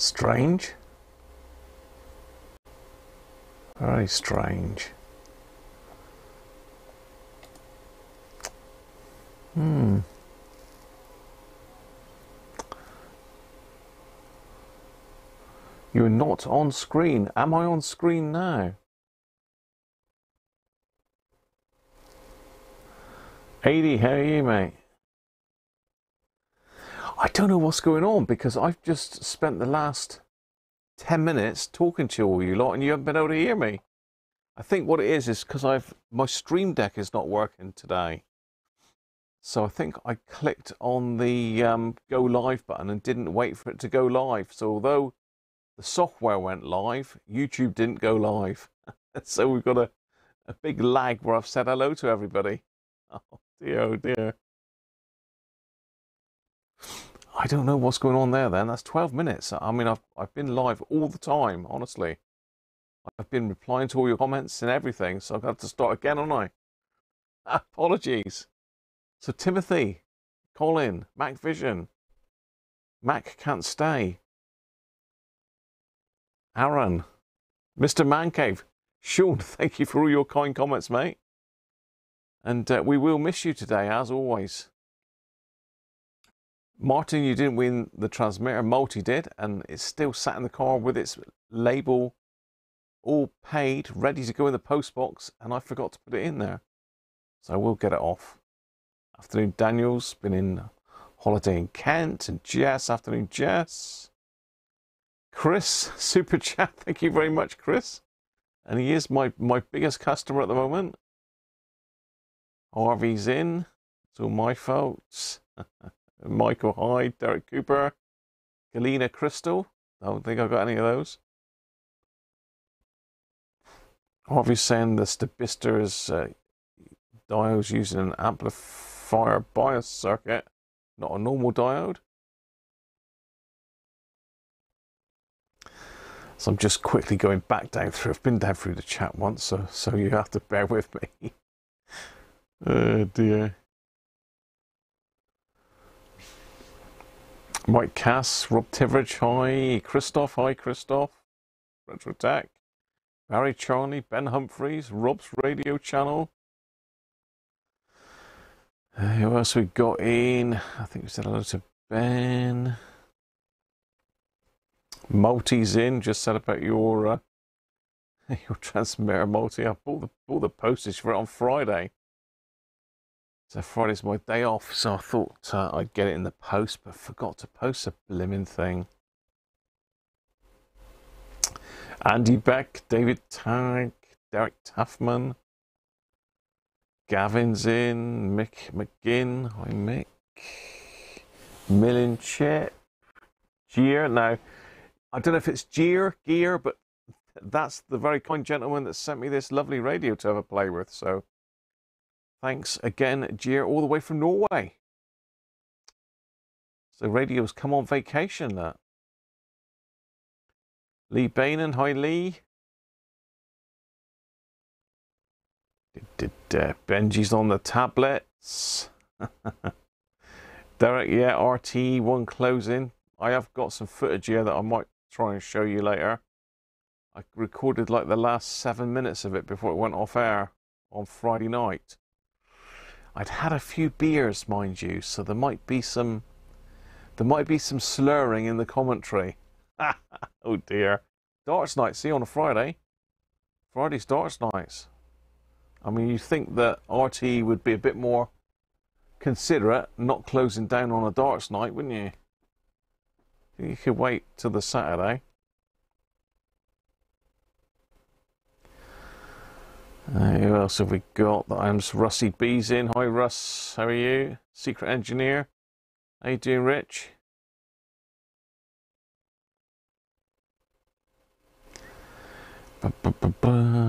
Strange. Very strange. Hmm. You're not on screen. Am I on screen now? Eighty, how are you, mate? I don't know what's going on because I've just spent the last 10 minutes talking to all you lot and you haven't been able to hear me. I think what it is is because I've my stream deck is not working today. So I think I clicked on the um, go live button and didn't wait for it to go live. So although the software went live, YouTube didn't go live. so we've got a, a big lag where I've said hello to everybody. Oh dear, oh dear. I don't know what's going on there then. That's 12 minutes. I mean, I've, I've been live all the time, honestly. I've been replying to all your comments and everything, so I've got to start again, haven't I? Apologies. So, Timothy, Colin, Mac Vision, Mac Can't Stay, Aaron, Mr. Mancave, Sean, thank you for all your kind comments, mate. And uh, we will miss you today, as always. Martin, you didn't win the transmitter. Multi did, and it's still sat in the car with its label all paid, ready to go in the post box, and I forgot to put it in there. So I will get it off. Afternoon Daniels, been in holiday in Kent, and Jess, afternoon Jess. Chris, super chat, thank you very much, Chris. And he is my, my biggest customer at the moment. Harvey's in. It's all my fault. Michael Hyde, Derek Cooper, Galena Crystal. I don't think I've got any of those. Harvey's saying the Stabistors uh, diodes using an amplifier bias circuit, not a normal diode. So I'm just quickly going back down through. I've been down through the chat once, so so you have to bear with me. oh dear. Mike Cass, Rob Tiveridge, hi. Christoph, hi Christoph. Retro Tech. Barry Charney, Ben Humphreys, Rob's radio channel. Uh, who else we got in? I think we said hello to Ben. Multi's in. Just said about your uh, your transmitter multi. I bought the bought the postage for it on Friday. So Friday's my day off, so I thought uh, I'd get it in the post, but forgot to post a blimmin' thing. Andy Beck, David Tag, Derek Taffman, Gavin's in, Mick McGinn, hi Mick, Millen Chip, Gear. Now, I don't know if it's Gear, Gear, but that's the very kind gentleman that sent me this lovely radio to have a play with. So Thanks again, Geir, all the way from Norway. So radio's come on vacation, that. Lee Bainan, hi Lee. Did, did uh, Benji's on the tablets. Derek, yeah, RT one closing. I have got some footage here that I might try and show you later. I recorded like the last seven minutes of it before it went off air on Friday night. I'd had a few beers, mind you, so there might be some there might be some slurring in the commentary. oh dear. Darts night, see on a Friday. Friday's darts nights. I mean, you think that RT would be a bit more considerate, not closing down on a darts night, wouldn't you? You could wait till the Saturday. Uh, who else have we got? I'm Rusty B's in. Hi Russ, how are you? Secret engineer. How you doing, Rich?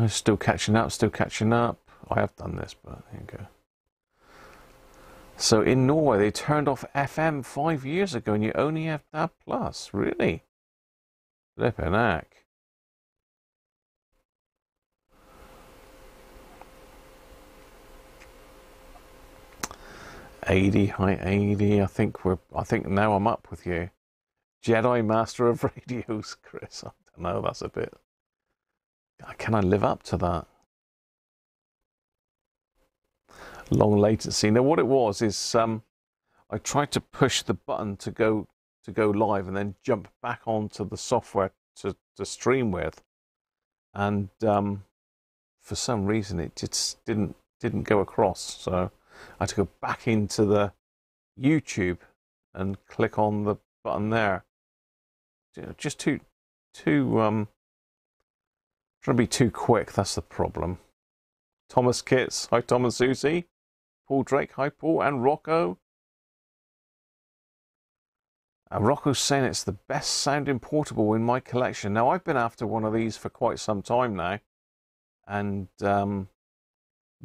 Still catching up, still catching up. I have done this, but there you go. So in Norway, they turned off FM five years ago, and you only have DAB Plus. Really? Flippin' heck. 80, high 80. I think we're. I think now I'm up with you. Jedi Master of Radios, Chris. I don't know. That's a bit. Can I live up to that? Long latency. Now, what it was is um, I tried to push the button to go to go live and then jump back onto the software to, to stream with, and um, for some reason it just didn't didn't go across. So I had to go back into the YouTube and click on the button there. Just too too um trying to be too quick. That's the problem. Thomas Kitts, hi Thomas Susie, Paul Drake, hi Paul, and Rocco. And Rocco's saying it's the best sounding portable in my collection. Now, I've been after one of these for quite some time now. And um,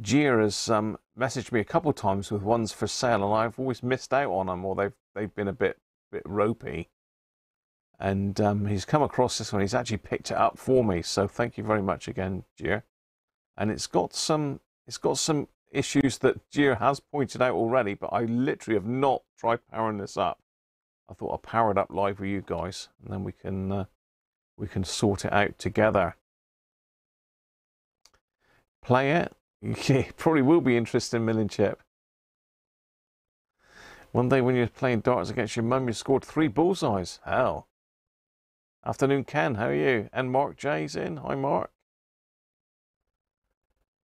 Geir um, messaged me a couple times with ones for sale, and I've always missed out on them, or they've, they've been a bit, bit ropey. And um, he's come across this one. He's actually picked it up for me. So thank you very much again, Geir. And it's got some, it's got some issues that Geir has pointed out already, but I literally have not tried powering this up. I thought I'll power it up live with you guys, and then we can uh, we can sort it out together. Play it. Yeah, probably will be interesting, Million Chip. One day when you're playing darts against your mum, you scored three bullseyes. Hell. Afternoon, Ken. How are you? And Mark J's in. Hi, Mark.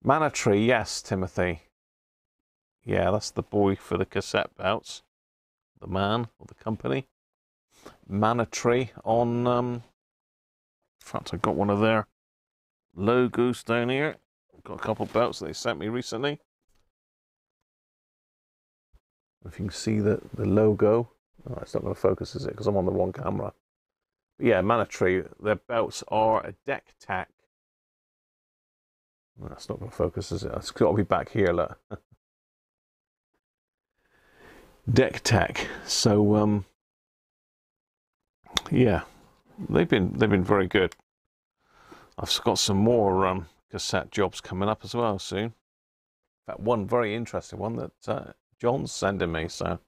Mana Tree, yes, Timothy. Yeah, that's the boy for the cassette belts the man or the company. Mana Tree on, um, in fact, I've got one of their logos down here. Got a couple belts they sent me recently. If you can see the, the logo, oh, it's not going to focus, is it? Because I'm on the wrong camera. But yeah, Mana Tree, their belts are a deck tack. That's not going to focus, is it? It's got to be back here, look. deck tack. So um, yeah, they've been they've been very good. I've got some more um, cassette jobs coming up as well soon. In fact, one very interesting one that uh, John's sending me. So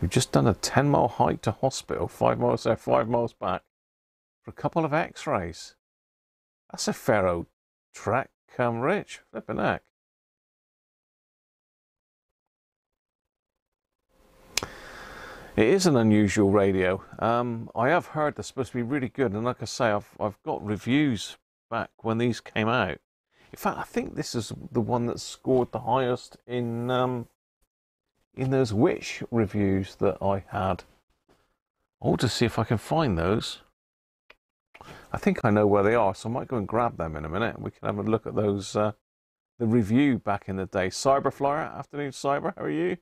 you've just done a ten mile hike to hospital, five miles there, five miles back, for a couple of X-rays. That's a fair old trek, um, Rich. Flipping heck. It is an unusual radio. Um, I have heard they're supposed to be really good, and like I say, I've I've got reviews back when these came out. In fact, I think this is the one that scored the highest in um, in those Which reviews that I had. I want to see if I can find those. I think I know where they are, so I might go and grab them in a minute. We can have a look at those. Uh, the review back in the day. Cyberflyer, afternoon Cyber, how are you?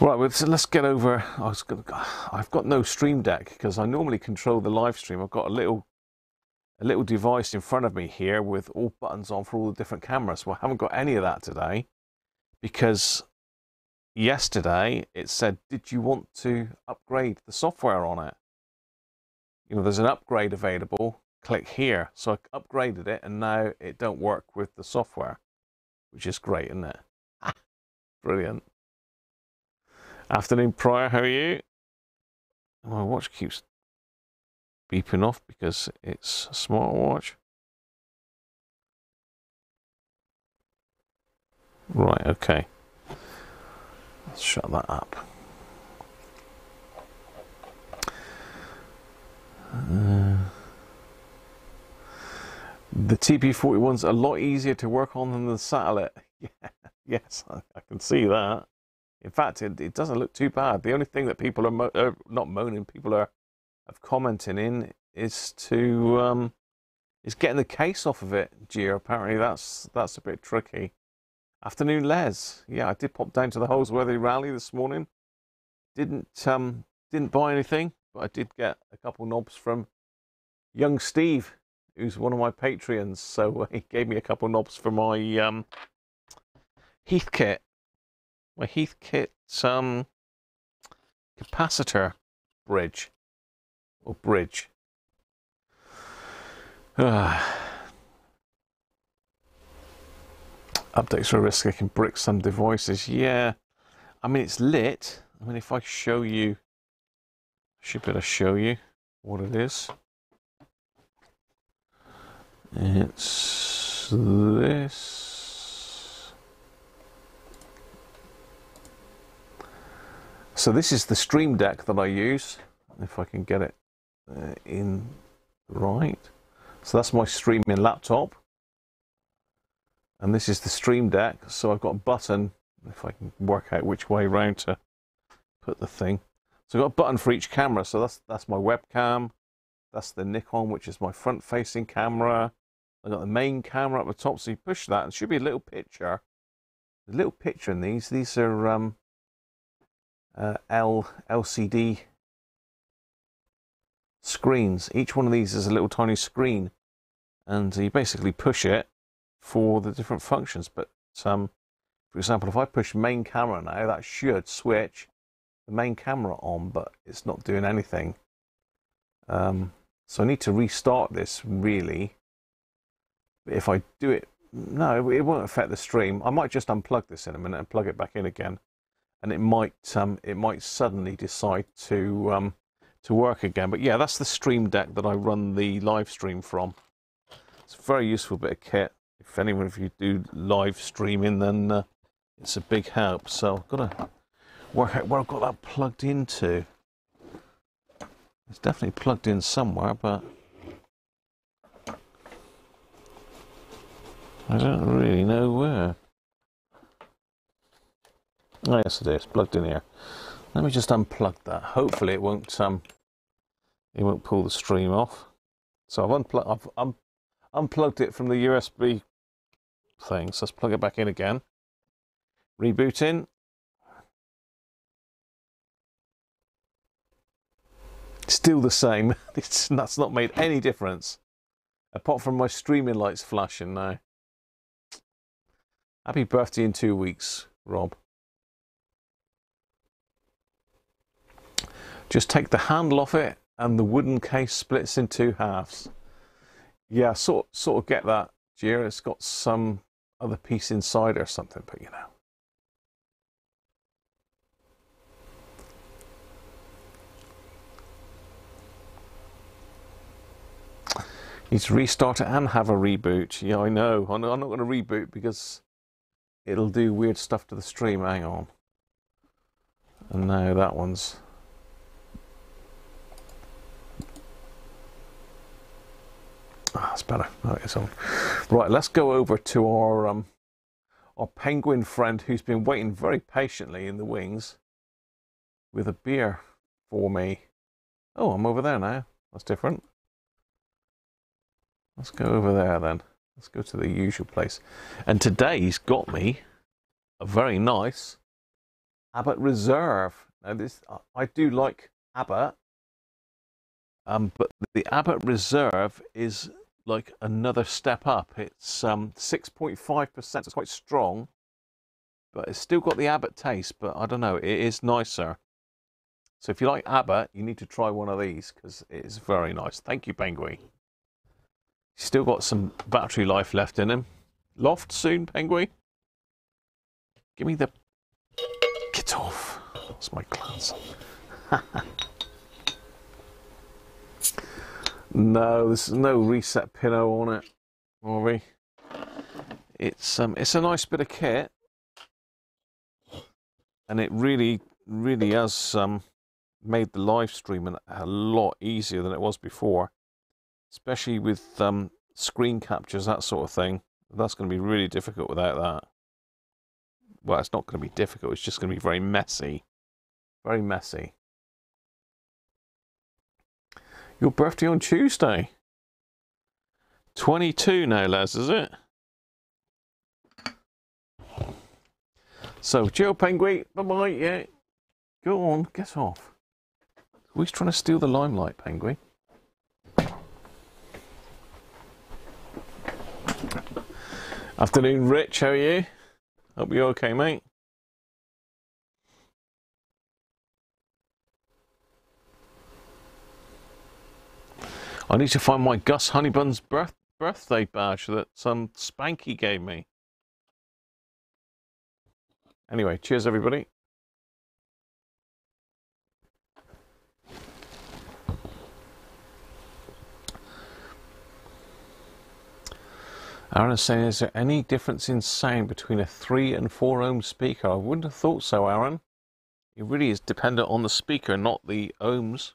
Right, well, so let's get over. Oh, I was gonna, I've got no Stream Deck because I normally control the live stream. I've got a little, a little device in front of me here with all buttons on for all the different cameras. Well, I haven't got any of that today because yesterday it said, "Did you want to upgrade the software on it?" You know, there's an upgrade available. Click here. So I upgraded it, and now it don't work with the software, which is great, isn't it? Brilliant. Afternoon prior, how are you? My watch keeps beeping off because it's a smartwatch. Right, okay. Let's shut that up. The TP41's a lot easier to work on than the satellite. Yeah, yes, I, I can see that. In fact, it, it doesn't look too bad. The only thing that people are, mo- are uh, not moaning, people are of commenting in is to um, is getting the case off of it. Geir, apparently that's that's a bit tricky. Afternoon, Les. Yeah, I did pop down to the Holsworthy rally this morning. Didn't um didn't buy anything, but I did get a couple knobs from young Steve, who's one of my Patreons. So he gave me a couple knobs for my um Heathkit my Heathkit um, capacitor bridge or bridge. Updates are a risk I can brick some devices. Yeah, I mean, it's lit. I mean, if I show you, I should be able to show you what it is. It's this. So this is the Stream Deck that I use. If I can get it uh, in right. So that's my streaming laptop. And this is the Stream Deck. So I've got a button, if I can work out which way round to put the thing. So I've got a button for each camera. So that's that's my webcam. That's the Nikon, which is my front-facing camera. I've got the main camera up the top. So you push that, and should be a little picture. A little picture in these. These are um, uh, L LCD screens. Each one of these is a little tiny screen, and you basically push it for the different functions. But um, for example, if I push main camera now, that should switch the main camera on, but it's not doing anything. Um, so I need to restart this really. If I do it, no, it won't affect the stream. I might just unplug this in a minute and plug it back in again, and it might um, it might suddenly decide to um, to work again. But yeah, that's the Stream Deck that I run the live stream from. It's a very useful bit of kit. If anyone of you do live streaming, then uh, it's a big help. So I've got to work out where I've got that plugged into. It's definitely plugged in somewhere, but I don't really know where. Oh yes it is, plugged in here. Let me just unplug that. Hopefully it won't um it won't pull the stream off. So I've unplugged I've un unplugged it from the USB thing. So let's plug it back in again. Rebooting. Still the same. It's, that's not made any difference. Apart from my streaming lights flashing now. Happy birthday in two weeks, Rob. Just take the handle off it and the wooden case splits in two halves. Yeah, sort sort of get that, Geir. It's got some other piece inside or something, but you know. Need to restart it and have a reboot. Yeah, I know. I'm not going to reboot because it'll do weird stuff to the stream. Hang on. And now that one's Ah, that's better. Right, on. Right, let's go over to our um, our penguin friend who's been waiting very patiently in the wings with a beer for me. Oh, I'm over there now. That's different. Let's go over there then. Let's go to the usual place. And today he's got me a very nice Abbot Reserve. Now this, I do like Abbot, um, but the Abbot Reserve is like another step up. It's um, 6.5%. It's quite strong, but it's still got the Abbot taste. But I don't know, it is nicer. So if you like Abbot, you need to try one of these because it is very nice. Thank you, Penguin. Still got some battery life left in him. Loft soon, Penguin. Give me the... Get off. That's my class. No, there's no reset pinno on it, Maury. It's um, it's a nice bit of kit, and it really, really has um, made the live streaming a lot easier than it was before, especially with um, screen captures, that sort of thing. That's going to be really difficult without that. Well, it's not going to be difficult. It's just going to be very messy, very messy. Your birthday on Tuesday. 22 now, Les, is it? So, Joe Penguin, bye-bye, yeah. Go on, get off. Who's trying to steal the limelight, Penguin? Afternoon, Rich, how are you? Hope you're okay, mate. I need to find my Gus Honeybun's birth, birthday badge that some Spanky gave me. Anyway, cheers everybody. Aaron is saying, is there any difference in sound between a 3 and 4 ohm speaker? I wouldn't have thought so, Aaron. It really is dependent on the speaker, not the ohms.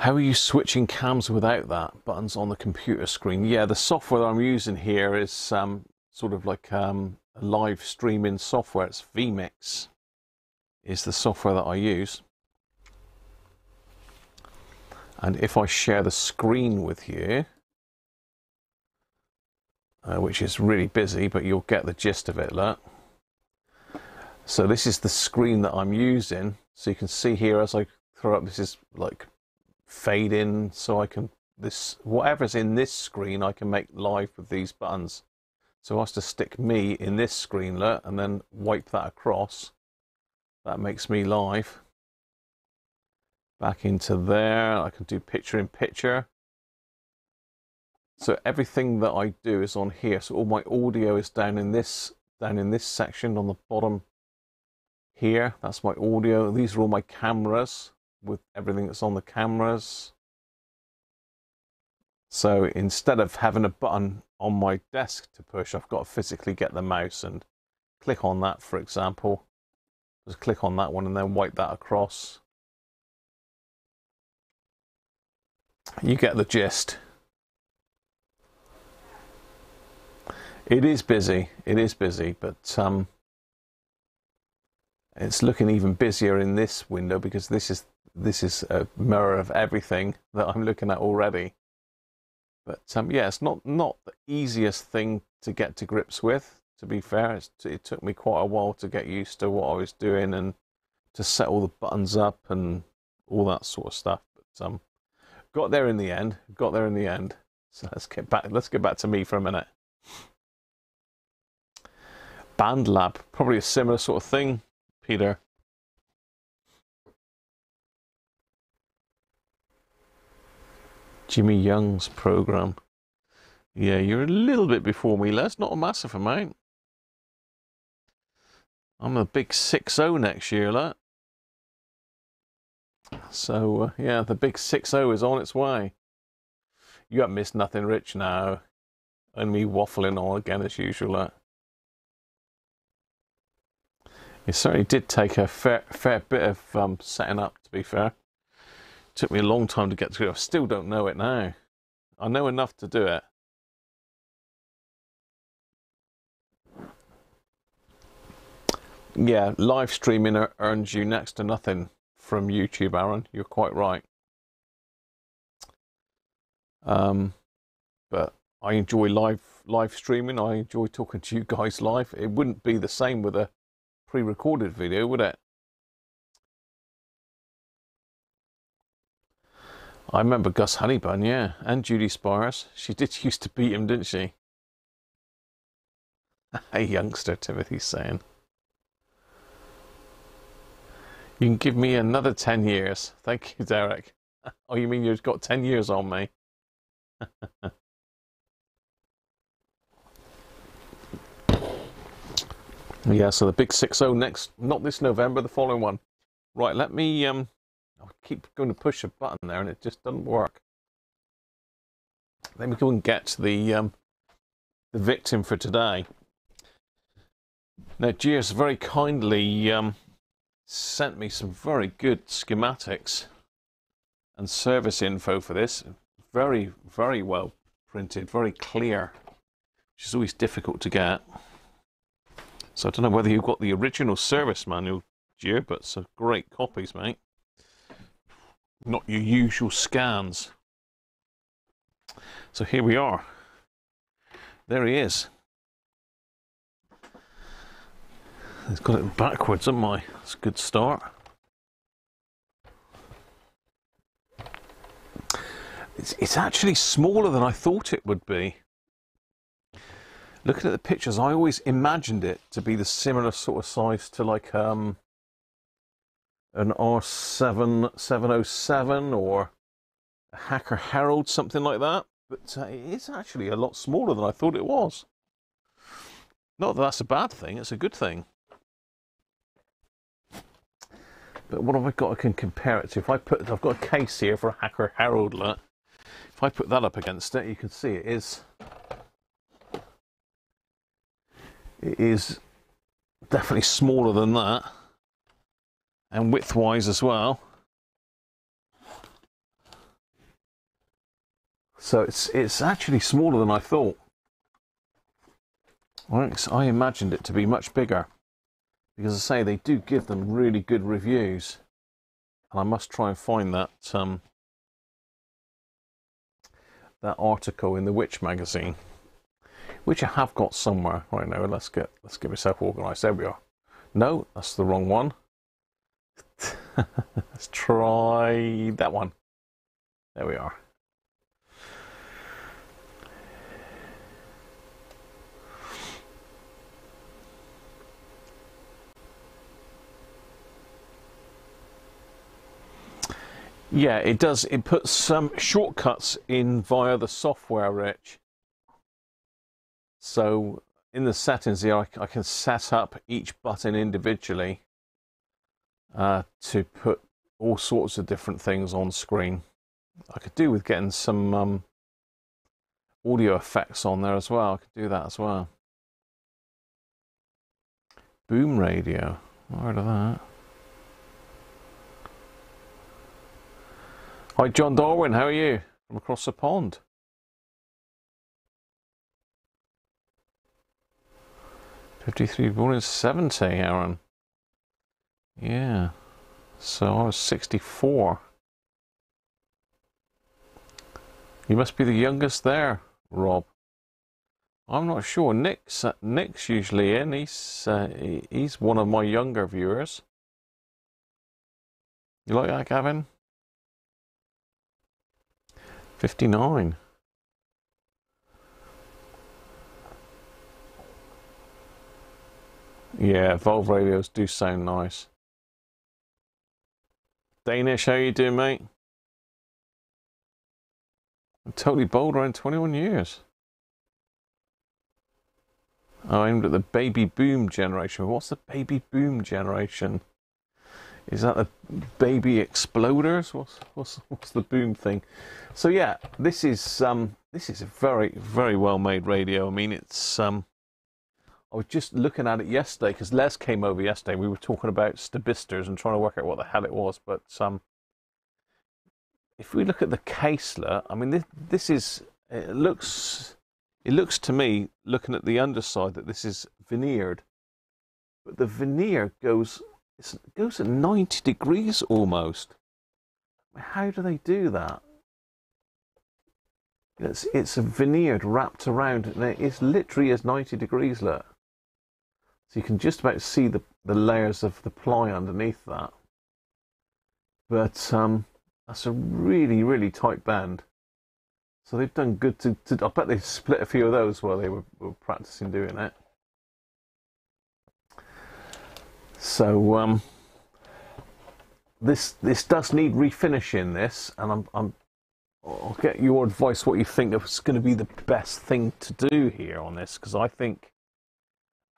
How are you switching cams without that? Buttons on the computer screen. Yeah, the software I'm using here is um, sort of like um, a live streaming software. It's vMix is the software that I use. And if I share the screen with you, uh, which is really busy, but you'll get the gist of it, look. So this is the screen that I'm using. So you can see here as I throw up, this is like fade in so I can this whatever's in this screen I can make live with these buttons. So I have to stick me in this screenlet and then wipe that across that makes me live. Back into there I can do picture in picture. So everything that I do is on here. So all my audio is down in this down in this section on the bottom here. That's my audio. These are all my cameras with everything that's on the cameras. So instead of having a button on my desk to push, I've got to physically get the mouse and click on that, for example. Just click on that one and then wipe that across. You get the gist. It is busy. It is busy, but um, it's looking even busier in this window because this is this is a mirror of everything that I'm looking at already. But um, yeah, it's not not the easiest thing to get to grips with. To be fair, it's, it took me quite a while to get used to what I was doing and to set all the buttons up and all that sort of stuff. But um, got there in the end. Got there in the end. So let's get back. Let's get back to me for a minute. BandLab, probably a similar sort of thing, Peter. Jimmy Young's program. Yeah, you're a little bit before me, Les. Not a massive amount. I'm a big 6-0 next year, lad. So, uh, yeah, the big 6-0 is on its way. You haven't missed nothing, Rich, now. And me waffling on again as usual, lad. It certainly did take a fair, fair bit of um, setting up, to be fair. Took me a long time to get through. I still don't know it now. I know enough to do it. Yeah, live streaming earns you next to nothing from YouTube, Aaron. You're quite right. Um, but I enjoy live live streaming. I enjoy talking to you guys live. It wouldn't be the same with a pre-recorded video, would it? I remember Gus Honeybun, yeah, and Judi Spiers. She did used to beat him, didn't she? A youngster, Timothy's saying. You can give me another 10 years. Thank you, Derek. Oh, you mean you've got 10 years on me? yeah, so the big 6-0 next, not this November, the following one. Right, let me um, I keep going to push a button there and it just doesn't work. Let me go and get the um, the victim for today. Now, Geir's very kindly um, sent me some very good schematics and service info for this. Very, very well printed, very clear, which is always difficult to get. So I don't know whether you've got the original service manual, Geir, but some great copies, mate not your usual scans. So here we are. There he is. He's got it backwards, haven't I? That's a good start. It's, it's actually smaller than I thought it would be. Looking at the pictures, I always imagined it to be the similar sort of size to like um, an R7 707 or a Hacker Herald, something like that. but uh, it is actually a lot smaller than I thought it was. Not that that's a bad thing, it's a good thing. But what have I got I can compare it to? If I put, I've got a case here for a Hacker Herald If I put that up against it, you can see it is, it is definitely smaller than that. And width-wise as well. So it's it's actually smaller than I thought. I imagined it to be much bigger because I say they do give them really good reviews, and I must try and find that um, that article in the Which magazine, which I have got somewhere right now. Let's get let's get myself organised. There we are. No, that's the wrong one. Let's try that one. There we are. Yeah, it does. It puts some shortcuts in via the software, Rich. So in the settings here, I, I can set up each button individually uh, to put all sorts of different things on screen. I could do with getting some um, audio effects on there as well. I could do that as well. Boom radio. Not heard of that. Hi, John Darwin. How are you? From across the pond. Fifty-three born in seventy, Aaron. Yeah. So I was sixty-four. You must be the youngest there, Rob. I'm not sure. Nick's Nick's usually in. He's uh, he's one of my younger viewers. You like that, Gavin? 59. Yeah, Volv radios do sound nice. Danish, how you doing, mate? I'm totally bold around 21 years. I aimed at the baby boom generation. What's the baby boom generation? Is that the baby exploders? What's what's what's the boom thing? So yeah, this is um, this is a very very well made radio. I mean, it's um, I was just looking at it yesterday because Les came over yesterday. We were talking about stabistors and trying to work out what the hell it was. But um, if we look at the caselet, I mean, this this is it looks it looks to me looking at the underside that this is veneered, but the veneer goes it goes at 90 degrees almost. How do they do that? It's, it's a veneered wrapped around, and it's literally as 90 degrees, look. So you can just about see the, the layers of the ply underneath that. But um, that's a really, really tight band. So they've done good to, to I bet they split a few of those while they were, were practicing doing it. So um, this this does need refinishing. This, and I'm, I'm I'll get your advice. What you think is going to be the best thing to do here on this? Because I think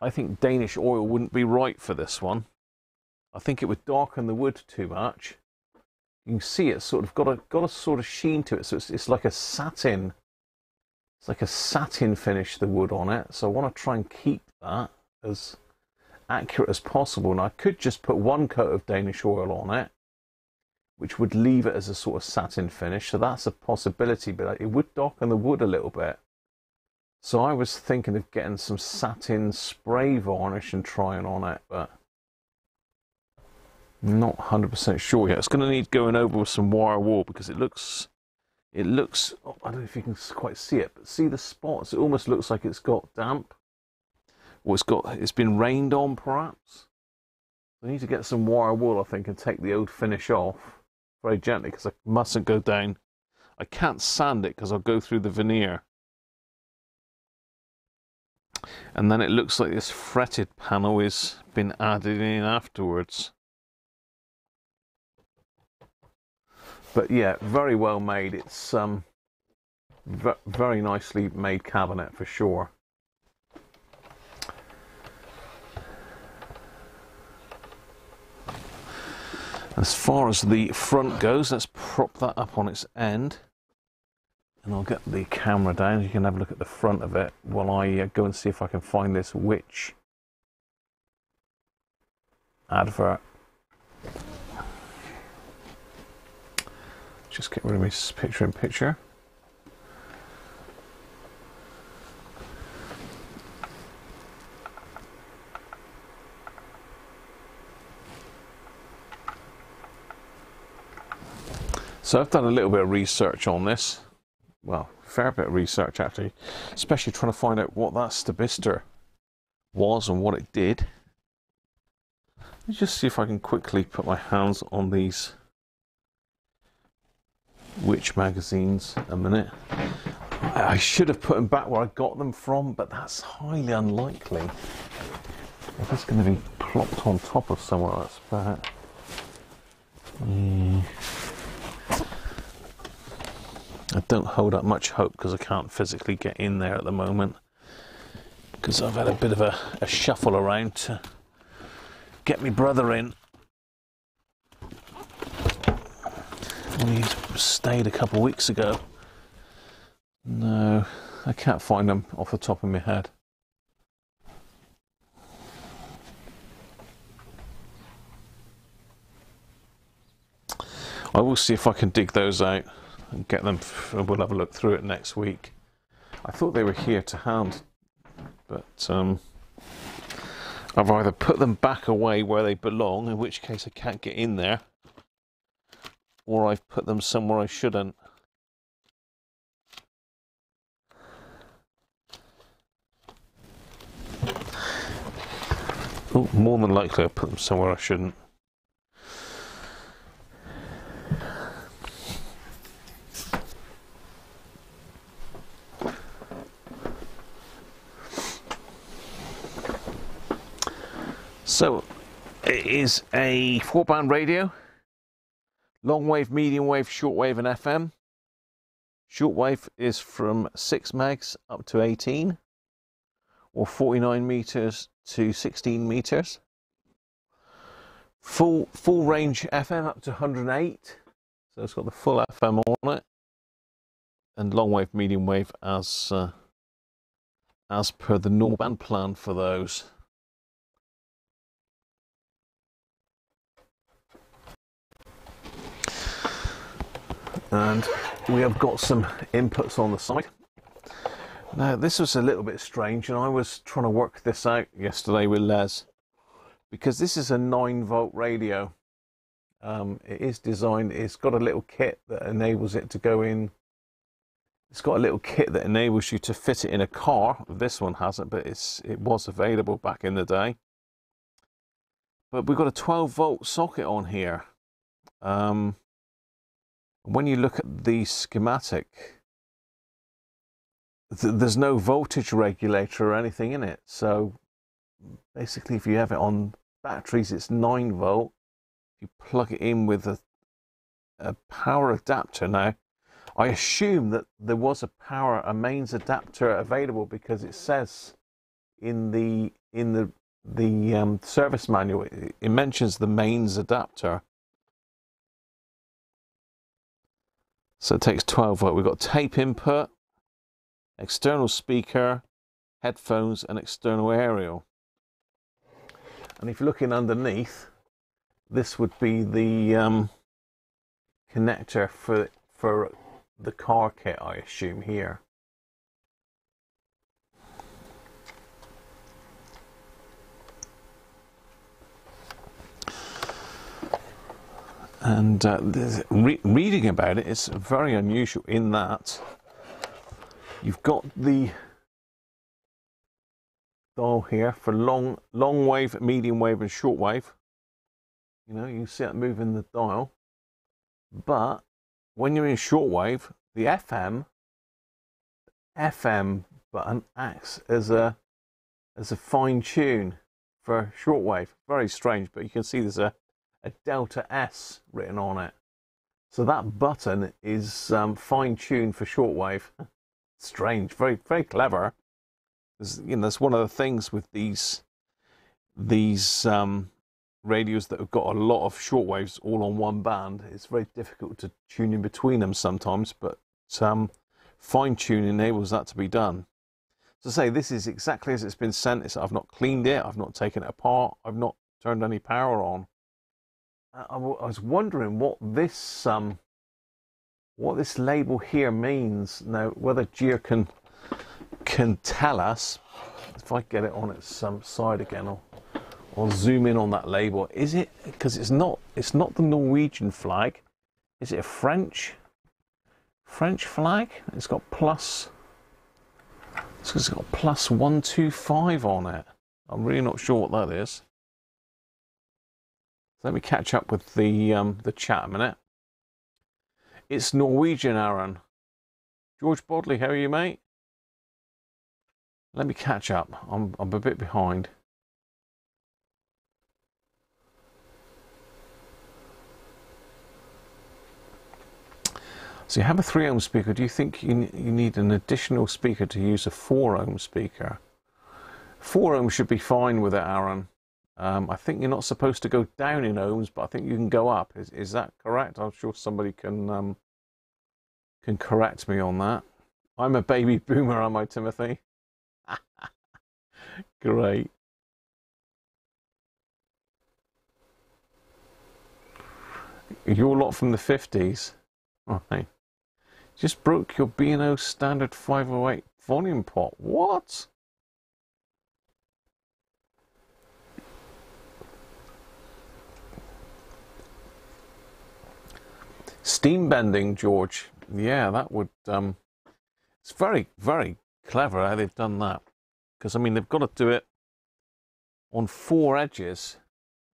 I think Danish oil wouldn't be right for this one. I think it would darken the wood too much. You can see it's sort of got a got a sort of sheen to it, so it's it's like a satin. It's like a satin finish the wood on it. So I want to try and keep that as accurate as possible. And I could just put one coat of Danish oil on it, which would leave it as a sort of satin finish. So that's a possibility, but it would darken the wood a little bit. So I was thinking of getting some satin spray varnish and trying on it, but not 100% sure yet. It's going to need going over with some wire wool because it looks, it looks, oh, I don't know if you can quite see it, but see the spots? It almost looks like it's got damp or it's got it's been rained on perhaps. I need to get some wire wool, I think, and take the old finish off very gently because I mustn't go down. I can't sand it because I'll go through the veneer. And then it looks like this fretted panel has been added in afterwards. But yeah, very well made. It's um, very nicely made cabinet for sure. As far as the front goes, let's prop that up on its end. And I'll get the camera down. You can have a look at the front of it while I uh, go and see if I can find this Which advert. Just get rid of my picture in picture. So I've done a little bit of research on this. Well, fair bit of research actually, especially trying to find out what that Stabistor was and what it did. Let me just see if I can quickly put my hands on these Which magazines a minute. I should have put them back where I got them from, but that's highly unlikely. If it's going to be plopped on top of somewhere, that's bad. Yeah. I don't hold up much hope because I can't physically get in there at the moment because I've had a bit of a, a shuffle around to get my brother in. He stayed a couple of weeks ago. No, I can't find them off the top of my head. I will see if I can dig those out and get them. and We'll have a look through it next week. I thought they were here to hand, but um, I've either put them back away where they belong, in which case I can't get in there, or I've put them somewhere I shouldn't. More than likely I put them somewhere I shouldn't. So it is a four band radio, long wave, medium wave, short wave, and FM. Short wave is from 6 megs up to 18, or 49 meters to 16 meters. Full full range FM up to 108, so it's got the full FM on it, and long wave, medium wave as uh, as per the normal band plan for those. And we have got some inputs on the side. Now this was a little bit strange and I was trying to work this out yesterday with Les because this is a 9 volt radio. Um, it is designed, it's got a little kit that enables it to go in. It's got a little kit that enables you to fit it in a car. This one hasn't, but it's it was available back in the day. But we've got a 12 volt socket on here. Um, when you look at the schematic, th there's no voltage regulator or anything in it. So basically, if you have it on batteries, it's 9 volt. You plug it in with a, a power adapter. Now, I assume that there was a power, a mains adapter available because it says in the in the the um, service manual it, it mentions the mains adapter So it takes 12 volt. We've got tape input, external speaker, headphones, and external aerial. And if you're looking underneath, this would be the um, connector for for the car kit, I assume here. And uh, re reading about it, it's very unusual in that you've got the dial here for long, long wave, medium wave, and short wave. You know, you see it moving the dial. But when you're in short wave, the FM, FM button acts as a as a fine tune for shortwave. Very strange, but you can see there's a a Delta S written on it. So that button is um, fine-tuned for shortwave. Strange, very very clever. You know, that's one of the things with these these um, radios that have got a lot of shortwaves all on one band. It's very difficult to tune in between them sometimes, but um, fine tuning enables that to be done. So say this is exactly as it's been sent. It's, I've not cleaned it. I've not taken it apart. I've not turned any power on. I, was wondering what this um, what this label here means. Now, whether Geir can can tell us. If I get it on its um, side again, I'll zoom in on that label. Is it because it's not it's not the Norwegian flag? Is it a French French flag? It's got plus. It's got plus one two five on it. I'm really not sure what that is. Let me catch up with the um, the chat a minute. It's Norwegian, Aaron. George Bodley, how are you, mate? Let me catch up. I'm I'm a bit behind. So you have a 3 ohm speaker. Do you think you, you need an additional speaker to use a 4 ohm speaker? 4 ohm should be fine with it, Aaron. Um, I think you're not supposed to go down in ohms, but I think you can go up. Is is that correct? I'm sure somebody can um, can correct me on that. I'm a baby boomer, am I, Timothy? Great. You're a lot from the 50s. Right. Just broke your B&O standard 508 volume pot. What? Steam bending, George. Yeah, that would. Um, it's very, very clever how they've done that. Because I mean, they've got to do it on four edges.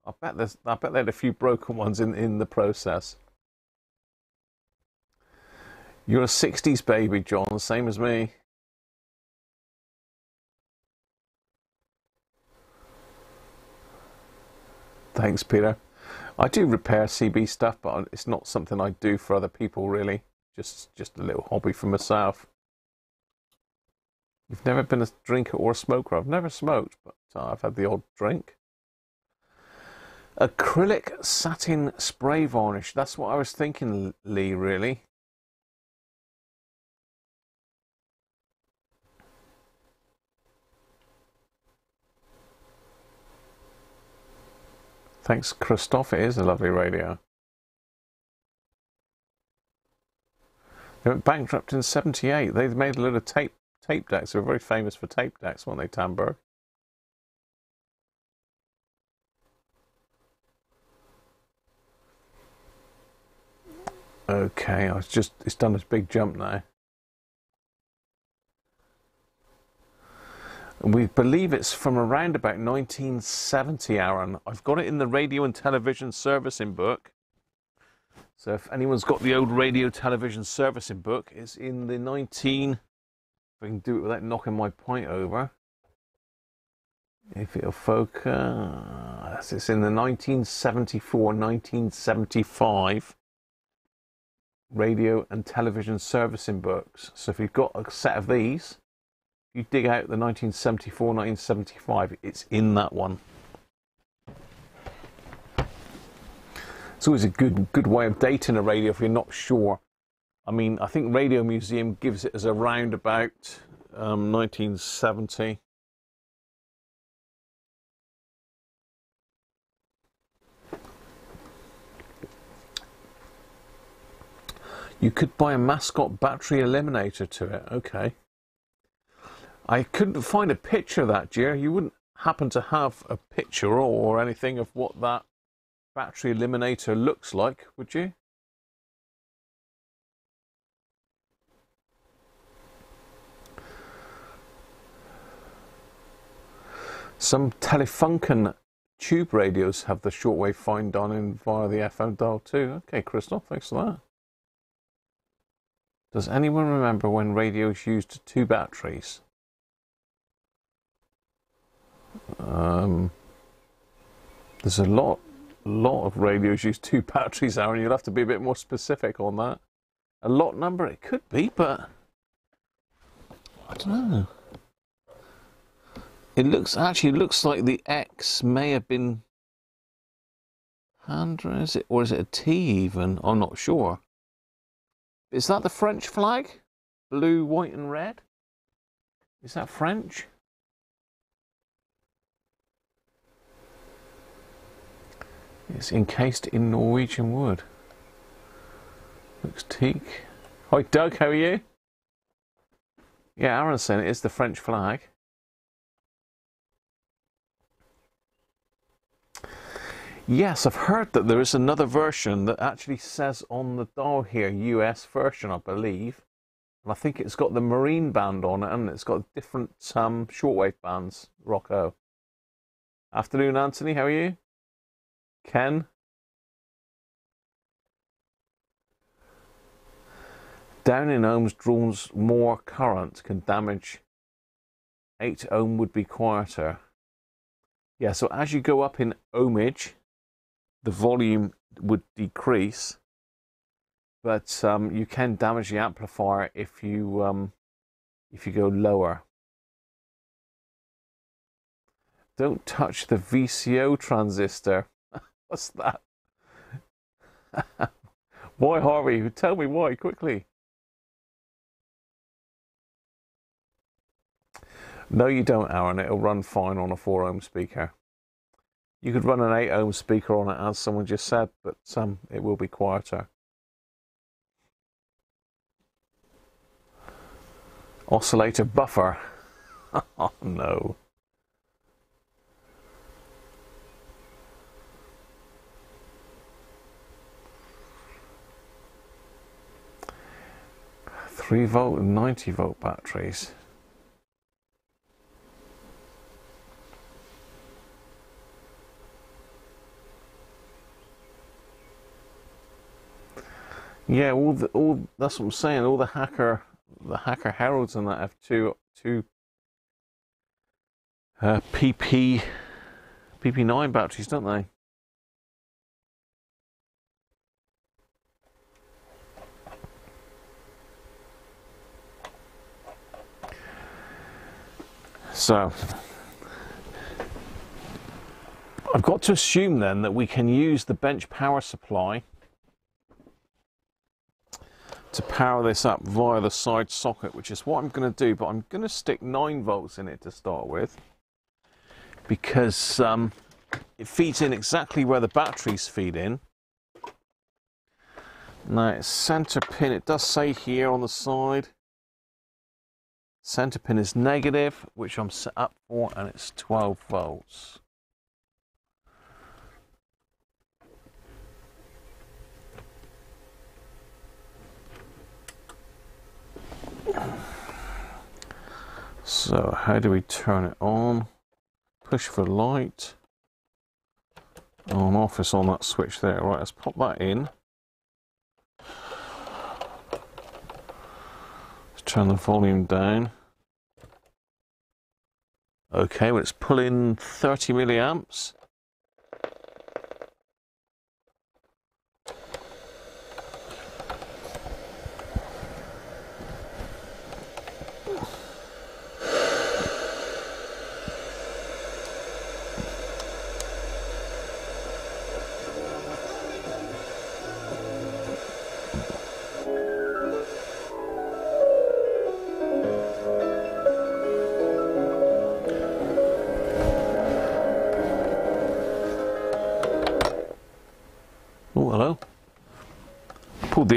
I bet there's. I bet they had a few broken ones in in the process. You're a '60s baby, John, same as me. Thanks, Peter. I do repair CB stuff, but it's not something I do for other people really. Just just a little hobby for myself. You've never been a drinker or a smoker. I've never smoked, but uh, I've had the odd drink. Acrylic satin spray varnish. That's what I was thinking, Lee, really. Thanks, Christoph. It is a lovely radio. They went bankrupt in 78. They made a lot of tape tape decks. They were very famous for tape decks, weren't they, Tandberg? Okay, I was just it's done this big jump now. We believe it's from around about 1970, Aaron. I've got it in the radio and television servicing book. So if anyone's got the old radio television servicing book, it's in the 19. If I can do it without knocking my point over. If it'll focus, it's in the 1974 1975 radio and television servicing books. So if you've got a set of these, you dig out the 1974, 1975, it's in that one. It's always a good good way of dating a radio if you're not sure. I mean, I think Radio Museum gives it as around about um, 1970. You could buy a mascot battery eliminator to it. Okay. I couldn't find a picture of that, Jer. You wouldn't happen to have a picture or anything of what that battery eliminator looks like, would you? Some Telefunken tube radios have the shortwave find done in via the FM dial too. Okay, Crystal, thanks for that. Does anyone remember when radios used two batteries? Um, there's a lot, lot of radios use two batteries, Aaron. You'll have to be a bit more specific on that. A lot number, it could be, but I don't know. It looks actually looks like the X may have been Handra, is it, or is it a T even? I'm not sure. Is that the French flag? Blue, white, and red? Is that French? It's encased in Norwegian wood. Looks teak. Hi Doug, how are you? Yeah, Aaron's saying it is the French flag. Yes, I've heard that there is another version that actually says on the dial here, US version, I believe. And I think it's got the marine band on it and it's got different um, shortwave bands, Rocco. Afternoon, Anthony, how are you? Ken? Down in ohms draws more current can damage 8 ohm would be quieter. Yeah, so as you go up in ohmage, the volume would decrease, but um, you can damage the amplifier if you um, if you go lower. Don't touch the VCO transistor. What's that? why, Harvey? Tell me why quickly. No, you don't, Aaron. It'll run fine on a 4 ohm speaker. You could run an 8 ohm speaker on it, as someone just said, but um, it will be quieter. Oscillator buffer. oh no. Three volt and 90 volt batteries. Yeah, all the all that's what I'm saying. All the hacker, the hacker heralds and that have two two uh, PP PP9 batteries, don't they? So I've got to assume then that we can use the bench power supply to power this up via the side socket, which is what I'm going to do, but I'm going to stick 9 volts in it to start with because um, it feeds in exactly where the batteries feed in. Now, it's center pin, it does say here on the side, center pin is negative, which I'm set up for, and it's 12 volts. So how do we turn it on? Push for light. On off is on that switch there. Right, let's pop that in. Turn the volume down. Okay, well it's pulling 30 milliamps.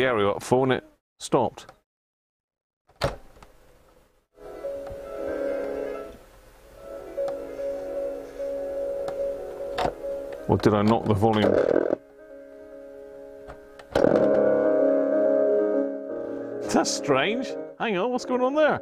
Aerial up for and it stopped. Or did I knock the volume? That's strange. Hang on, what's going on there?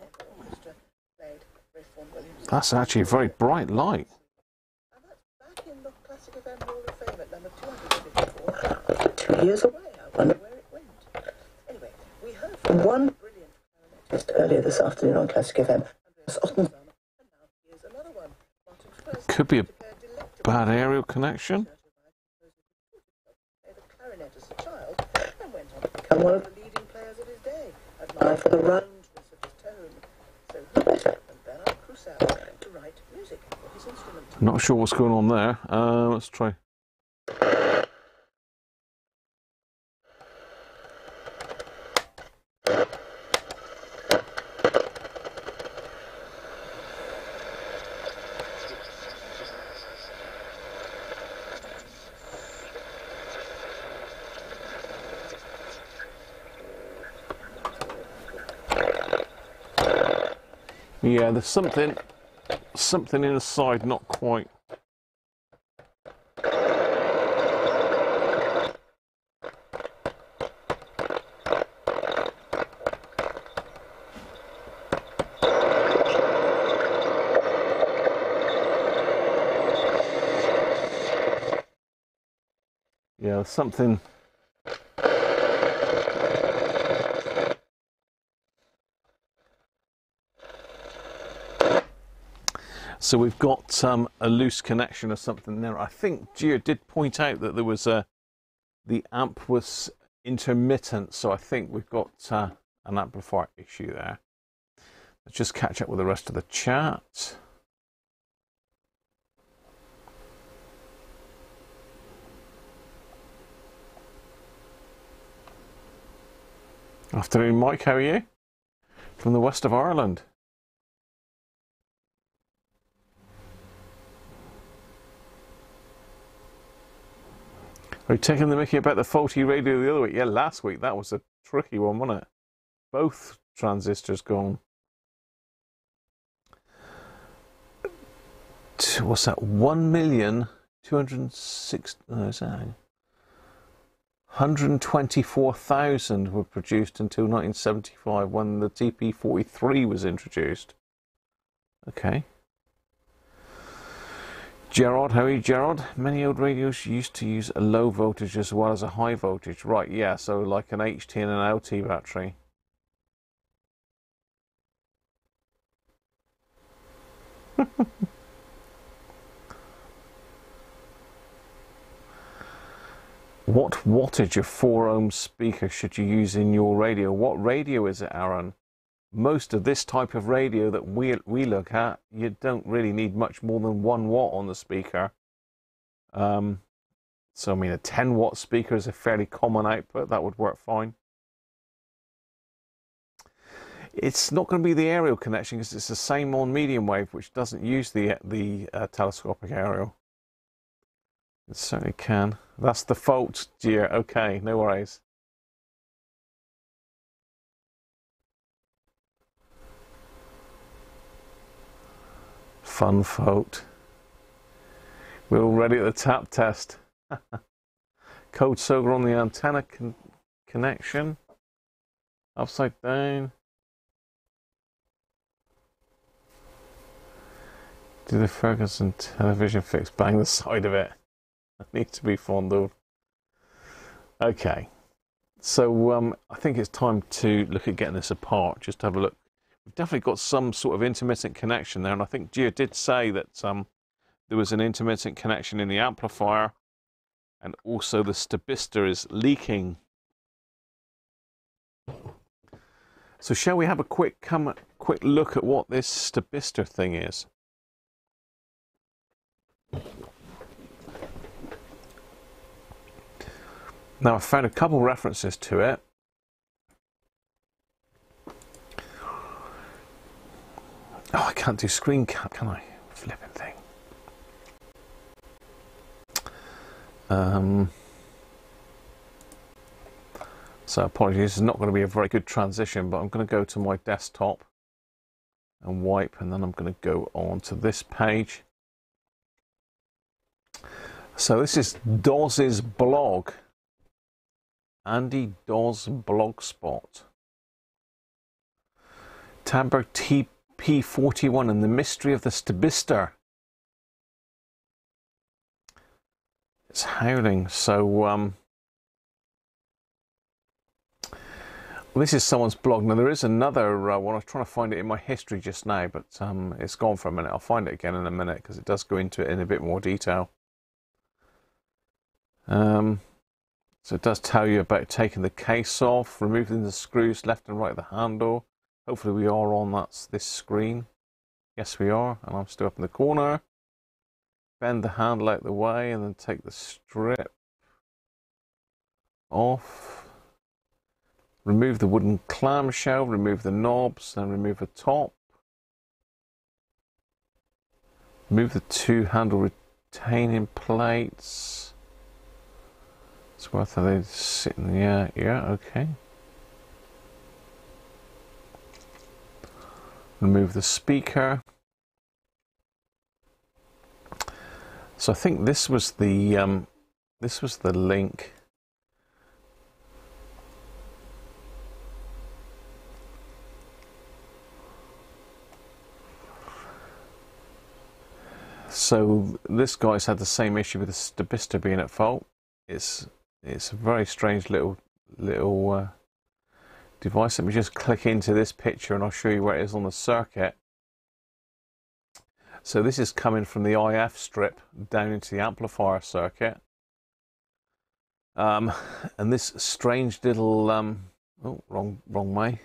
That's actually a very bright light. Two years away. I wonder where it went. Anyway, we heard from one brilliant clarinetist earlier this afternoon on Classic FM. Could be a bad aerial connection. Become one of the leading players of his day, admired for the roundness of his tone. So who better than Bernhard Crusell to write music for his instrument? Sure what's going on there. Uh, let's try. Yeah, there's something, something in the side, not quite. Yeah, something So we've got um, a loose connection or something there. I think Geir did point out that there was a the amp was intermittent, so I think we've got uh, an amplifier issue there. Let's just catch up with the rest of the chat. Afternoon, Mike. How are you? From the west of Ireland. You taking the mickey about the faulty radio the other week? Yeah, last week that was a tricky one, wasn't it? Both transistors gone. What's that? One million two hundred six. No, is that? 124,000 were produced until 1975 when the TP43 was introduced. Okay. Gerard, how are you, Gerard? Many old radios used to use a low voltage as well as a high voltage. Right, yeah, so like an HT and an LT battery. what wattage of 4 ohm speaker should you use in your radio? What radio is it, Aaron? Most of this type of radio that we, we look at, you don't really need much more than one watt on the speaker. Um, so, I mean, a 10 watt speaker is a fairly common output. That would work fine. It's not going to be the aerial connection because it's the same on medium wave, which doesn't use the, the uh, telescopic aerial. It certainly can. That's the fault, dear. Okay, no worries. Fun folk. We're all ready at the tap test. Code Soga on the antenna con connection. Upside down. Do the Ferguson television fix bang the side of it? I need to be fondled. Okay. So um, I think it's time to look at getting this apart. Just have a look we've definitely got some sort of intermittent connection there. And I think Geir did say that um, there was an intermittent connection in the amplifier and also the stabistor is leaking. So shall we have a quick come quick look at what this stabistor thing is? Now I found a couple references to it. Oh, I can't do screen cap, can I? Flipping thing. Um, so apologies, it's not going to be a very good transition, but I'm going to go to my desktop and wipe, and then I'm going to go on to this page. So this is Doz's blog. Andy Dawes Blogspot. Tandberg TP41 and the mystery of the Stabistor. It's howling. So, um, this is someone's blog. Now, there is another uh, one. I was trying to find it in my history just now, but um, it's gone for a minute. I'll find it again in a minute because it does go into it in a bit more detail. Um, so it does tell you about taking the case off, removing the screws left and right of the handle. Hopefully we are on that, this screen. Yes, we are. And I'm still up in the corner. Bend the handle out the way and then take the strip off. Remove the wooden clamshell, remove the knobs, then remove the top. Remove the two handle retaining plates. So what are they sitting? Yeah, yeah, okay. Remove the speaker. So I think this was the um, this was the link. So this guy's had the same issue with the Stabistor being at fault. It's it's a very strange little little uh, device. Let me just click into this picture and I'll show you where it is on the circuit. So this is coming from the IF strip down into the amplifier circuit. Um, and this strange little, um, oh, wrong, wrong way.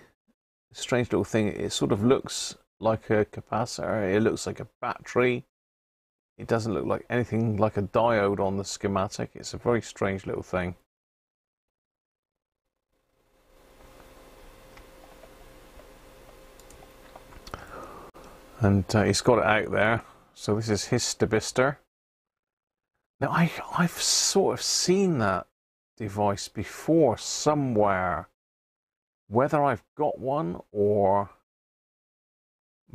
Strange little thing. It sort of looks like a capacitor. It looks like a battery. It doesn't look like anything like a diode on the schematic. It's a very strange little thing. And uh, he's got it out there. So this is his Stabistor. Now I, I've sort of seen that device before somewhere. Whether I've got one or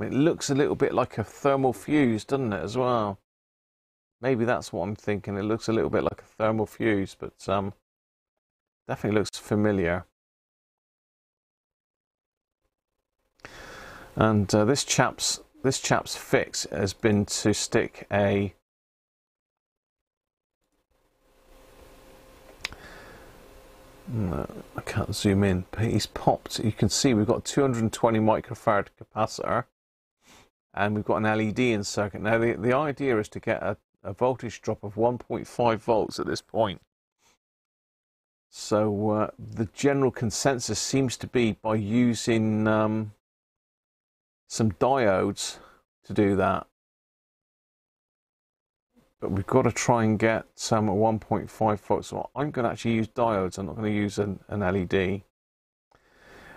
it looks a little bit like a thermal fuse, doesn't it, as well? Maybe that's what I'm thinking. It looks a little bit like a thermal fuse, but um, definitely looks familiar. And uh, this chap's this chap's fix has been to stick a no, I can't zoom in, but he's popped. You can see we've got 220 microfarad capacitor and we've got an LED in circuit. Now the, the idea is to get a a voltage drop of 1.5 volts at this point. So uh, the general consensus seems to be by using um, some diodes to do that. But we've got to try and get some 1.5 volts. So I'm going to actually use diodes. I'm not going to use an, an LED.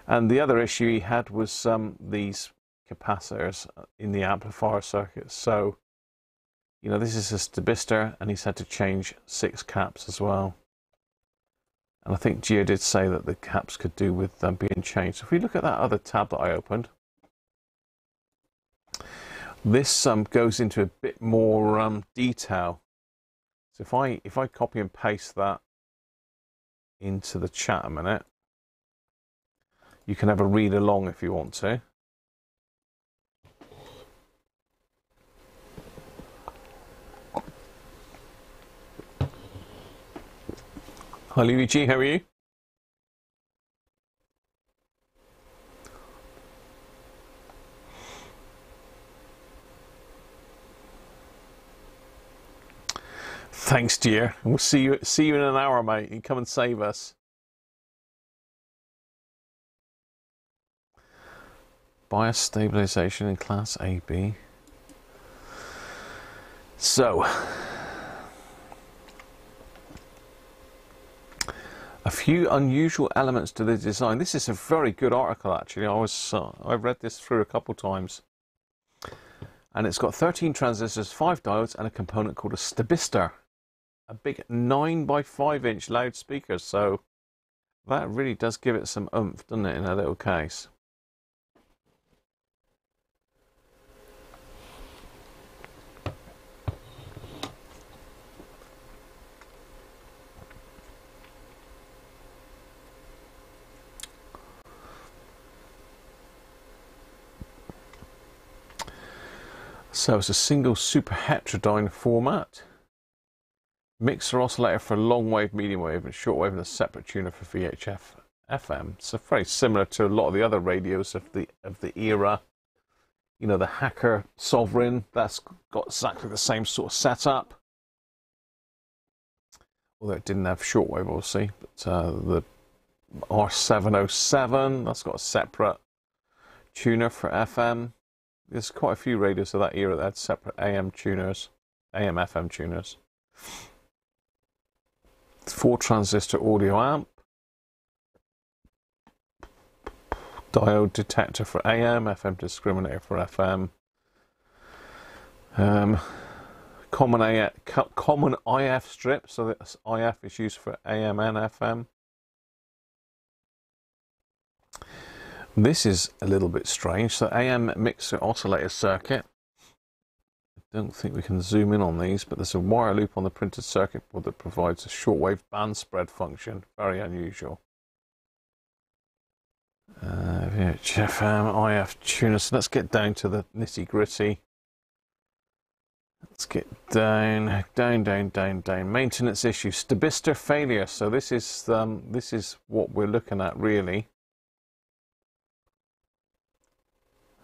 And the other issue he had was um, these capacitors in the amplifier circuit. So you know, this is a Stabistor and he's had to change six caps as well. And I think Geir did say that the caps could do with them being changed. So if we look at that other tab that I opened, this um, goes into a bit more um, detail. So if I if I copy and paste that into the chat a minute, you can have a read along if you want to. Hi Luigi, how are you? Thanks, dear. We'll see you see you in an hour, mate. You come and save us. Bias stabilization in class AB. So, a few unusual elements to the design. This is a very good article, actually. I was uh, I read this through a couple times, and it's got 13 transistors, five diodes, and a component called a Stabistor, a big 9 by 5 inch loudspeaker, so that really does give it some oomph, doesn't it, in a little case. So it's a single super heterodyne format. Mixer oscillator for long wave, medium wave, and short wave, and a separate tuner for VHF FM. So very similar to a lot of the other radios of the of the era. You know, the Hacker Sovereign, that's got exactly the same sort of setup. Although it didn't have shortwave, obviously, but uh, the R707, that's got a separate tuner for FM. There's quite a few radios of that era that had separate AM tuners, AM FM tuners. Four transistor audio amp. Diode detector for AM, FM discriminator for FM. Um, common, common IF strip, so that IF is used for AM and FM. This is a little bit strange. So AM mixer oscillator circuit. Don't think we can zoom in on these, but there's a wire loop on the printed circuit board that provides a shortwave band spread function. Very unusual. Uh, VHFM, IF tuner. So let's get down to the nitty gritty. Let's get down, down, down, down, down. Maintenance issue, stabistor failure. So this is um, this is what we're looking at really.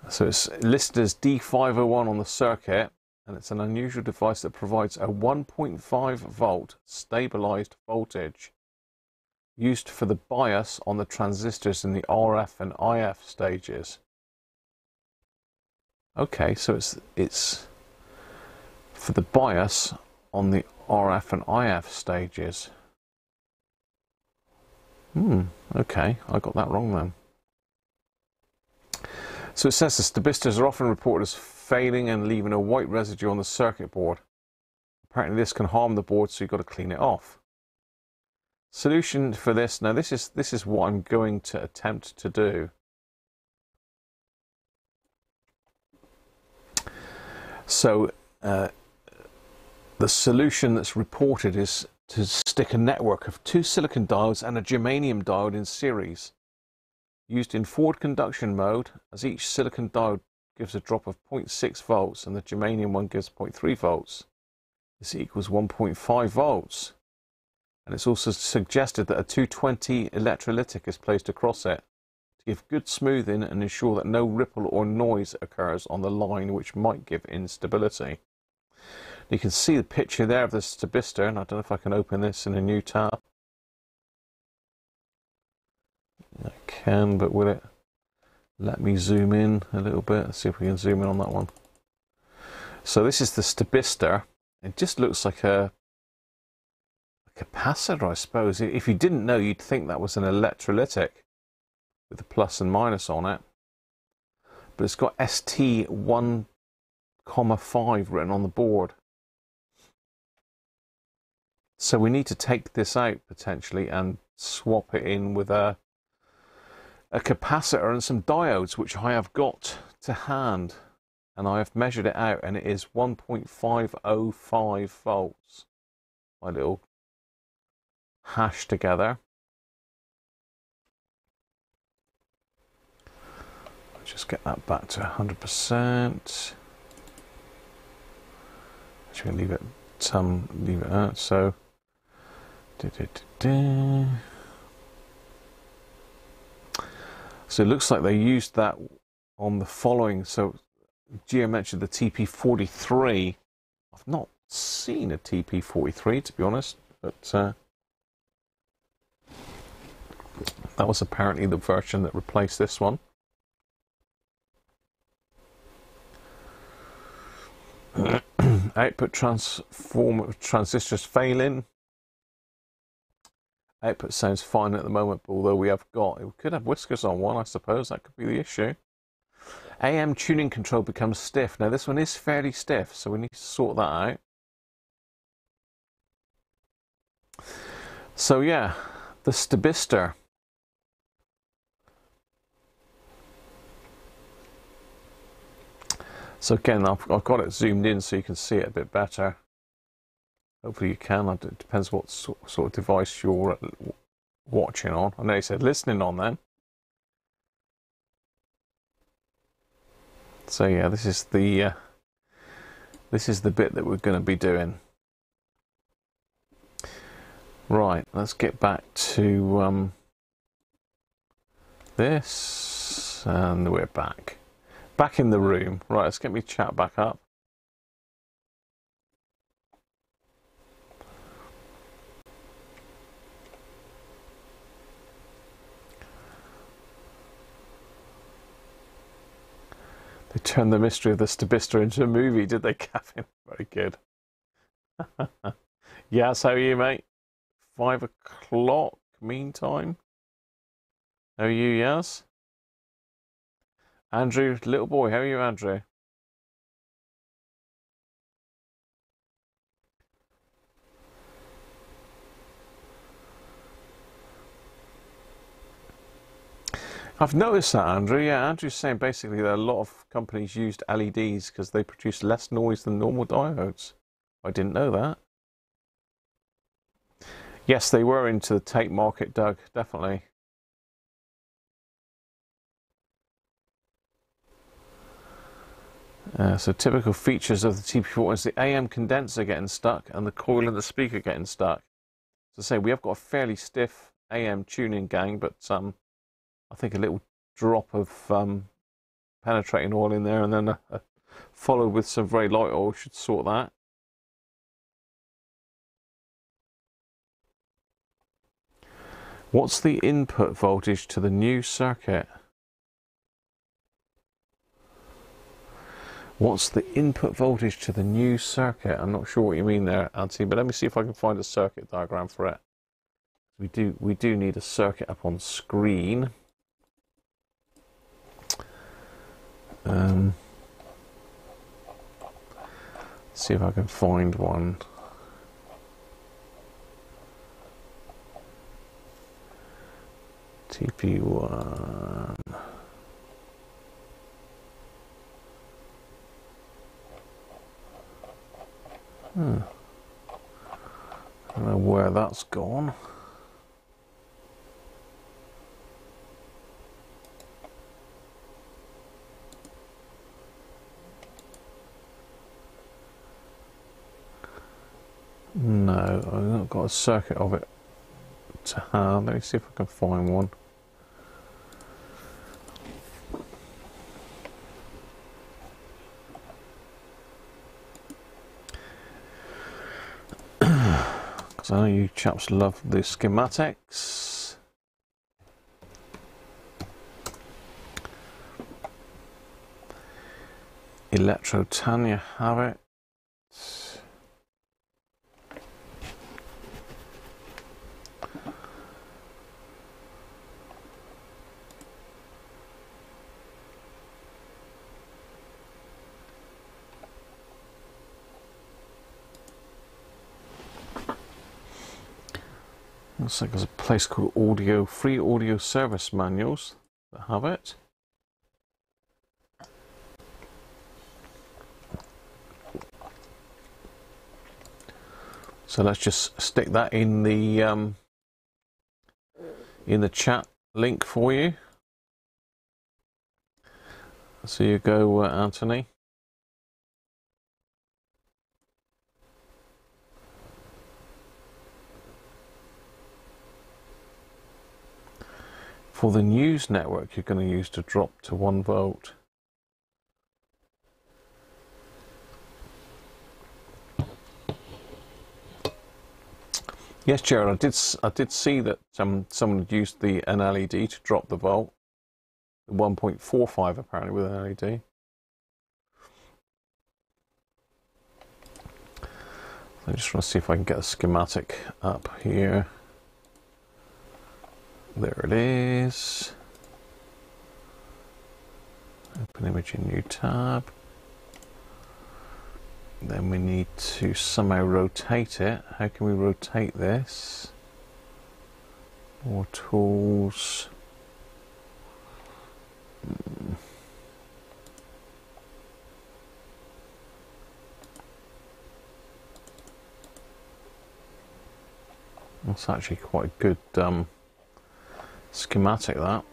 So it's listed as D501 on the circuit, and it's an unusual device that provides a 1.5 volt stabilized voltage used for the bias on the transistors in the RF and IF stages. Okay, so it's it's for the bias on the RF and IF stages. Hmm, okay, I got that wrong then. So it says the stabistors are often reported as failing and leaving a white residue on the circuit board. Apparently this can harm the board, so you've got to clean it off. Solution for this, now this is, this is what I'm going to attempt to do. So uh, the solution that's reported is to stick a network of two silicon diodes and a germanium diode in series used in forward conduction mode as each silicon diode gives a drop of 0.6 volts and the germanium one gives 0.3 volts. This equals 1.5 volts. And it's also suggested that a 220 electrolytic is placed across it to give good smoothing and ensure that no ripple or noise occurs on the line which might give instability. You can see the picture there of the stabistor, and I don't know if I can open this in a new tab. I can, but will it let me zoom in a little bit? See if we can zoom in on that one. So this is the stabistor. It just looks like a, a capacitor, I suppose. If you didn't know, you'd think that was an electrolytic with a plus and minus on it. But it's got ST1, comma 5 written on the board. So we need to take this out potentially and swap it in with a a capacitor and some diodes which I have got to hand and I have measured it out and it is 1.505 volts. My little hash together. Just get that back to 100% actually leave it some leave it out so. Da, da, da, So it looks like they used that on the following. So Geir mentioned the TP43. I've not seen a TP43 to be honest, but uh, that was apparently the version that replaced this one. Output transform transistors failing. Output sounds fine at the moment, although we have got, we could have whiskers on one, I suppose. That could be the issue. AM tuning control becomes stiff. Now this one is fairly stiff, so we need to sort that out. So yeah, the Stabistor. So again, I've, I've got it zoomed in so you can see it a bit better. Hopefully you can. It depends what sort of device you're uh, watching on. I know you said listening on then. So yeah, this is the uh, This is the bit that we're going to be doing. Right, let's get back to um, this, and we're back. Back in the room. Right, let's get me chat back up. They turned the mystery of the Stabistor into a movie, did they, Kevin? Very good. yes, how are you, mate? Five o'clock, meantime. How are you, yes? Andrew, little boy, how are you, Andrew? I've noticed that, Andrew. Yeah, Andrew's saying basically that a lot of companies used LEDs because they produce less noise than normal diodes. I didn't know that. Yes, they were into the tape market, Doug, definitely. Uh, so typical features of the TP4 is the AM condenser getting stuck and the coil in the speaker getting stuck. So say we have got a fairly stiff AM tuning gang, but um, I think a little drop of um, penetrating oil in there and then followed with some very light oil should sort that. What's the input voltage to the new circuit? What's the input voltage to the new circuit? I'm not sure what you mean there, Auntie, but let me see if I can find a circuit diagram for it. We do we do need a circuit up on screen. Um, see if I can find one. TP1. Hmm. I don't know where that's gone. No, I've not got a circuit of it to hand. Let me see if I can find one. Because I know you chaps love the schematics. Elektrotanya have it. Looks like there's a place called Audio Free Audio Service Manuals that have it. So let's just stick that in the um, in the chat link for you. So you go, uh, Anthony. For the news network, you're going to use to drop to one volt. Yes, Jared, I did. I did see that um, someone had used the an LED to drop the volt. 1.45 apparently with an LED. I just want to see if I can get a schematic up here. There it is. Open image in new tab. Then we need to somehow rotate it. How can we rotate this? More tools. Hmm. That's actually quite a good um, schematic that.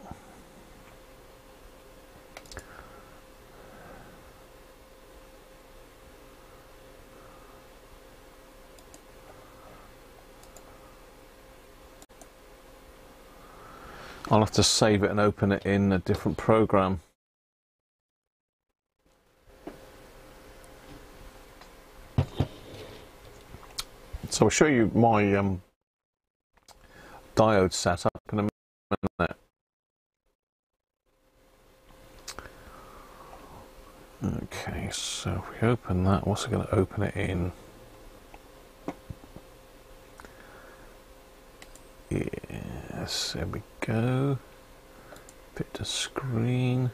I'll have to save it and open it in a different program. So I'll show you my um, diode setup in a minute. Okay, so if we open that, what's it going to open it in? Yes, there we go. Bit to screen.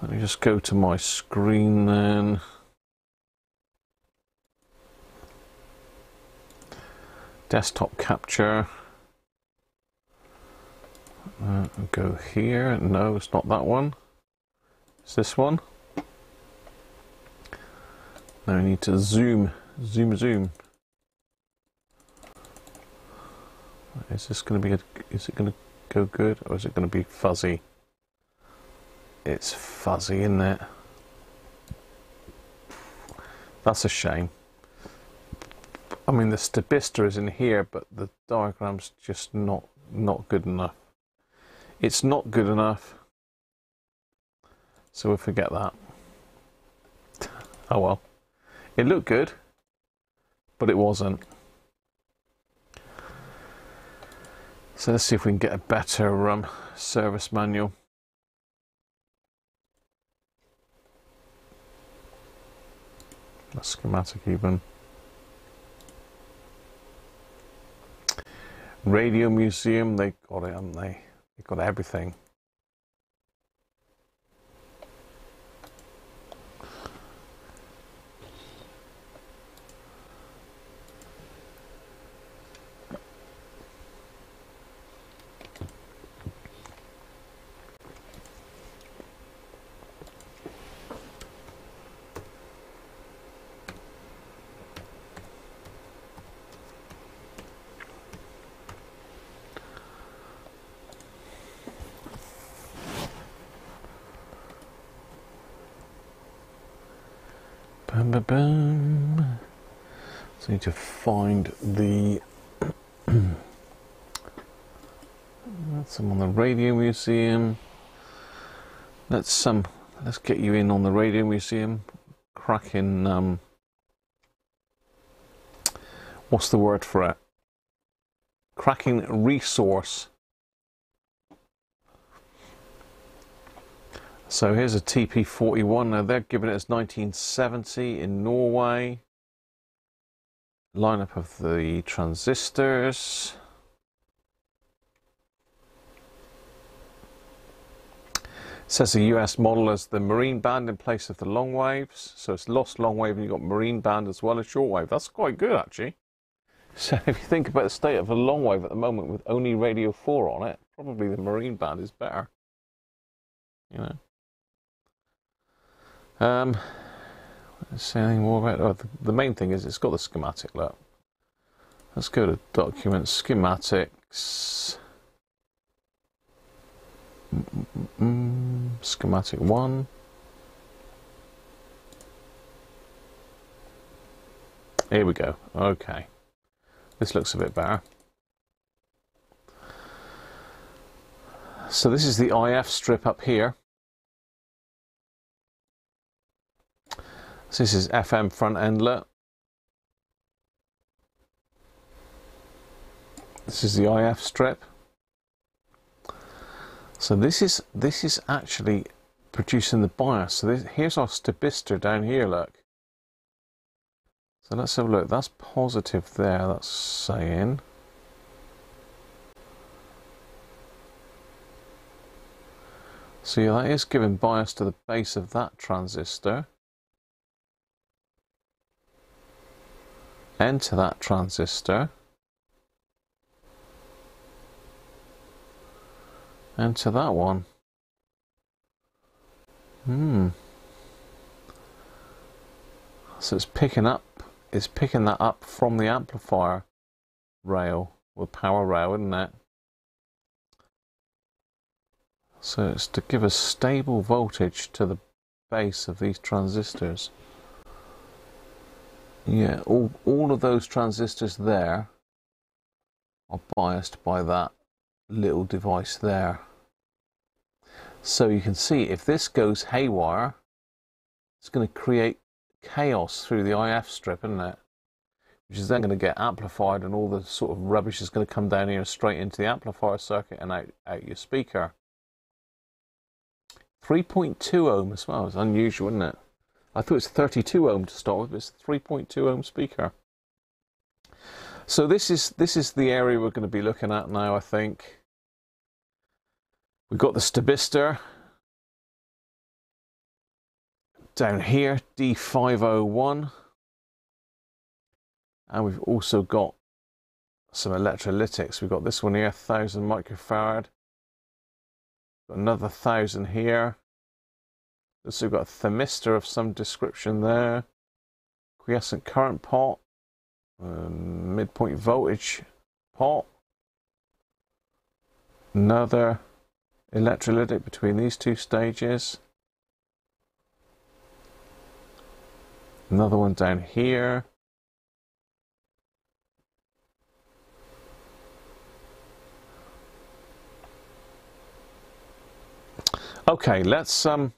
Let me just go to my screen then. Desktop capture. Uh, go here. No, it's not that one. It's this one. Now we need to zoom, zoom, zoom. Is this going to be a, is it going to go good or is it going to be fuzzy? It's fuzzy, isn't it? That's a shame. I mean, the Stabistor is in here, but the diagram's just not not good enough. It's not good enough, so we'll forget that. Oh well. It looked good, but it wasn't. So let's see if we can get a better um, service manual. A schematic even. Radio Museum, they got it, haven't they? They got everything. To find the. That's them on the Radio Museum. Let's um, let's get you in on the Radio Museum. Cracking um, what's the word for it? Cracking resource. So here's a TP41. Now they're giving it as 1970 in Norway. Lineup of the transistors. says the US model as the marine band in place of the long waves. So it's lost long wave and you've got marine band as well as short wave. That's quite good actually. So if you think about the state of a long wave at the moment with only radio 4 on it, probably the marine band is better. You know. Um, say anything more about oh, the, main thing is it's got the schematic look. Let's go to document schematics. Schematic one. Here we go. Okay. This looks a bit better. So this is the IF strip up here. So this is FM front endlet. This is the IF strip. So this is this is actually producing the bias. So this, here's our stabistor down here. Look. So let's have a look. That's positive there. That's saying. So yeah, that is giving bias to the base of that transistor. Enter that transistor, enter that one. Hmm. So it's picking up, it's picking that up from the amplifier rail, or power rail, isn't it? So it's to give a stable voltage to the base of these transistors. Yeah, all, all of those transistors there are biased by that little device there. So you can see if this goes haywire, it's going to create chaos through the IF strip, isn't it? Which is then going to get amplified and all the sort of rubbish is going to come down here straight into the amplifier circuit and out, out your speaker. 3.2 ohm as well. It's unusual, isn't it? I thought it's 32 ohm to start with, but it's 3.2 ohm speaker. So this is this is the area we're going to be looking at now. I think we've got the Stabistor down here, D501, and we've also got some electrolytics. We've got this one here, 1000 microfarad. Got another thousand here. So we've got a thermistor of some description there. Quiescent current pot. Um, midpoint voltage pot. Another electrolytic between these two stages. Another one down here. Okay, let's um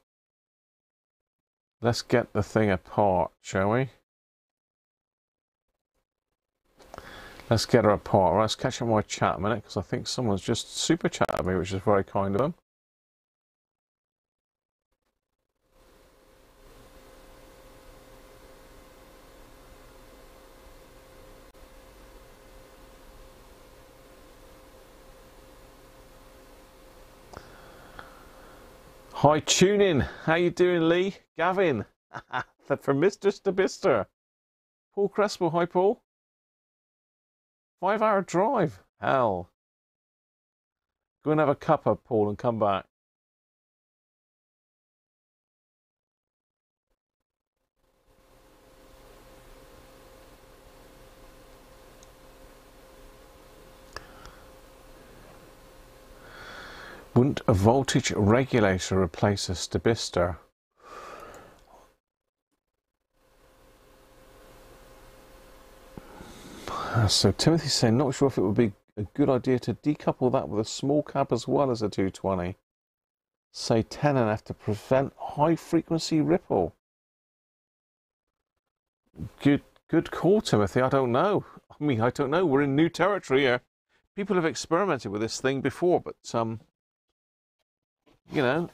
let's get the thing apart, shall we? Let's get her apart. Let's catch up my chat a minute because I think someone's just super chatted me, which is very kind of them. Hi, tune in. How you doing, Lee? Gavin, from Mr. Stabistor. Paul Crespo. Hi, Paul. Five hour drive. Hell. Go and have a cuppa, Paul, and come back. Wouldn't a voltage regulator replace a stabistor? So Timothy's saying, not sure if it would be a good idea to decouple that with a small cab as well as a 220. Say 10 and have to prevent high frequency ripple. Good, good call, Timothy. I don't know. I mean, I don't know. We're in new territory here. People have experimented with this thing before, but um, you know,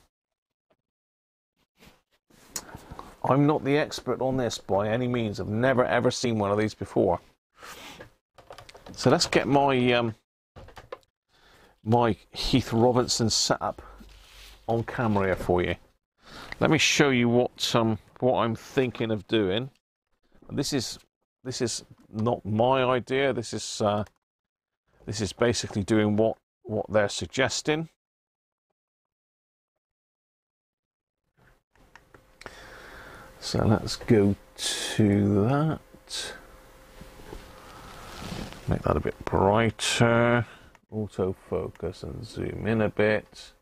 I'm not the expert on this by any means. I've never ever seen one of these before. So let's get my um, my Heath Robinson setup on camera here for you. Let me show you what um, what I'm thinking of doing. This is this is not my idea. This is uh, this is basically doing what what they're suggesting. So let's go to that. Make that a bit brighter. Autofocus and zoom in a bit.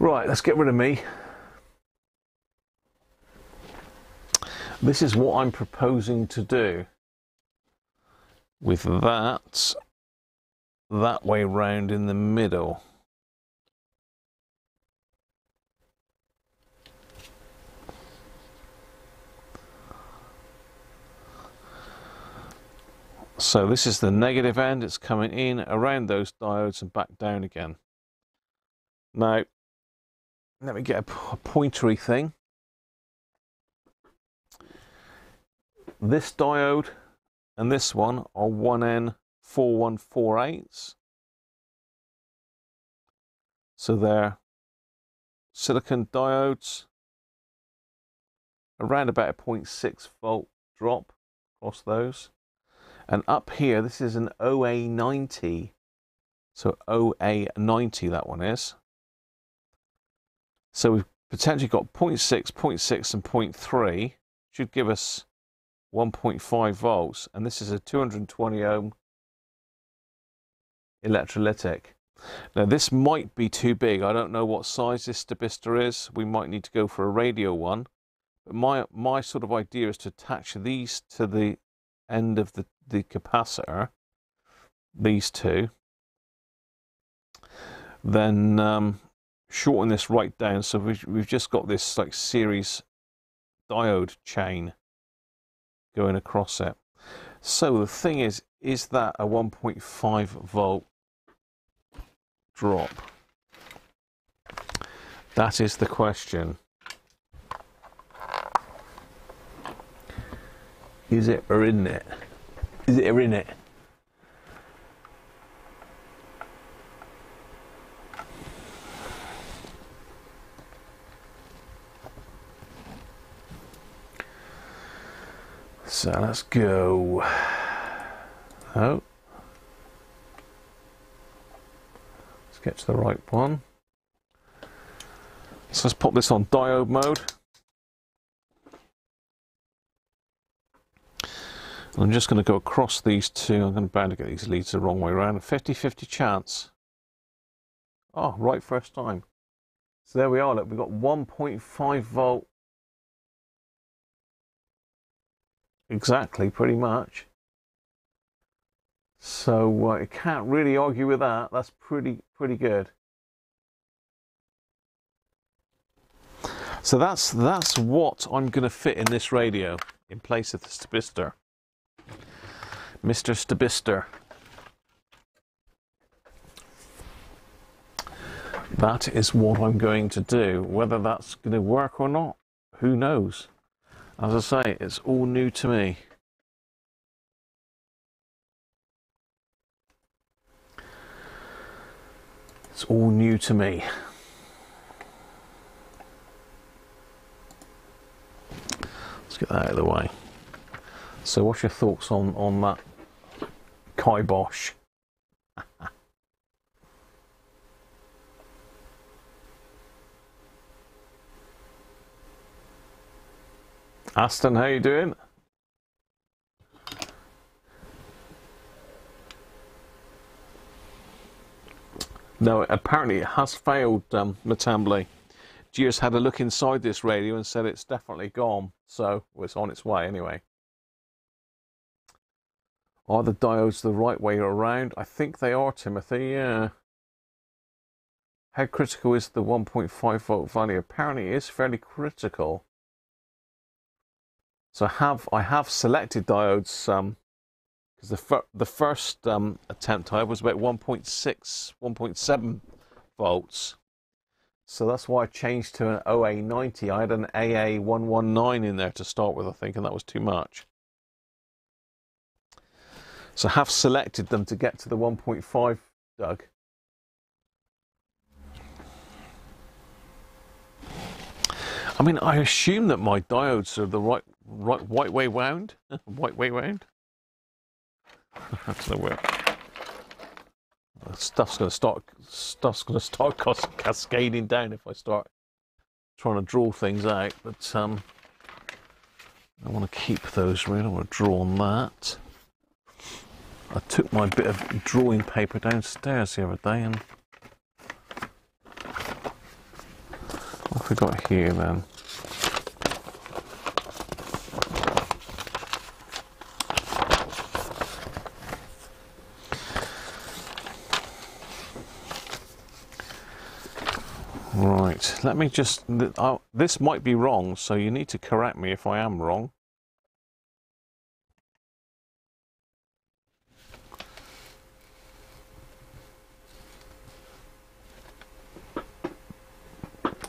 Right, let's get rid of me. This is what I'm proposing to do with that that way round in the middle. So this is the negative end, it's coming in around those diodes and back down again. Now, let me get a, a pointery thing. This diode and this one are 1N 4148s. So they're silicon diodes around about a 0.6 volt drop across those. And up here, this is an OA90. So OA90, that one is. So we've potentially got 0.6, 0.6 and 0.3. Should give us 1.5 volts. And this is a 220 ohm electrolytic. Now this might be too big. I don't know what size this Stabistor is. We might need to go for a radio one. But my my sort of idea is to attach these to the end of the, the capacitor, these two, then um, shorten this right down so we've, we've just got this like series diode chain going across it. So the thing is, is that a 1.5 volt drop? That is the question. Is it or isn't it? Is it or isn't it? So let's go. Oh. Get to the right one. So let's pop this on diode mode. I'm just going to go across these two. I'm going to bound to get these leads the wrong way around. 50-50 chance. Oh, right first time. So there we are. Look, we've got 1.5 volt. Exactly, pretty much. So uh, you can't really argue with that. That's pretty pretty good. So that's that's what I'm going to fit in this radio in place of the Stabistor. Mr. Stabistor. That is what I'm going to do. Whether that's going to work or not, who knows? As I say, it's all new to me. It's all new to me. Let's get that out of the way. So, what's your thoughts on on that kibosh? Aston, how you doing? No, apparently it has failed, um, Matambly. Had a look inside this radio and said it's definitely gone, so it's on its way anyway. Are the diodes the right way around? I think they are, Timothy, yeah. How critical is the 1.5 volt value? Apparently it is fairly critical. So I have I have selected diodes um, because the fir the first um, attempt I had was about 1.6 1.7 volts. So that's why I changed to an OA90. I had an AA119 in there to start with, I think, and that was too much. So I have selected them to get to the 1.5, Doug. I mean, I assume that my diodes are the right, right white way wound. white way wound. That's the word. Stuff's gonna start. Stuff's gonna start cascading down if I start trying to draw things out. But um, I want to keep those. Really, I want to draw on that. I took my bit of drawing paper downstairs the other day and what have we got here then? Right, let me just, uh, this might be wrong, so you need to correct me if I am wrong.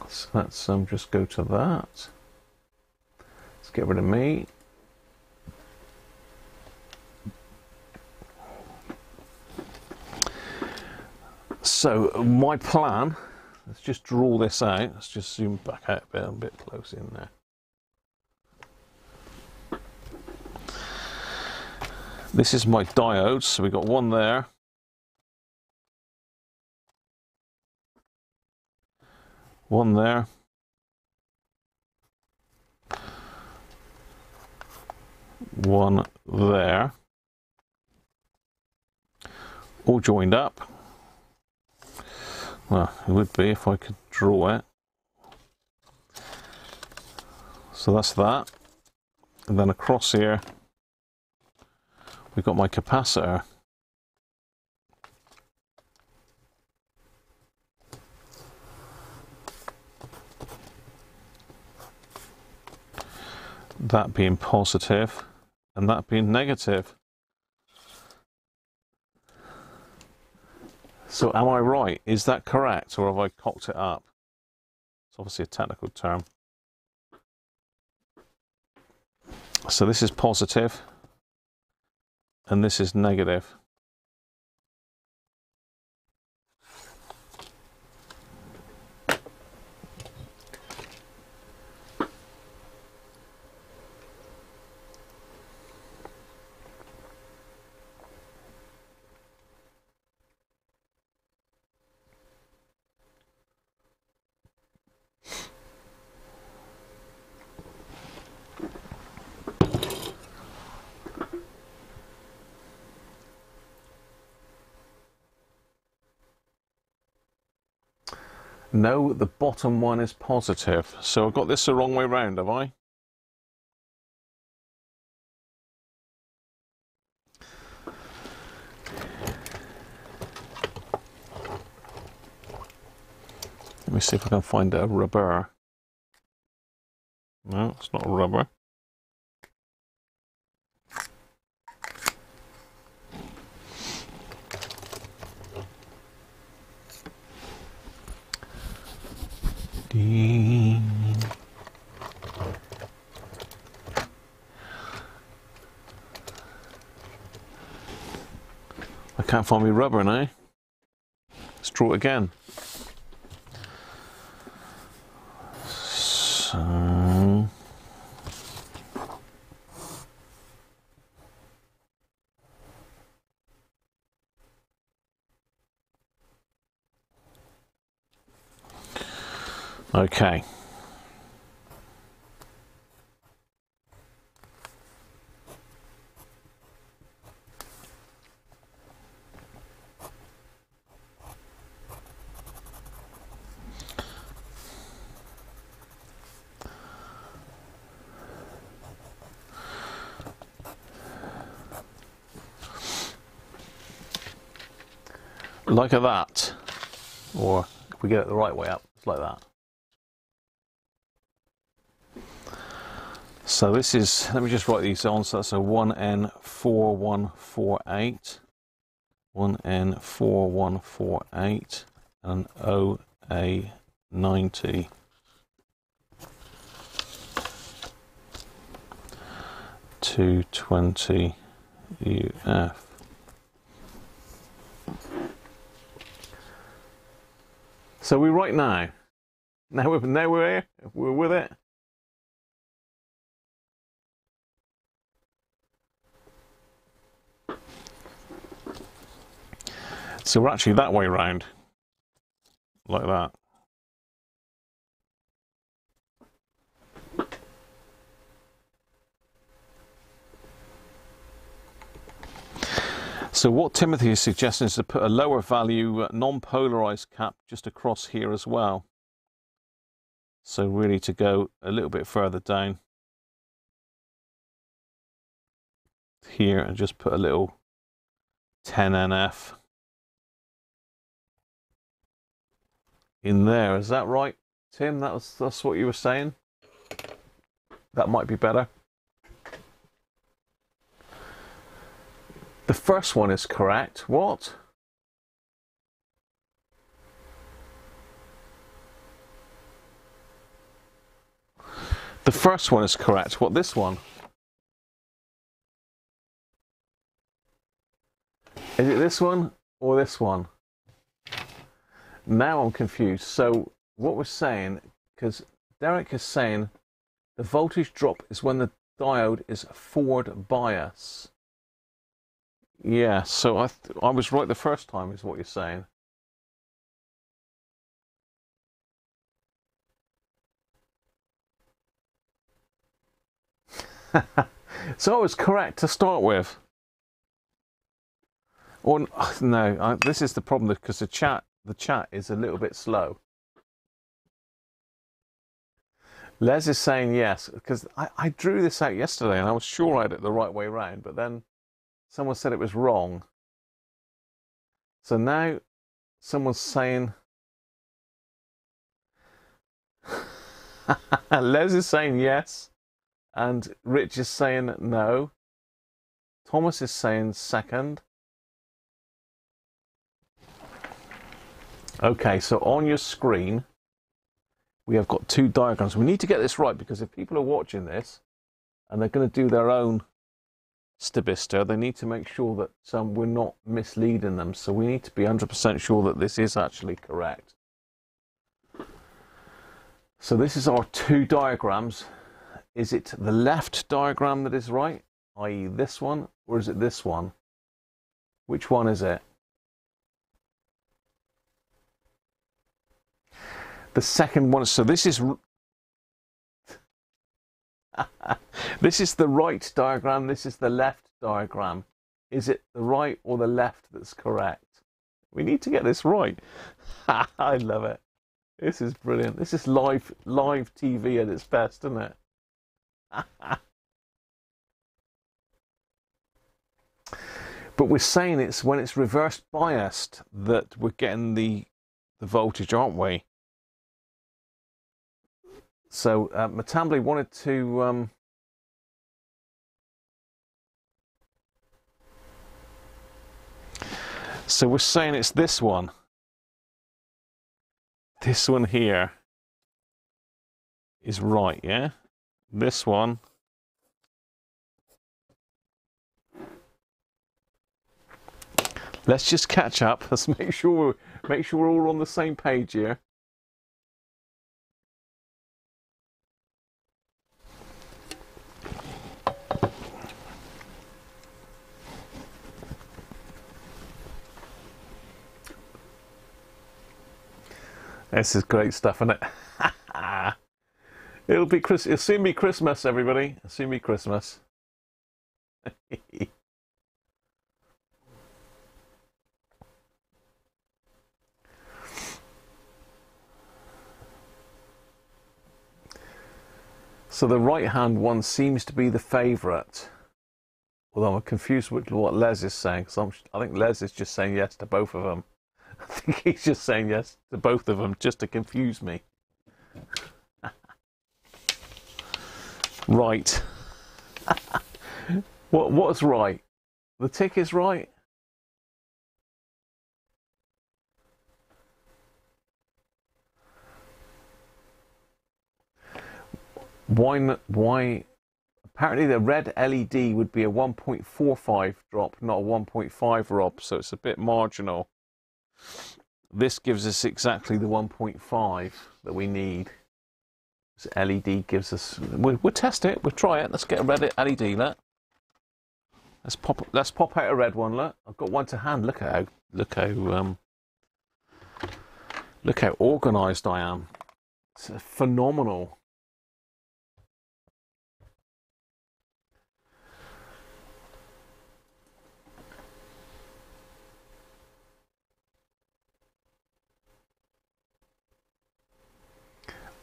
So let's um, just go to that. Let's get rid of me. So my plan, let's just draw this out. Let's just zoom back out a bit, a bit close in there. This is my diodes, so we've got one there. one there. One there. All joined up. Well, it would be if I could draw it. So that's that. And then across here, we've got my capacitor. That being positive and that being negative. So am I right? Is that correct or have I cocked it up? It's obviously a technical term. So this is positive and this is negative. No, the bottom one is positive. So I've got this the wrong way round, have I? Let me see if I can find a rubber. No, it's not rubber. Can't find my rubber now. Let's draw it again. So... Okay. Like a that. Or if we get it the right way up, it's like that. So this is, let me just write these on. So that's a 1N4148, 1N4148, and an OA90. Two twenty UF. So we're right now. Now we're now we're here. We're with it. So we're actually that way round, like that. So what Timothy is suggesting is to put a lower value uh, non-polarized cap just across here as well. So really to go a little bit further down here and just put a little 10NF in there. Is that right, Tim? That was that's what you were saying. That might be better. The first one is correct. What? The first one is correct. What, this one? Is it this one or this one? Now I'm confused. So what we're saying, because Derek is saying the voltage drop is when the diode is forward bias. Yeah, so I I was right the first time, is what you're saying. so I was correct to start with. Or no, I, this is the problem because the chat the chat is a little bit slow. Les is saying yes because I, I drew this out yesterday and I was sure I had it the right way round, but then someone said it was wrong. So now someone's saying Les is saying yes, and Rich is saying no. Thomas is saying second. Okay, so on your screen, we have got two diagrams. We need to get this right because if people are watching this and they're going to do their own Stabistor, they need to make sure that um, we're not misleading them. So we need to be 100% sure that this is actually correct. So this is our two diagrams. Is it the left diagram that is right, i.e. this one, or is it this one? Which one is it? The second one, so this is this is the right diagram, this is the left diagram. Is it the right or the left that's correct? We need to get this right. I love it. This is brilliant. This is live live TV at its best, isn't it? but we're saying it's when it's reverse biased that we're getting the the voltage, aren't we? So uh, Matambly wanted to um, So we're saying it's this one this one here is right, yeah? This one Let's just catch up. Let's make sure we make sure we're all on the same page here. This is great stuff, isn't it? It'll be Chris. It'll soon be Christmas, everybody. It'll soon be Christmas. so the right-hand one seems to be the favourite. Although I'm confused with what Les is saying, because I think Les is just saying yes to both of them. I think he's just saying yes to both of them just to confuse me. right. what what's right? The tick is right. Why why apparently the red LED would be a 1.45 drop, not a 1.5 drop, so it's a bit marginal. This gives us exactly the 1.5 that we need. This LED gives us. We'll, we'll, test it. We'll try it. Let's get a red LED. Look. Let's pop. Let's pop out a red one. Look. I've got one to hand. Look how. Look how. Um. Look how organised I am. It's phenomenal.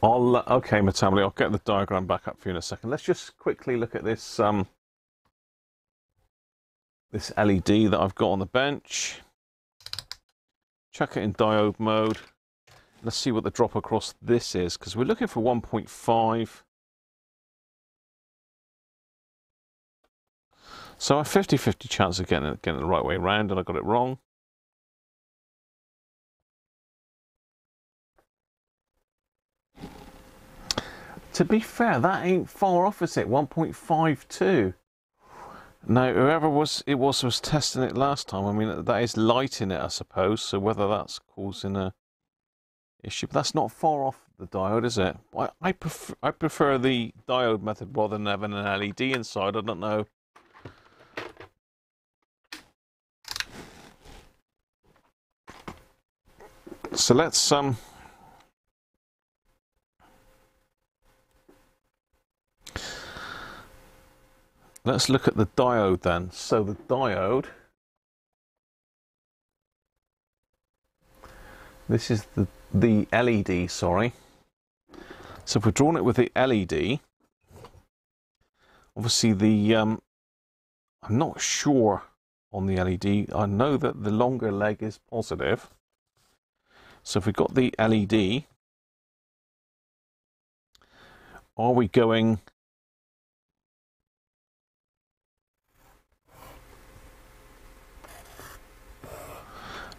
I'll, okay, Matamli, I'll get the diagram back up for you in a second. Let's just quickly look at this um, this LED that I've got on the bench. Chuck it in diode mode. Let's see what the drop across this is, because we're looking for 1.5. So a 50-50 chance of getting it, getting it the right way around, and I got it wrong. To be fair, that ain't far off, is it? 1.52. Now, whoever was it was was testing it last time. I mean, that is lighting it, I suppose. So whether that's causing a issue, but that's not far off the diode, is it? I, I prefer I prefer the diode method rather than having an LED inside. I don't know. So let's um Let's look at the diode then. So the diode, this is the, the LED, sorry. So if we're drawing it with the LED, obviously the um, I'm not sure on the LED. I know that the longer leg is positive. So if we've got the LED, are we going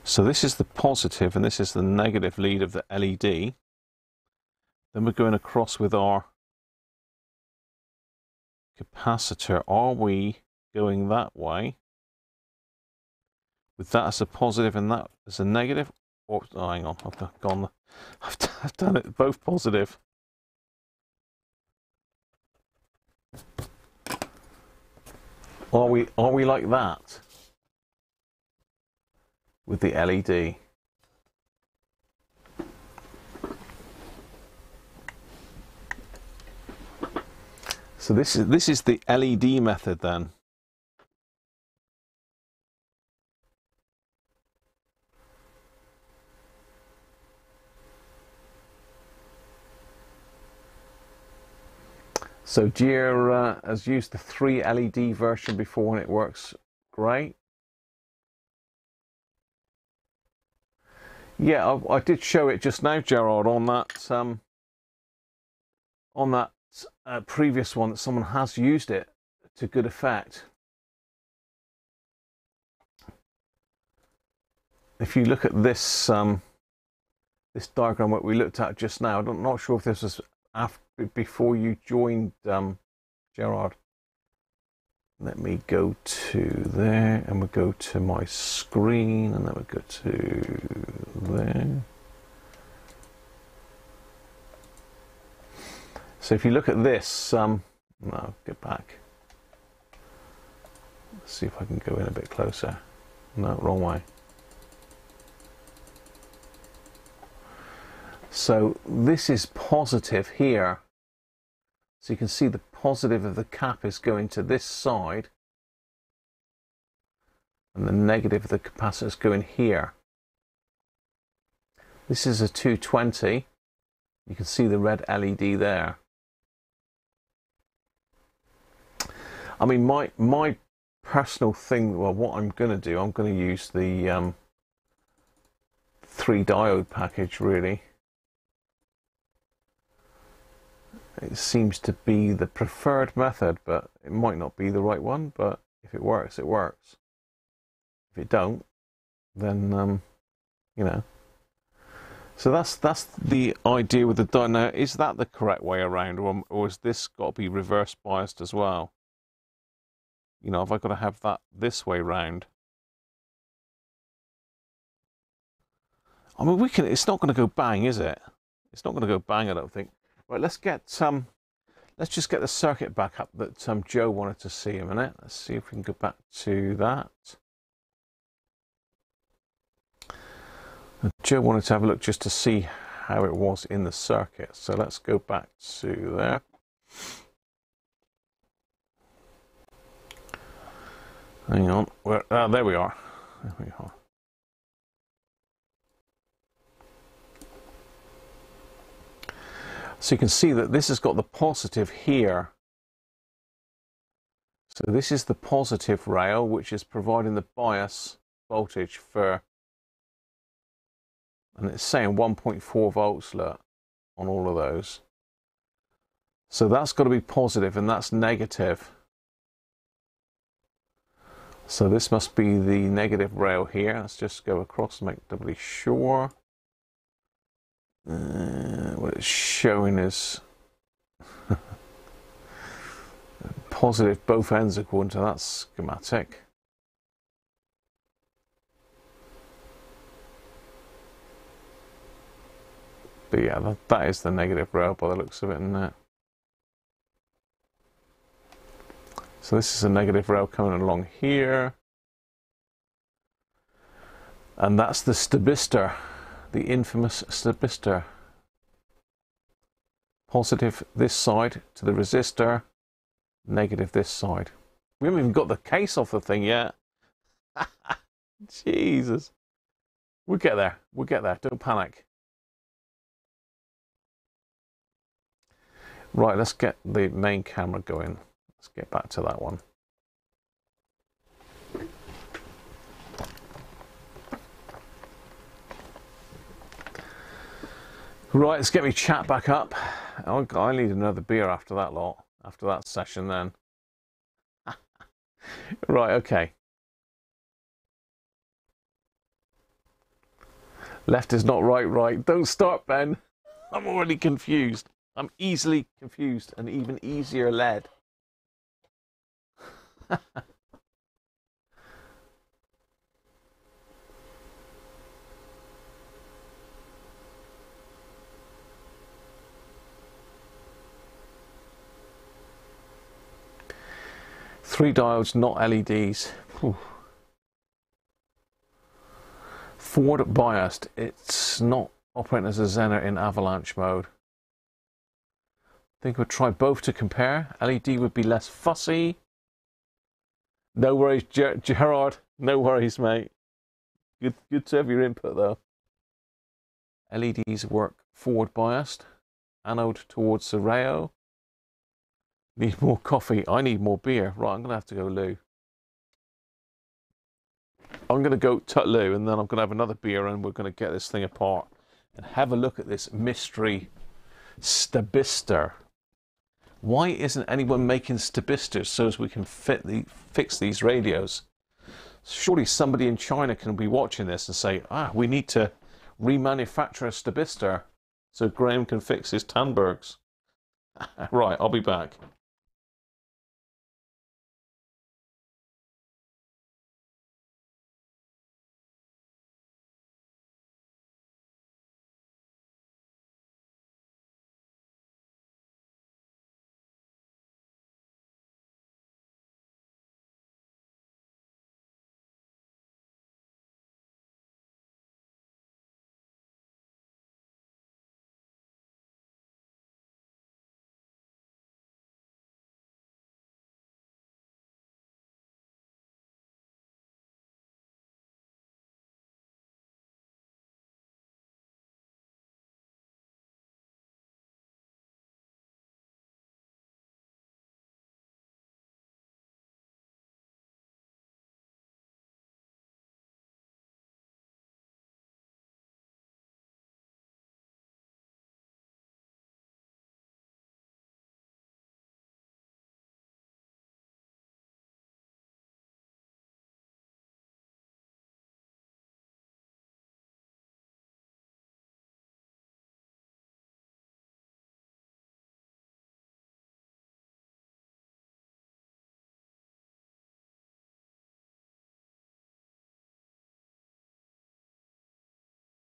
So this is the positive and this is the negative lead of the LED. Then we're going across with our capacitor. Are we going that way? With that as a positive and that as a negative? Or, oh, hang on, I've gone, I've, I've done it both positive. Are we, are we like that? With the LED. So this is this is the LED method then. So Jira has used the 3 LED version before and it works great. Yeah, I, I, did show it just now, Gerard, on that um, on that uh, previous one that someone has used it to good effect. If you look at this um, this diagram what we looked at just now, I'm not sure if this was after before you joined um, Gerard. Let me go to there and we'll go to my screen and then we'll go to there. So if you look at this, um, no, get back. Let's see if I can go in a bit closer. No, wrong way. So this is positive here. So you can see the positive of the cap is going to this side and the negative of the capacitor is going here. This is a 220. You can see the red LED there. I mean, my my personal thing, well, what I'm going to do, I'm going to use the um, three diode package really. It seems to be the preferred method, but it might not be the right one. But if it works, it works. If it don't, then um, you know. So that's that's the idea with the diode. Now, is that the correct way around, or, or is this got to be reverse biased as well? You know, have I got to have that this way round? I mean, we can. It's not going to go bang, is it? It's not going to go bang. I don't think. Right, let's get um, let's just get the circuit back up that um, Joe wanted to see a minute. Let's see if we can go back to that. Joe wanted to have a look just to see how it was in the circuit. So let's go back to there. Hang on, Where, uh, there we are. There we are. So you can see that this has got the positive here. So this is the positive rail, which is providing the bias voltage for, and it's saying 1.4 volts look, on all of those. So that's got to be positive and that's negative. So this must be the negative rail here. Let's just go across and make doubly sure. Uh, what it's showing is positive both ends according to that schematic. But yeah, that, that is the negative rail by the looks of it, isn't it? So this is a negative rail coming along here. And that's the stabilizer the infamous stabilizer. Positive this side to the resistor, negative this side. We haven't even got the case off the thing yet. Jesus. We'll get there. We'll get there. Don't panic. Right, let's get the main camera going. Let's get back to that one. Right, let's get me chat back up. Oh, I need another beer after that lot, after that session then. right, okay. Left is not right, right. Don't start, Ben. I'm already confused. I'm easily confused and even easier led. Three diodes, not LEDs. Whew. Forward biased. It's not operating as a Zener in avalanche mode. I think we'll try both to compare. LED would be less fussy. No worries, Ger Gerard. No worries, mate. Good, good to have your input though. LEDs work forward biased. Anode towards the rail. Need more coffee. I need more beer. Right, I'm going to have to go loo. I'm going to go tut loo and then I'm going to have another beer and we're going to get this thing apart and have a look at this mystery stabistor. Why isn't anyone making stabistors so as we can fit the, fix these radios? Surely somebody in China can be watching this and say, ah, we need to remanufacture a stabistor so Graham can fix his Tandbergs. right, I'll be back.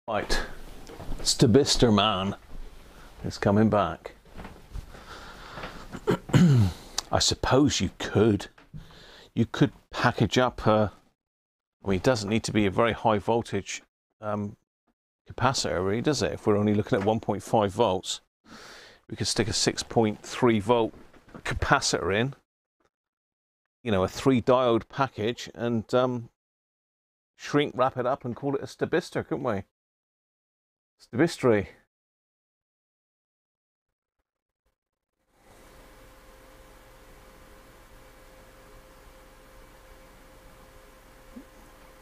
Right, Stabistor man is coming back. I suppose you could. You could package up a. I mean, it doesn't need to be a very high voltage um, capacitor, really, does it? If we're only looking at 1.5 volts, we could stick a 6.3 volt capacitor in. You know, a three diode package, and um, shrink wrap it up and call it a Stabistor, couldn't we? It's the mystery.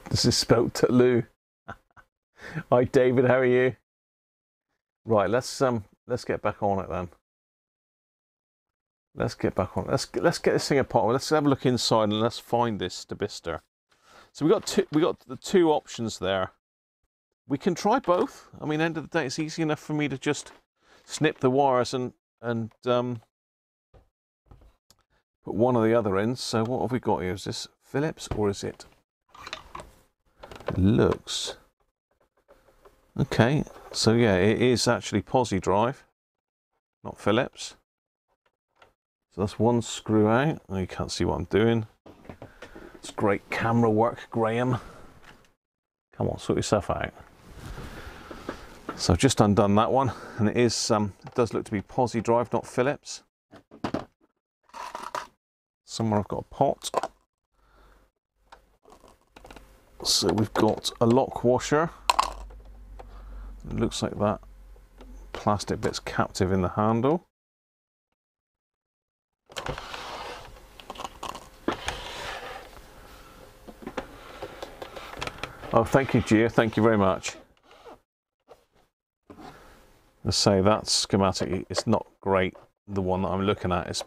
This is spelt to Lou. Hi David, how are you? Right, let's um let's get back on it then. Let's get back on. Let's let's get this thing apart. Let's have a look inside and let's find this Stabistor. So we got two we got the two options there we can try both. I mean, end of the day, it's easy enough for me to just snip the wires and and um, put one or the other ends. So what have we got here? Is this Phillips or is it? looks okay. So yeah, it is actually Posi drive, not Phillips. So that's one screw out. Oh, you can't see what I'm doing. It's great camera work, Graham. Come on, sort yourself out. So I've just undone that one and it is um, it does look to be Posi drive, not Phillips. Somewhere I've got a pot. So we've got a lock washer. It looks like that plastic bit's captive in the handle. Oh, thank you, Geir. Thank you very much. Say that schematic is not great. The one that I'm looking at is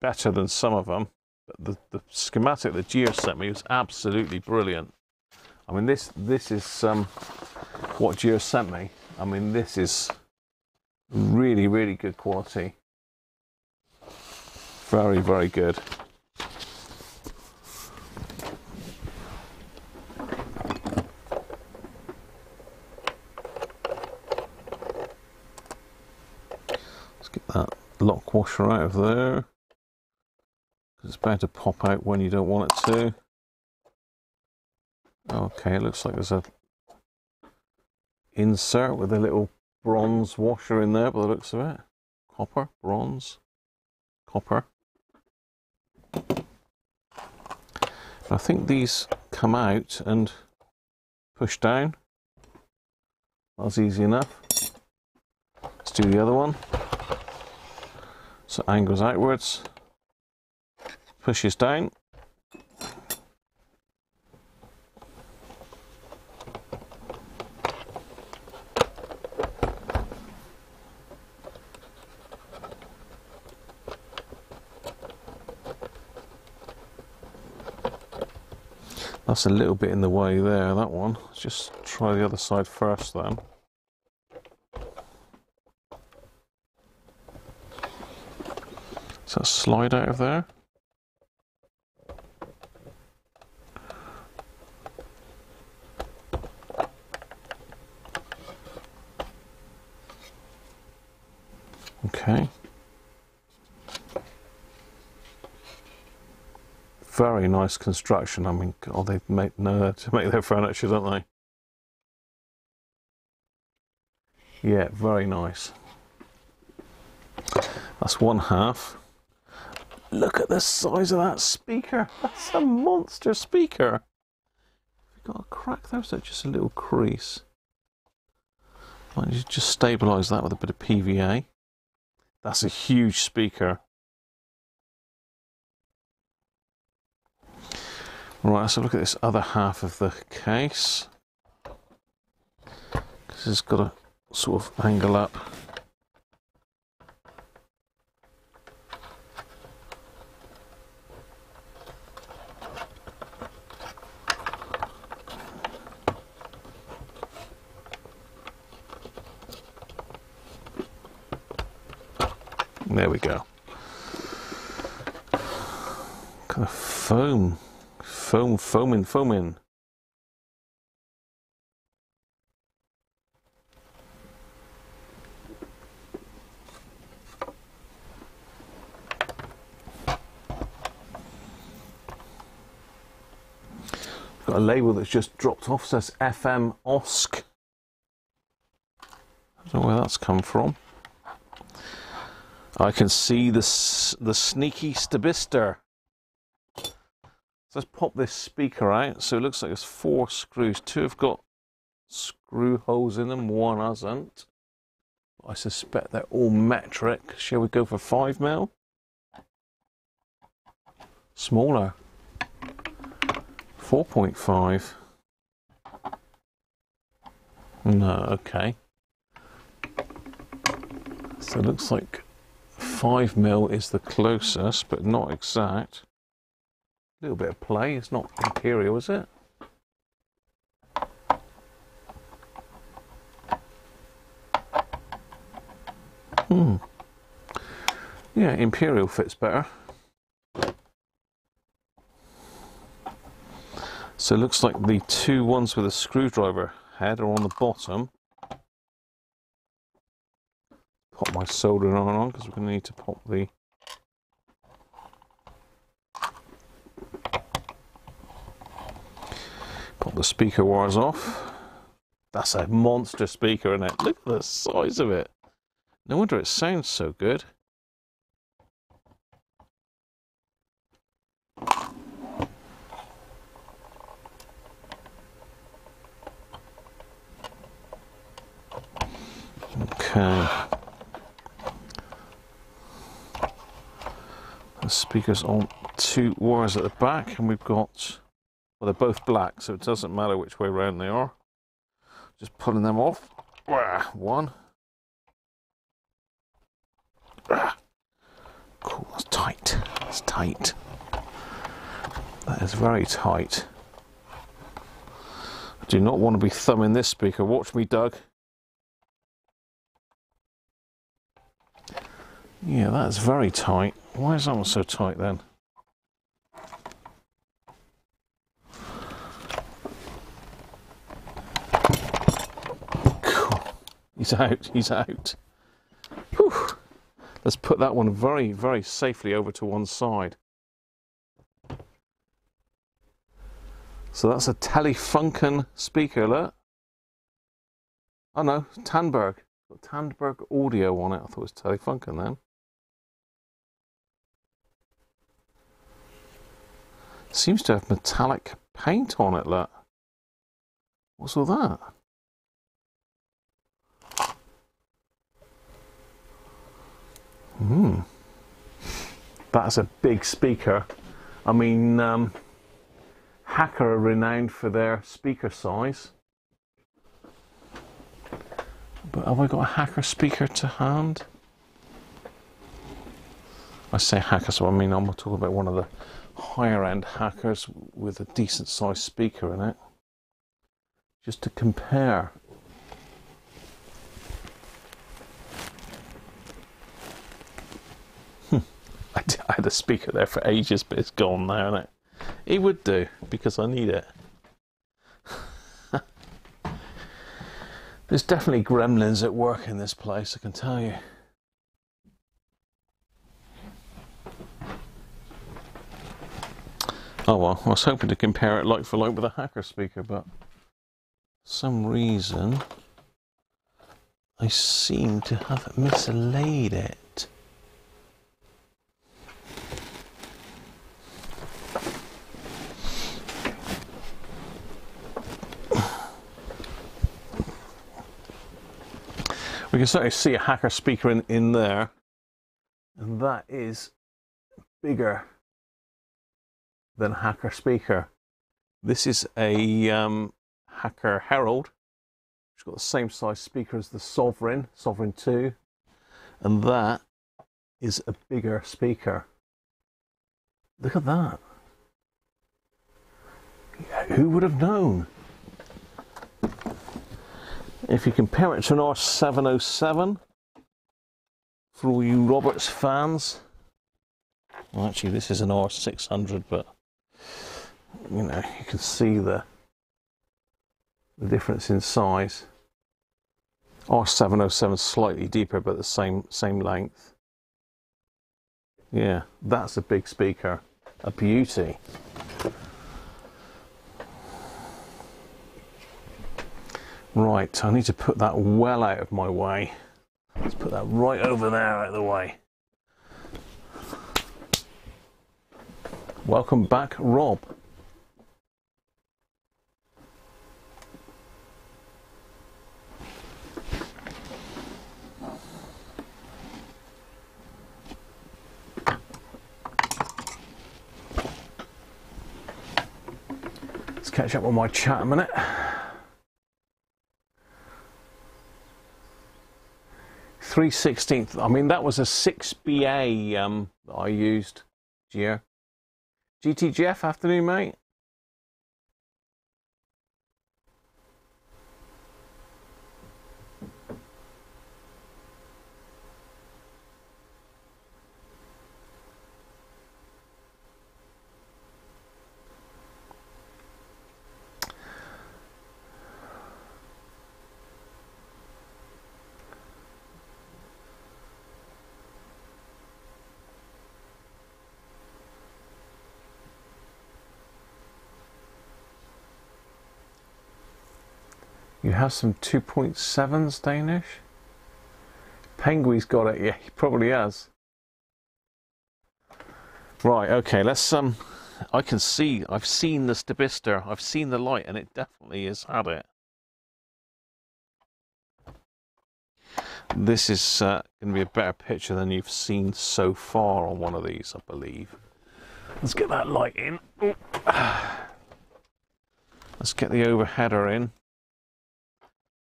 better than some of them. But the, the schematic that Geir sent me was absolutely brilliant. I mean, this this is um, what Geir sent me. I mean, this is really, really good quality. Very, very good. Let's get that lock washer out of there. It's bound to pop out when you don't want it to. Okay, it looks like there's a insert with a little bronze washer in there by the looks of it. Copper, bronze, copper. I think these come out and push down. That's easy enough. Let's do the other one. So angles outwards, pushes down. That's a little bit in the way there, that one. Let's just try the other side first then. That slide out of there? Okay. Very nice construction. I mean, God, they make know to make their furniture, don't they? Yeah, very nice. That's one half. Look at the size of that speaker. That's a monster speaker. Got a crack there, so just a little crease. Might just stabilise that with a bit of PVA. That's a huge speaker. Right, let's have a look at this other half of the case. Because it's got a sort of angle up. There we go. Kind of foam, foam, foaming, foaming. Got a label that's just dropped off, says FM OSC. I don't know where that's come from. I can see the the sneaky Stabistor. Let's pop this speaker out. So it looks like there's four screws. Two have got screw holes in them, one hasn't. I suspect they're all metric. Shall we go for five mil? Smaller. 4.5. No, okay. So it looks like 5 mil is the closest, but not exact. A little bit of play. It's not imperial, is it? Hmm. Yeah, imperial fits better. So it looks like the two ones with a screwdriver head are on the bottom. Pop my soldering iron on because we're going to need to pop the pop the speaker wires off. That's a monster speaker, isn't it? Look at the size of it. No wonder it sounds so good. Okay. The speakers on two wires at the back, and we've got Well, they're both black, so it doesn't matter which way round they are. Just pulling them off. One. Ah. Cool, that's tight. That's tight. That is very tight. I do not want to be thumbing this speaker. Watch me, Doug. Yeah, that's very tight. Why is that one so tight then? He's out, he's out. Whew. Let's put that one very, very safely over to one side. So that's a Telefunken speaker, look. Oh no, Tandberg. Tandberg audio on it. I thought it was Telefunken then. Seems to have metallic paint on it, look. What's all that? Hmm. That's a big speaker. I mean, um, Hacker are renowned for their speaker size. But have I got a Hacker speaker to hand? I say Hacker, so I mean I'm talking about one of the higher end Hackers with a decent sized speaker in it. Just to compare. Hmm. I, I had a speaker there for ages, but it's gone now, isn't it? It would do because I need it. There's definitely gremlins at work in this place, I can tell you. Oh well, I was hoping to compare it like for like with a hacker speaker, but some reason I seem to have mislaid it. We can certainly see a hacker speaker in, in there, and that is bigger than hacker speaker. This is a um, hacker Herald. It's got the same size speaker as the Sovereign, Sovereign 2, and that is a bigger speaker. Look at that. Who would have known? If you compare it to an R707, for all you Roberts fans, well, actually, this is an R600, but you know, you can see the the difference in size. R707 slightly deeper, but the same same length. Yeah, that's a big speaker, a beauty. Right, I need to put that well out of my way. Let's put that right over there out of the way. Welcome back, Rob. Catch up on my chat a minute. 316th. I mean, that was a 6BA um, I used. Yeah. GTGF, afternoon, mate. Have some 2.7s Danish? Penguin's got it, yeah, he probably has. Right, okay, let's um I can see I've seen the Stabistor, I've seen the light and it definitely has had it. This is uh, going to be a better picture than you've seen so far on one of these, I believe. Let's get that light in. Let's get the overheader in.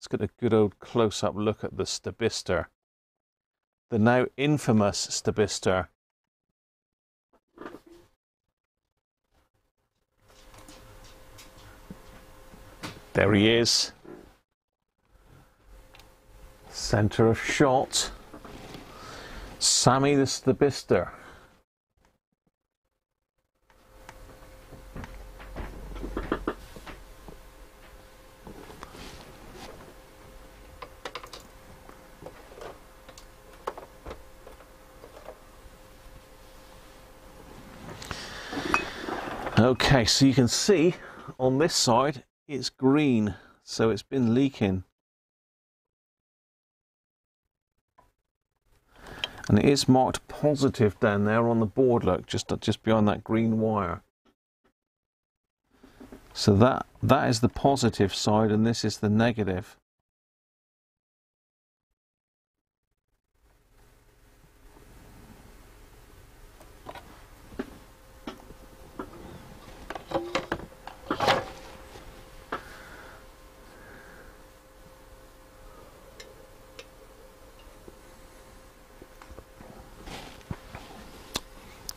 Let's get a good old close-up look at the Stabistor. The now infamous Stabistor. There he is. Center of shot. Sammy the Stabistor. Okay, so you can see on this side it's green, so it's been leaking. And it is marked positive down there on the board, look, just, just behind that green wire. So that, that is the positive side and this is the negative.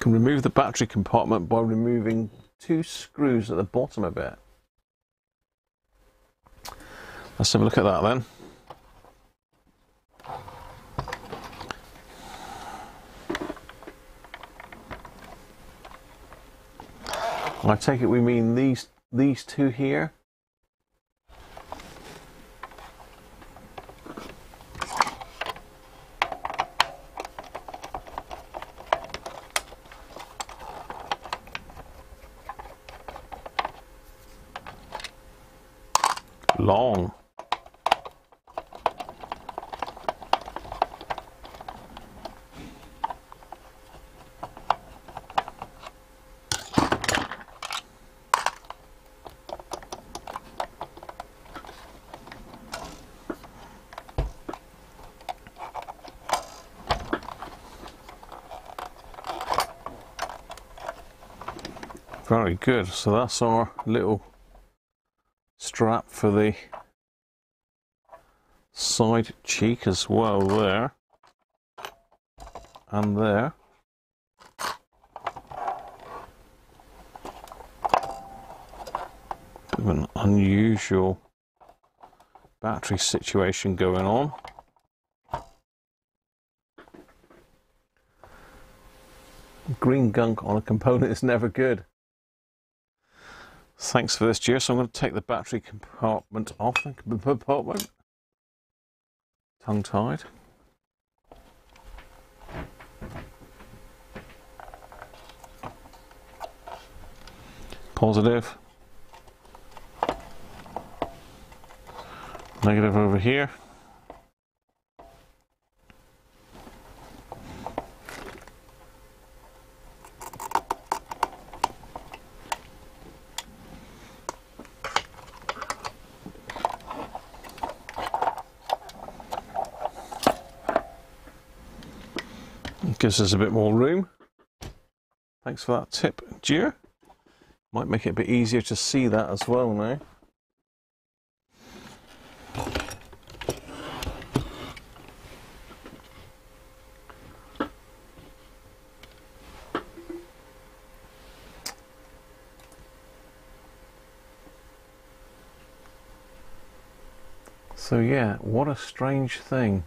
can remove the battery compartment by removing two screws at the bottom of it. Let's have a look at that then. I take it we mean these these two here. long. Very good. So that's our little strap for the side cheek as well there. And there. Bit of an unusual battery situation going on. Green gunk on a component is never good Thanks for this, Gio. So I'm going to take the battery compartment off compartment. Tongue tied. Positive. Negative over here. Gives us a bit more room. Thanks for that tip, Gio. Might make it a bit easier to see that as well now. So yeah, what a strange thing.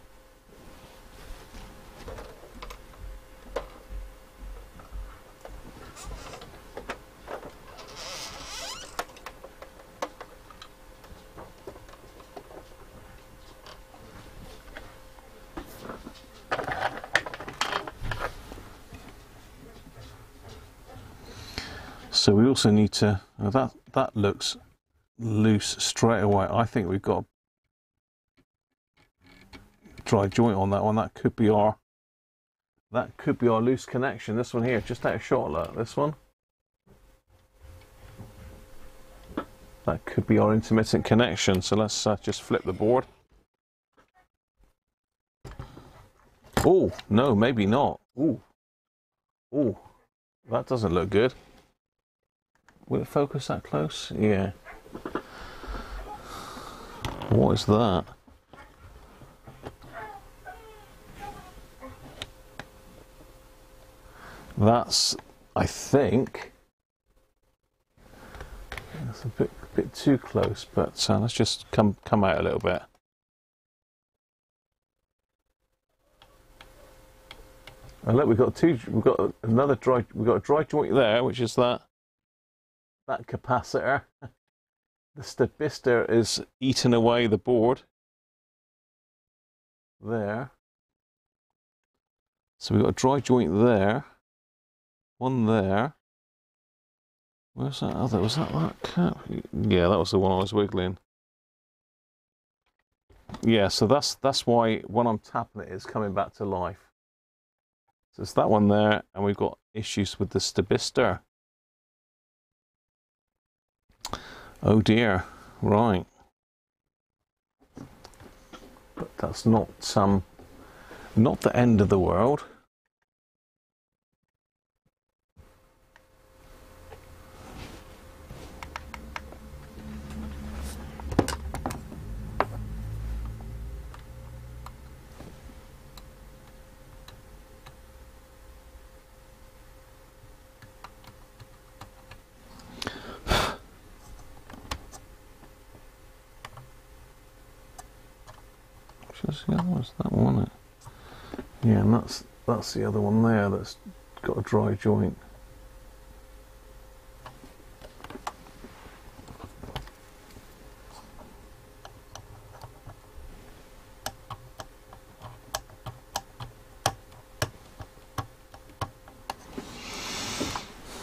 So we also need to, that, that looks loose straight away. I think we've got a dry joint on that one. That could be our, that could be our loose connection. This one here, just out of shot, look, this one. That could be our intermittent connection. So let's uh, just flip the board. Oh, no, maybe not. Oh, oh, that doesn't look good. Will it focus that close? Yeah. What is that? That's, I think, that's a bit bit too close, but uh, let's just come come out a little bit. And look, we've got two. We've got another dry. We've got a dry joint there, which is that that capacitor. The Stabistor is eating away the board. There. So we've got a dry joint there. One there. Where's that other? Was that that cap? Yeah, that was the one I was wiggling. Yeah, so that's that's why when I'm tapping it, it's coming back to life. So it's that one there, and we've got issues with the stabilizer. Oh dear, right. But that's not um, not the end of the world. Just the other one's that one, it? Yeah, and that's that's the other one there that's got a dry joint.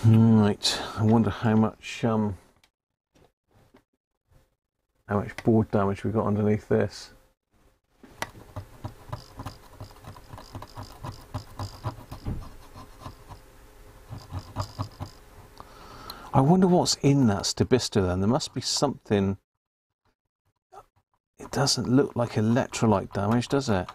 Right, I wonder how much um how much board damage we got underneath this. Wonder what's in that stabilizer then. There must be something. It doesn't look like electrolyte damage, does it?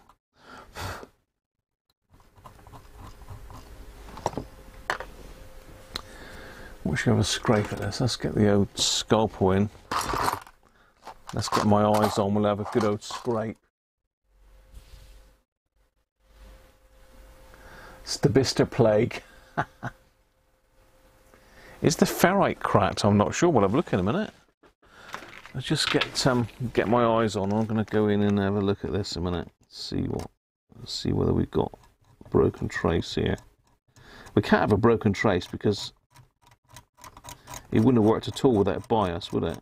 We should have a scrape at this. Let's get the old scalpel in. Let's get my eyes on. We'll have a good old scrape. Stabilizer plague. Is the ferrite cracked? I'm not sure. We'll have a look in a minute. Let's just get um get my eyes on. I'm going to go in and have a look at this a minute. See what, see whether we've got a broken trace here. We can't have a broken trace because it wouldn't have worked at all without bias, would it?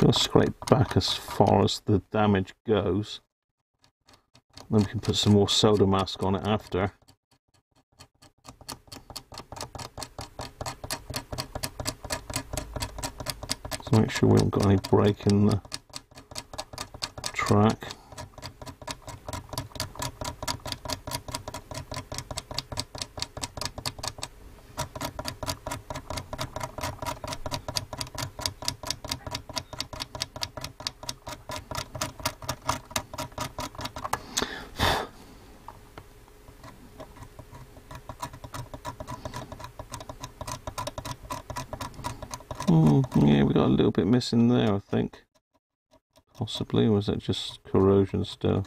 going to scrape back as as the damage goes. Then we can put some more solder mask on it after. So make sure we haven't got any break in the track. Hmm, yeah, we got a little bit missing there, I think. Possibly, or was that just corrosion still?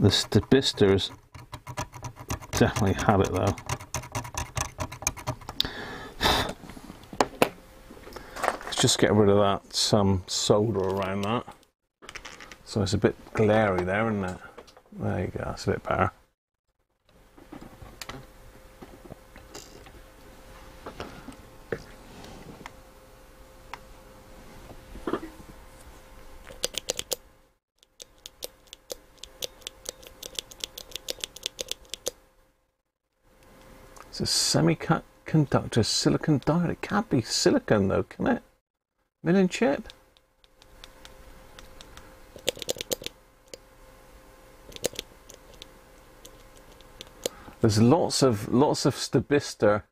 The Stabistors definitely had it though. Let's just get rid of that some solder around that. So it's a bit glary there, isn't it? There you go, that's a bit better. It's a semiconductor silicon diode. It can't be silicon though, can it? Million chip? There's lots of lots of stabistor.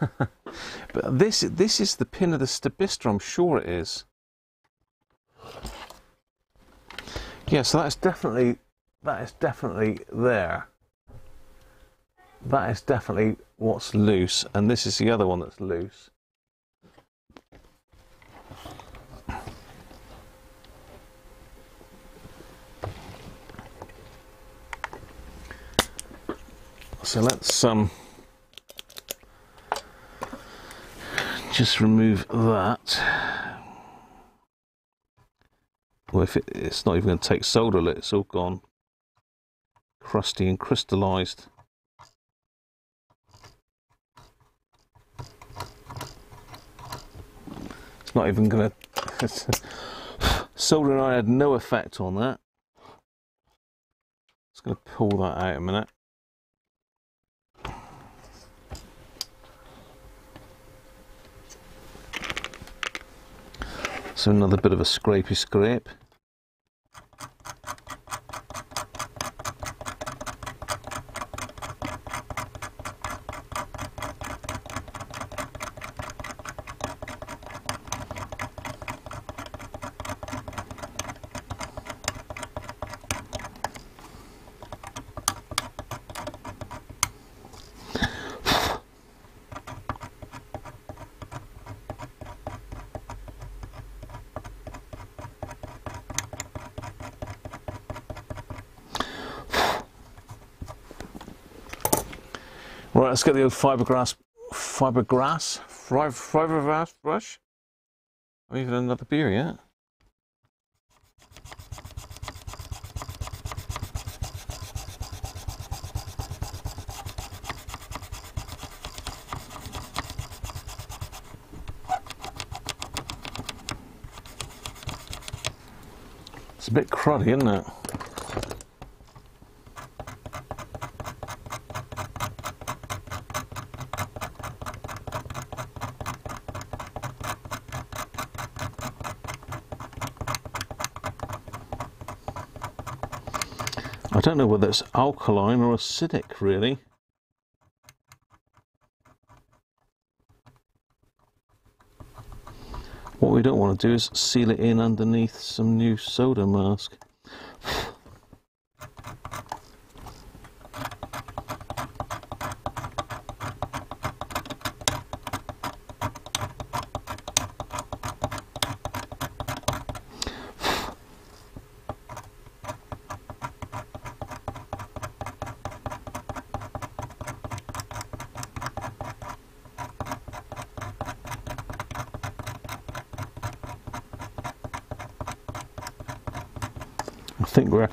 but this this is the pin of the stabistor, I'm sure it is. Yeah, so that's definitely that is definitely there that is definitely what's loose, and this is the other one that's loose. So let's um, just remove that. Well, if it, it's not even going to take solder, it's all gone crusty and crystallized. It's not even going to... Solder and I had no effect on that. Just going to pull that out a minute. So another bit of a scrapey scrape. Right, let's get the old fiberglass, fiberglass, fiberglass brush. Have even another beer yet? It's a bit cruddy, isn't it? Know whether it's alkaline or acidic really. What we don't want to do is seal it in underneath some new solder mask. I think we're,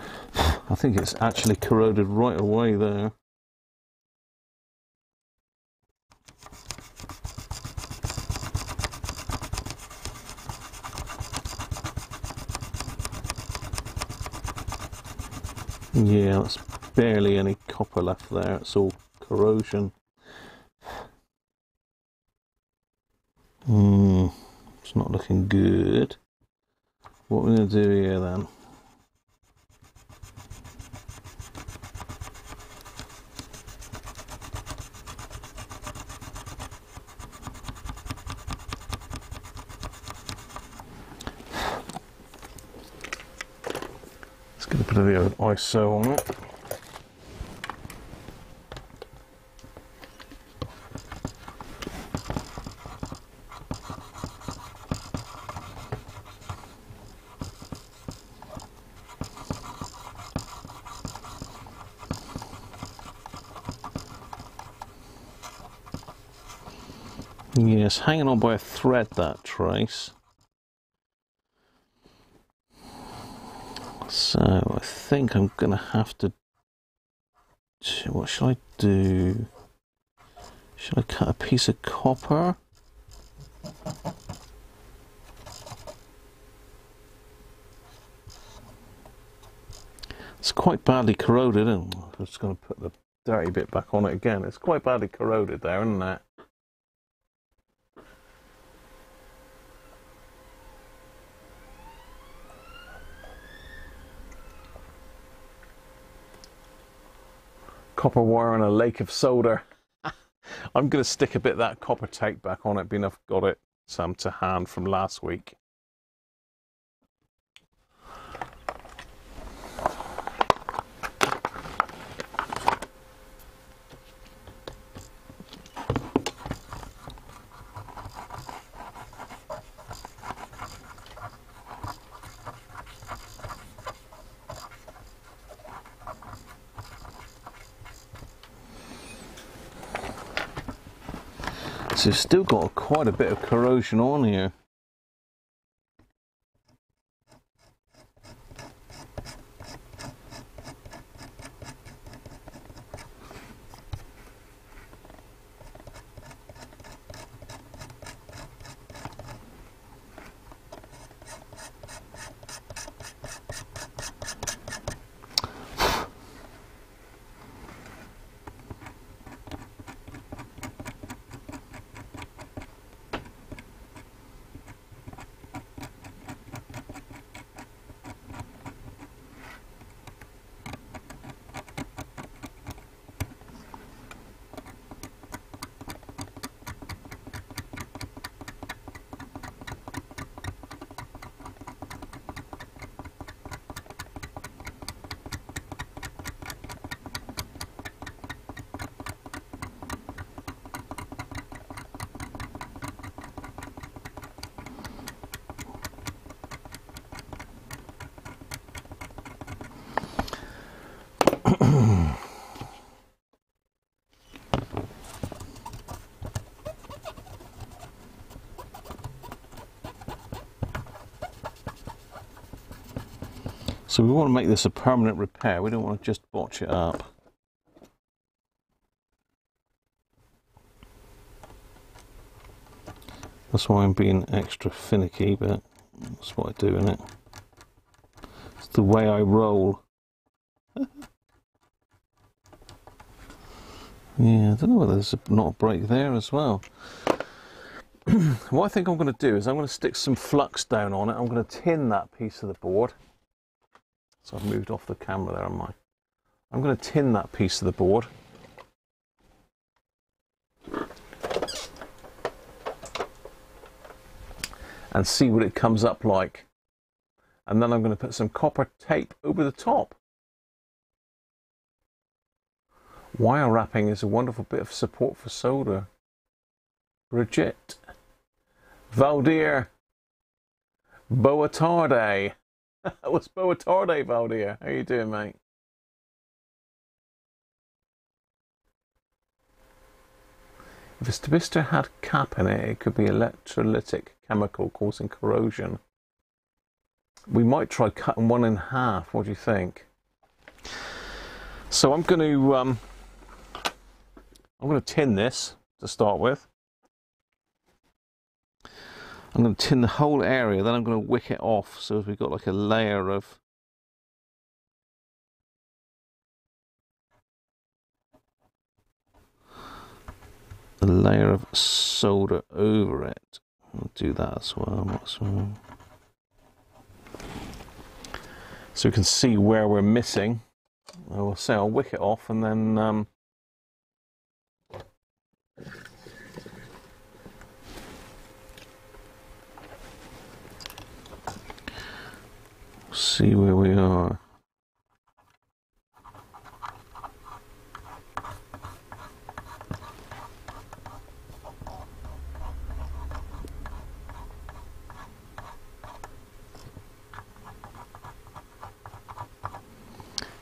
I think it's actually corroded right away there. Yeah, that's barely any copper left there. It's all corrosion. Hmm, it's not looking good. What we're going to do here then? like so on it. Yes, hanging on by a thread that trace. Think I'm going to have to. What should I do? Should I cut a piece of copper? It's quite badly corroded, and I'm just going to put the dirty bit back on it again. It's quite badly corroded there, isn't it? Copper wire and a lake of solder. I'm going to stick a bit of that copper tape back on it, being I've got it some to hand from last week. So still got quite a bit of corrosion on here. So we want to make this a permanent repair. We don't want to just botch it up. That's why I'm being extra finicky, but that's what I do in it. It's the way I roll. yeah, I don't know whether there's a, not a break there as well. what I think I'm going to do is I'm going to stick some flux down on it. I'm going to tin that piece of the board. So I've moved off the camera there? I'm going to tin that piece of the board. And see what it comes up like. And then I'm going to put some copper tape over the top. Wire wrapping is a wonderful bit of support for solder. Bridget. Valdir. Boatarde. What's Boatarde, Valdir? How you doing, mate? If a stabistor had cap in it, it could be electrolytic chemical causing corrosion. We might try cutting one in half. What do you think? So I'm going to um, I'm going to tin this to start with. I'm going to tin the whole area, then I'm going to wick it off so we've got like a layer of a layer of solder over it. I'll do that as well. So we can see where we're missing. I will say I'll wick it off and then um, see where we are.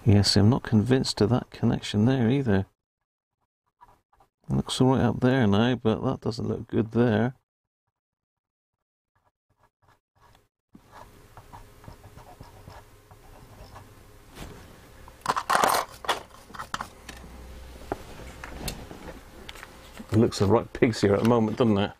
Yes, I'm not convinced of that connection there either. Looks all right up there now, but that doesn't look good there. Looks the right pigs here at the moment, doesn't it?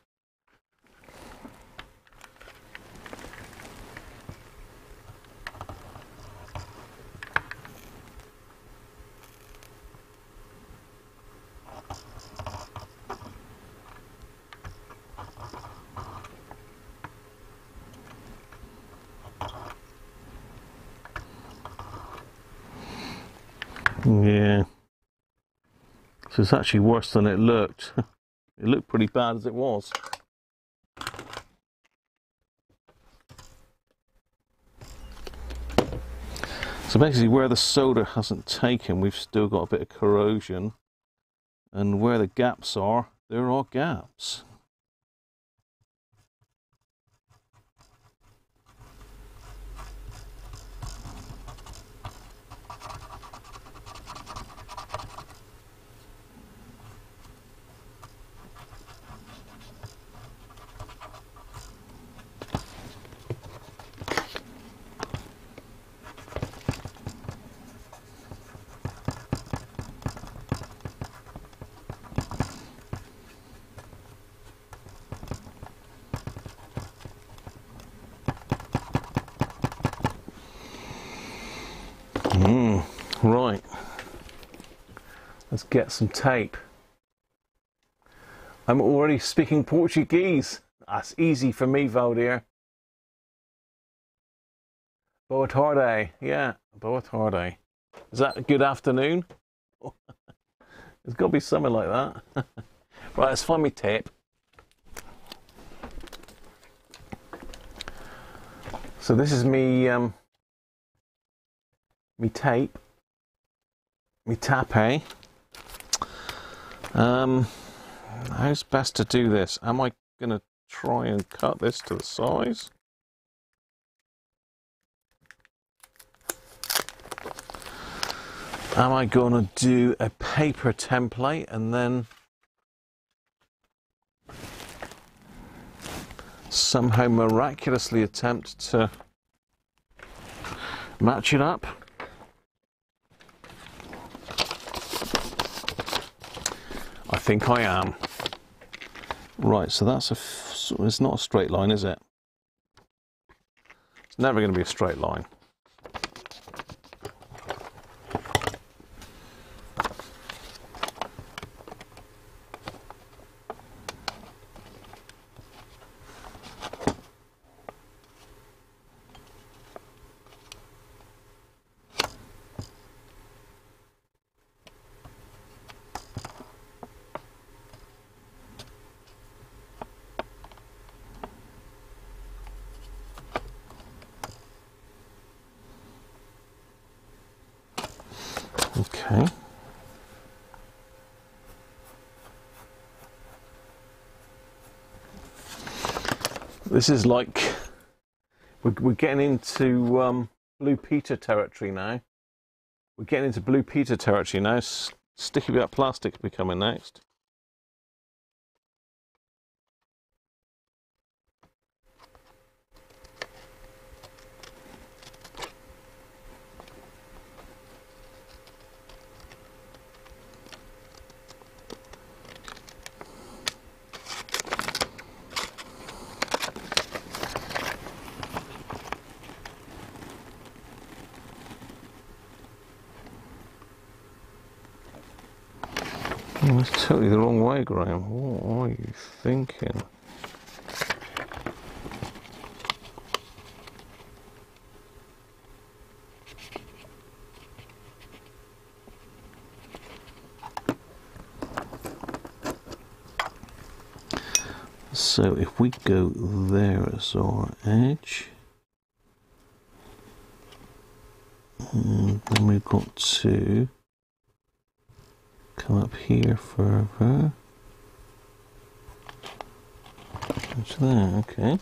Yeah. So it's actually worse than it looked. it looked pretty bad as it was. So basically where the solder hasn't taken, we've still got a bit of corrosion. And where the gaps are, there are gaps. Mm, right. Let's get some tape. I'm already speaking Portuguese. That's easy for me, Valdir. Boa tarde. Yeah, boa tarde. Is that a good afternoon? There's got to be something like that. right, let's find me tape. So this is me, um, me tape, me tape. Um, how's best to do this? Am I going to try and cut this to the size? Am I going to do a paper template and then somehow miraculously attempt to match it up? Think I am. Right, so that's a. F- it's not a straight line, is it? It's never going to be a straight line. Okay. This is like we're, we're getting into um, Blue Peter territory now. We're getting into Blue Peter territory now. S- sticky bit of plastic will be coming next. Oh, that's totally the wrong way, Graham. What are you thinking? So if we go there as our edge, and mm, then we've got to come up here further. That's there, okay.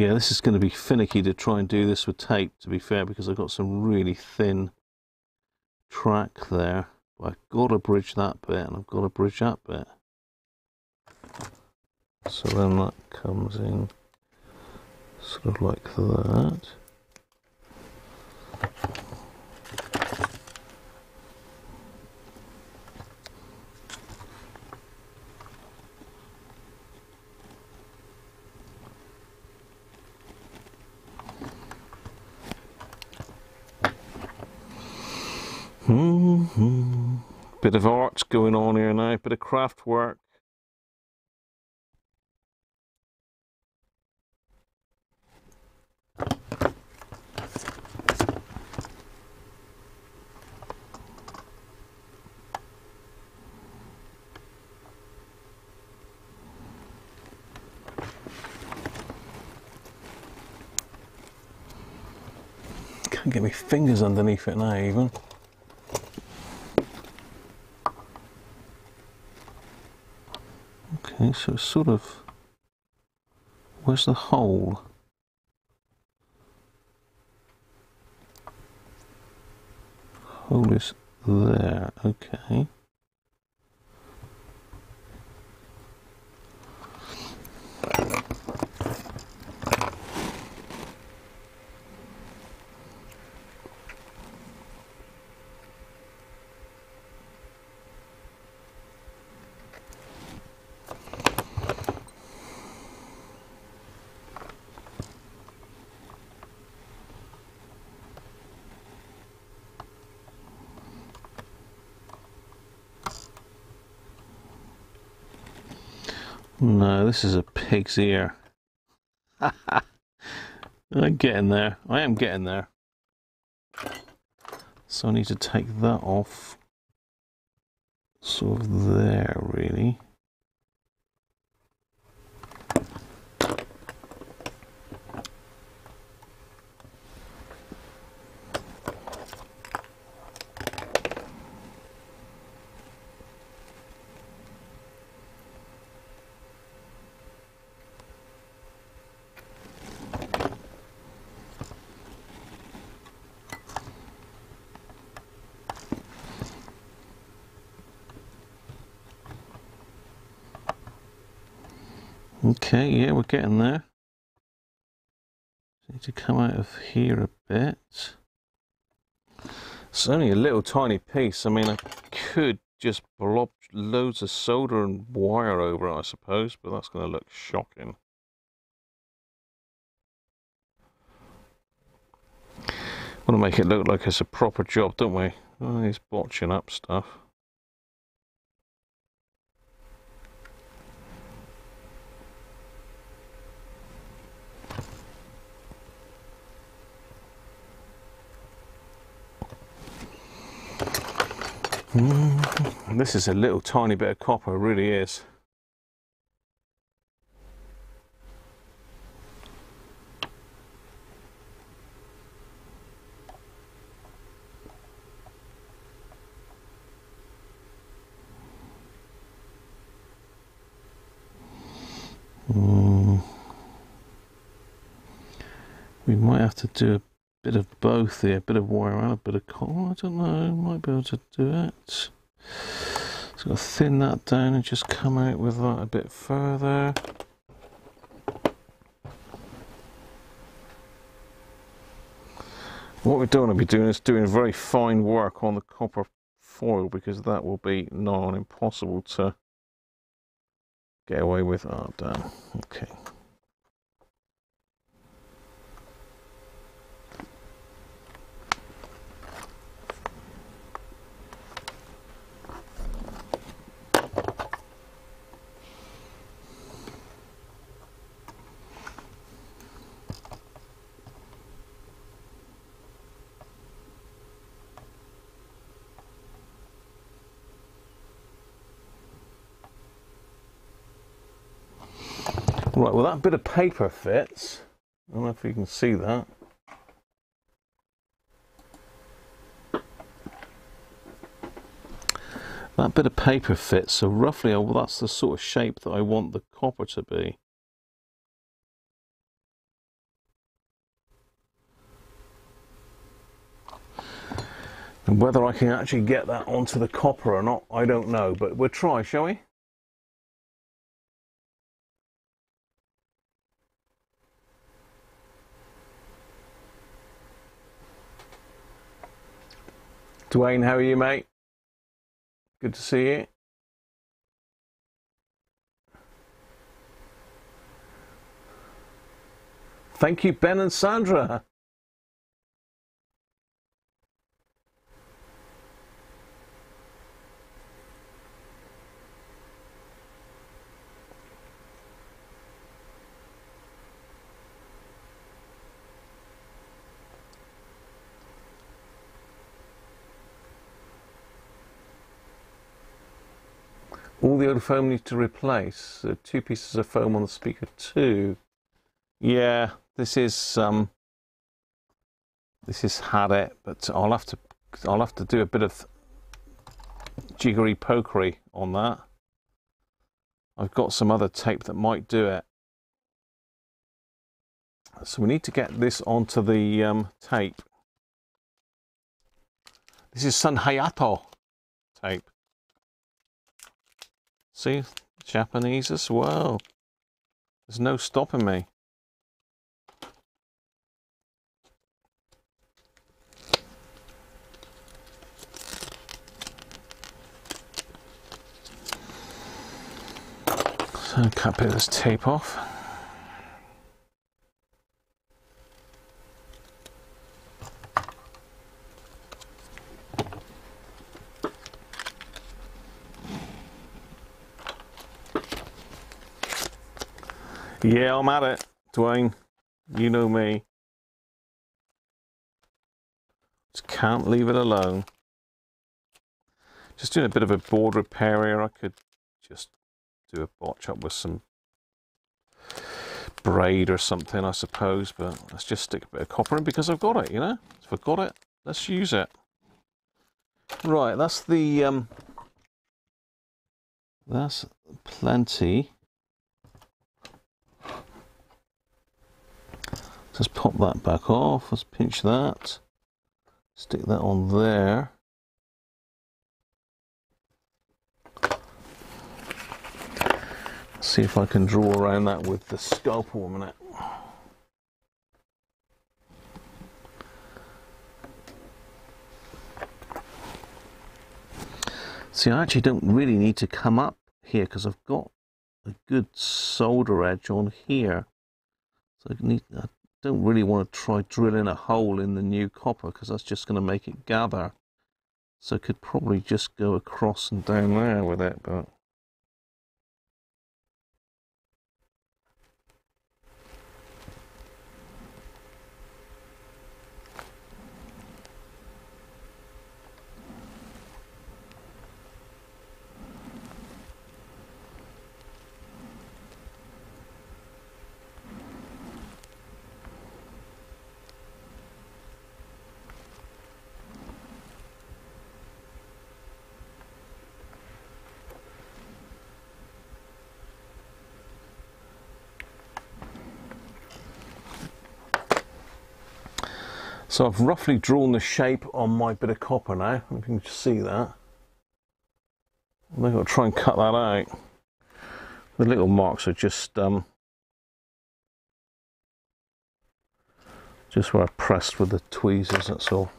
Yeah, this is going to be finicky to try and do this with tape, to be fair, because I've got some really thin track there. But I've got to bridge that bit, and I've got to bridge that bit. So then that comes in sort of like that. hmm Bit of art going bit of craft work. Can't get my fingers underneath it now even. So it's sort of where's the hole? Hole is there, okay. No, this is a pig's ear. I'm getting there. I am getting there. So I need to take that off. Sort of there, really. Okay, yeah, we're getting there. Need to come out of here a bit. It's only a little tiny piece. I mean, I could just blob loads of solder and wire over it, I suppose, but that's going to look shocking. Want to make it look like it's a proper job, don't we? Oh, he's botching up stuff. This is a little tiny bit of copper, really is. Mm. We might have to do a bit of both here, a bit of wire and a bit of cotton. I don't know, might be able to do it. So I'll thin that down and just come out with that a bit further. What we don't want to be doing is doing very fine work on the copper foil because that will be non impossible to get away with. Oh, damn. Okay. that bit of paper fits. I don't know if you can see that. That bit of paper fits, so roughly oh, that's the sort of shape that I want the copper to be. And whether I can actually get that onto the copper or not, I don't know, but we'll try, shall we? Dwayne, how are you, mate? Good to see you. Thank you, Ben and Sandra. The old foam needs to replace. Uh, two pieces of foam on the speaker too. Yeah, this is um, this is had it, but I'll have to I'll have to do a bit of jiggery pokery on that. I've got some other tape that might do it. So we need to get this onto the um, tape. This is Sunhayato tape. See, Japanese as well. There's no stopping me. So cut a bit of this tape off. Yeah, I'm at it, Dwayne. You know me. Just can't leave it alone. Just doing a bit of a board repair here. I could just do a botch up with some braid or something, I suppose. But let's just stick a bit of copper in because I've got it, you know? If I've got it, let's use it. Right, that's the... Um, that's plenty. Let's pop that back off. Let's pinch that. Stick that on there. See if I can draw around that with the scalpel a minute. See, I actually don't really need to come up here because I've got a good solder edge on here. So I need, I don't really want to try drilling a hole in the new copper because that's just going to make it gather. So could probably just go across and down there with it, but So I've roughly drawn the shape on my bit of copper now. You can see that. I'm going to try and cut that out. The little marks are just um, just where I pressed with the tweezers, that's all.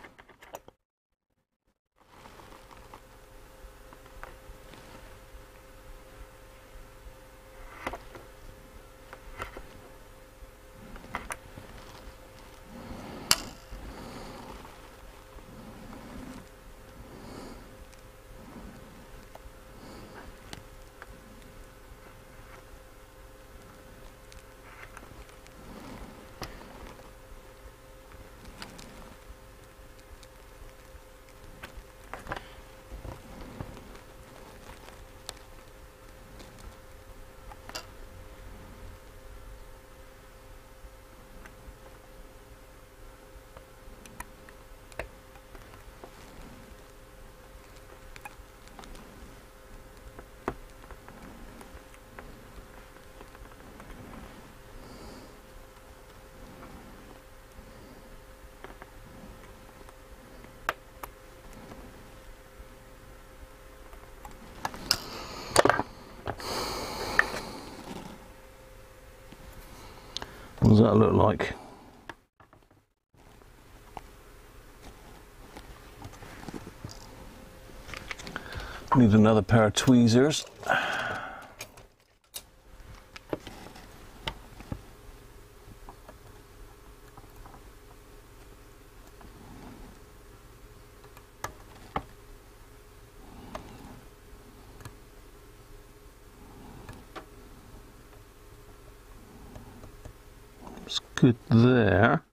Does that look like? Need another pair of tweezers. It's good there.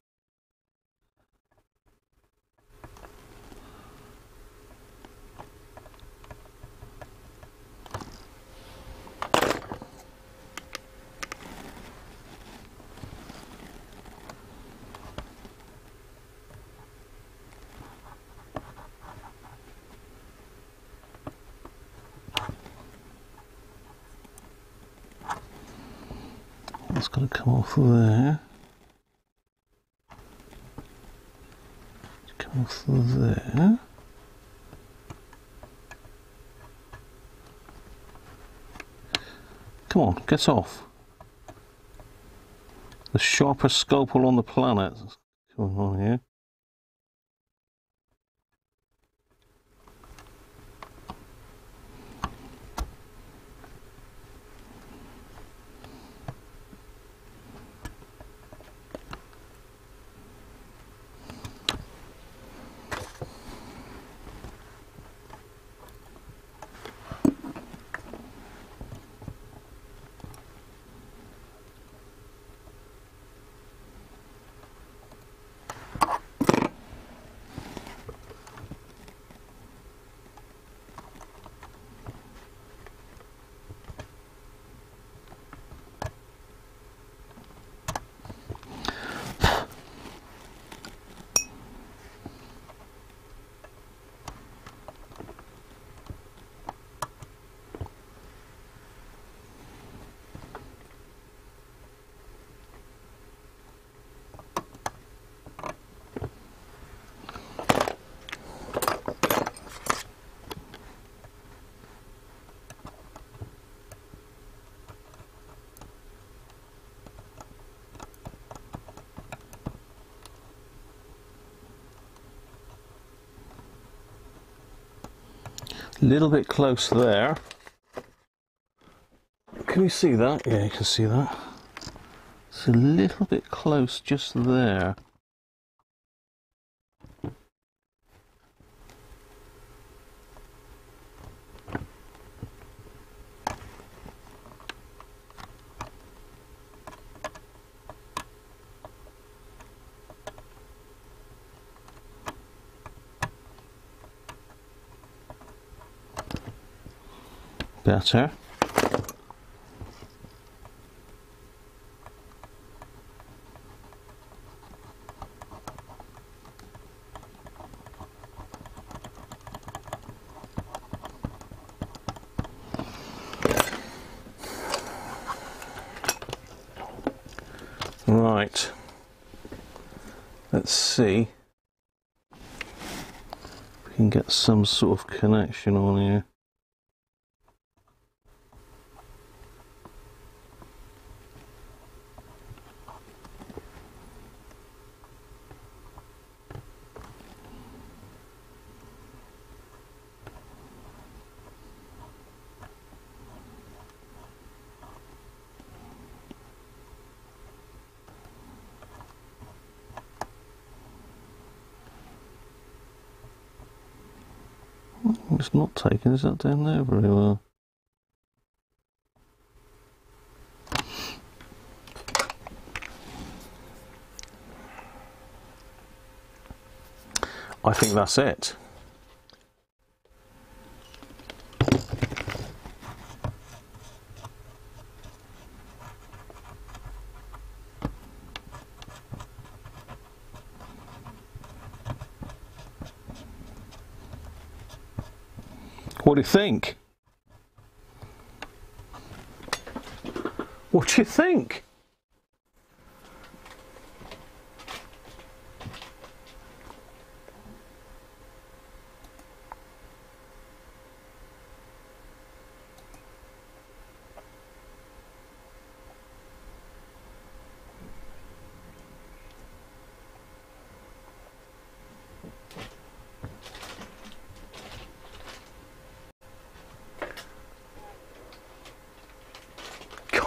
Got to come off there. Come off there. Come on, get off. The sharpest scalpel on the planet. Come on here. Little bit close there. Can you see that? Yeah, you can see that. It's a little bit close just there. Better. Right. Let's see if we can get some sort of connection on here. It's not taking us up down there very well. I think that's it. What do you think? What do you think?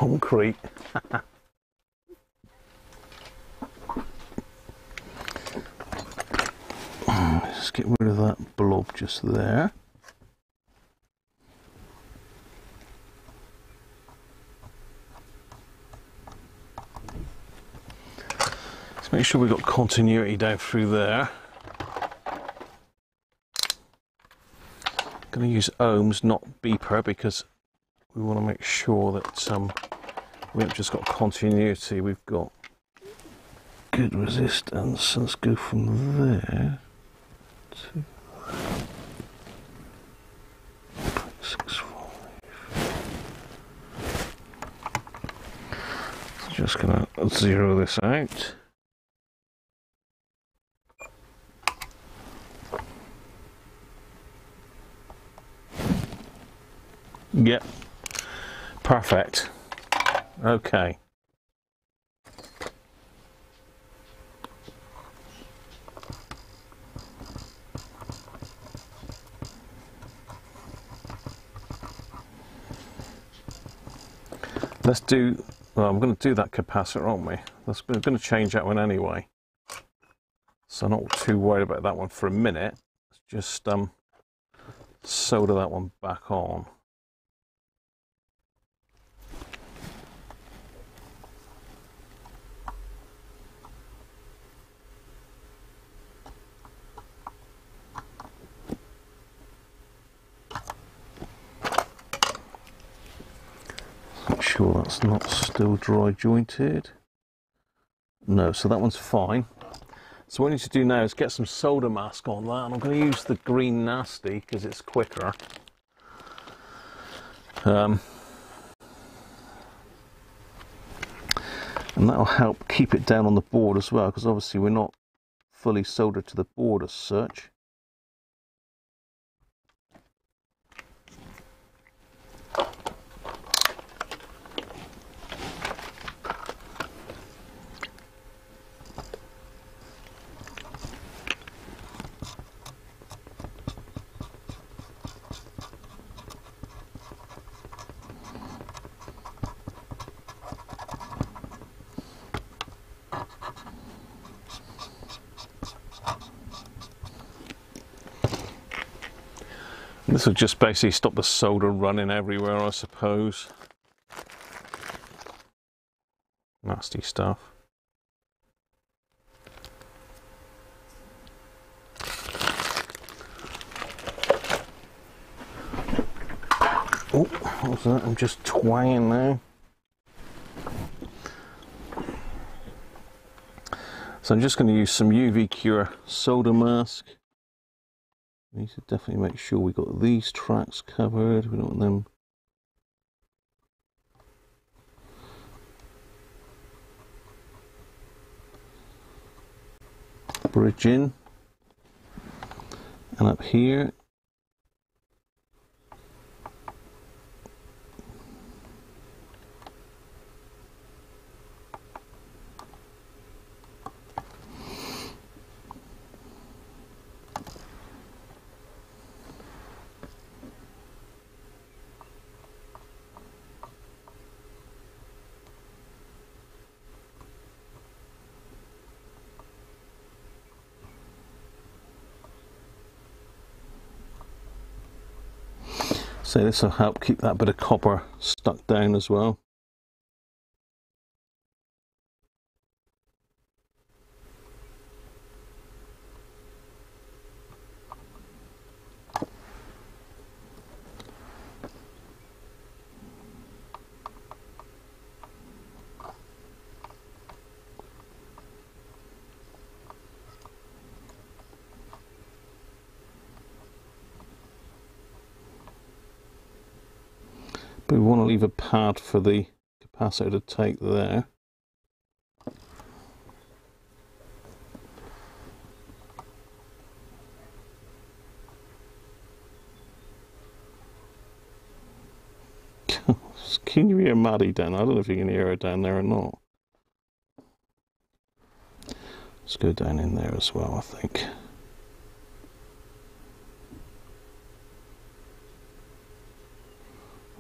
concrete. Let's get rid of that there. Let's make sure we've got continuity down through there. I'm going to use ohms, not beeper, because we want to make sure that um, we haven't just got continuity, we've got good resistance. Let's go from there to six five. Just going to zero this out. Yep. Perfect. Okay. Let's do, well, I'm going to do that capacitor, aren't we? That's, we're going to change that one anyway. So I'm not too worried about that one for a minute. Let's just um, solder that one back on. sure that's not still dry jointed. No, so that one's fine. So what I need to do now is get some solder mask on that, and I'm going to use the green nasty because it's quicker. Um, and that'll help keep it down on the board as well, because obviously we're not fully soldered to the board as such. This will just basically stop the solder running everywhere, I suppose. Nasty stuff. Oh, what's that? I'm just twanging now. So I'm just going to use some UV Cure solder mask. We need to definitely make sure we got these tracks covered. We don't want them bridging. And up here So this will help keep that bit of copper stuck down as well. But we want to leave a pad for the capacitor to take there. can you hear Maddie down? I don't know if you can hear her down there or not. Let's go down in there as well, I think.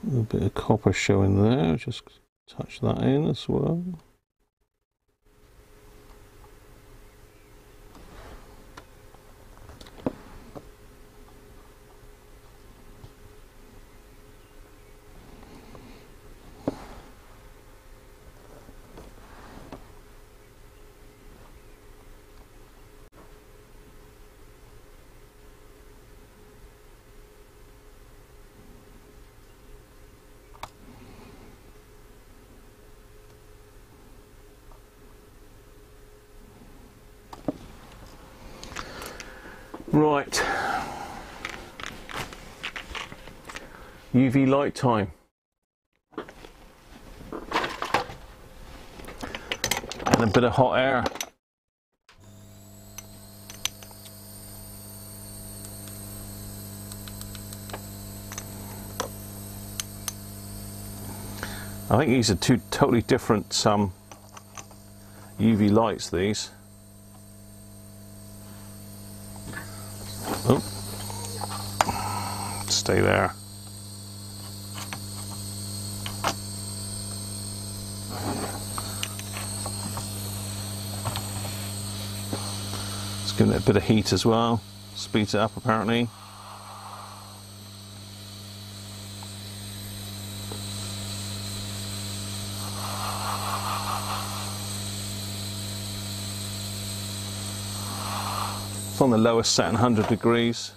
A bit of copper showing there, just touch that in as well. Right. UV light time. And a bit of hot air. I think these are two totally different um, UV lights, these. Oh. Stay there. Giving it a bit of heat as well. Speeds it up apparently. It's on the lowest set 100 degrees.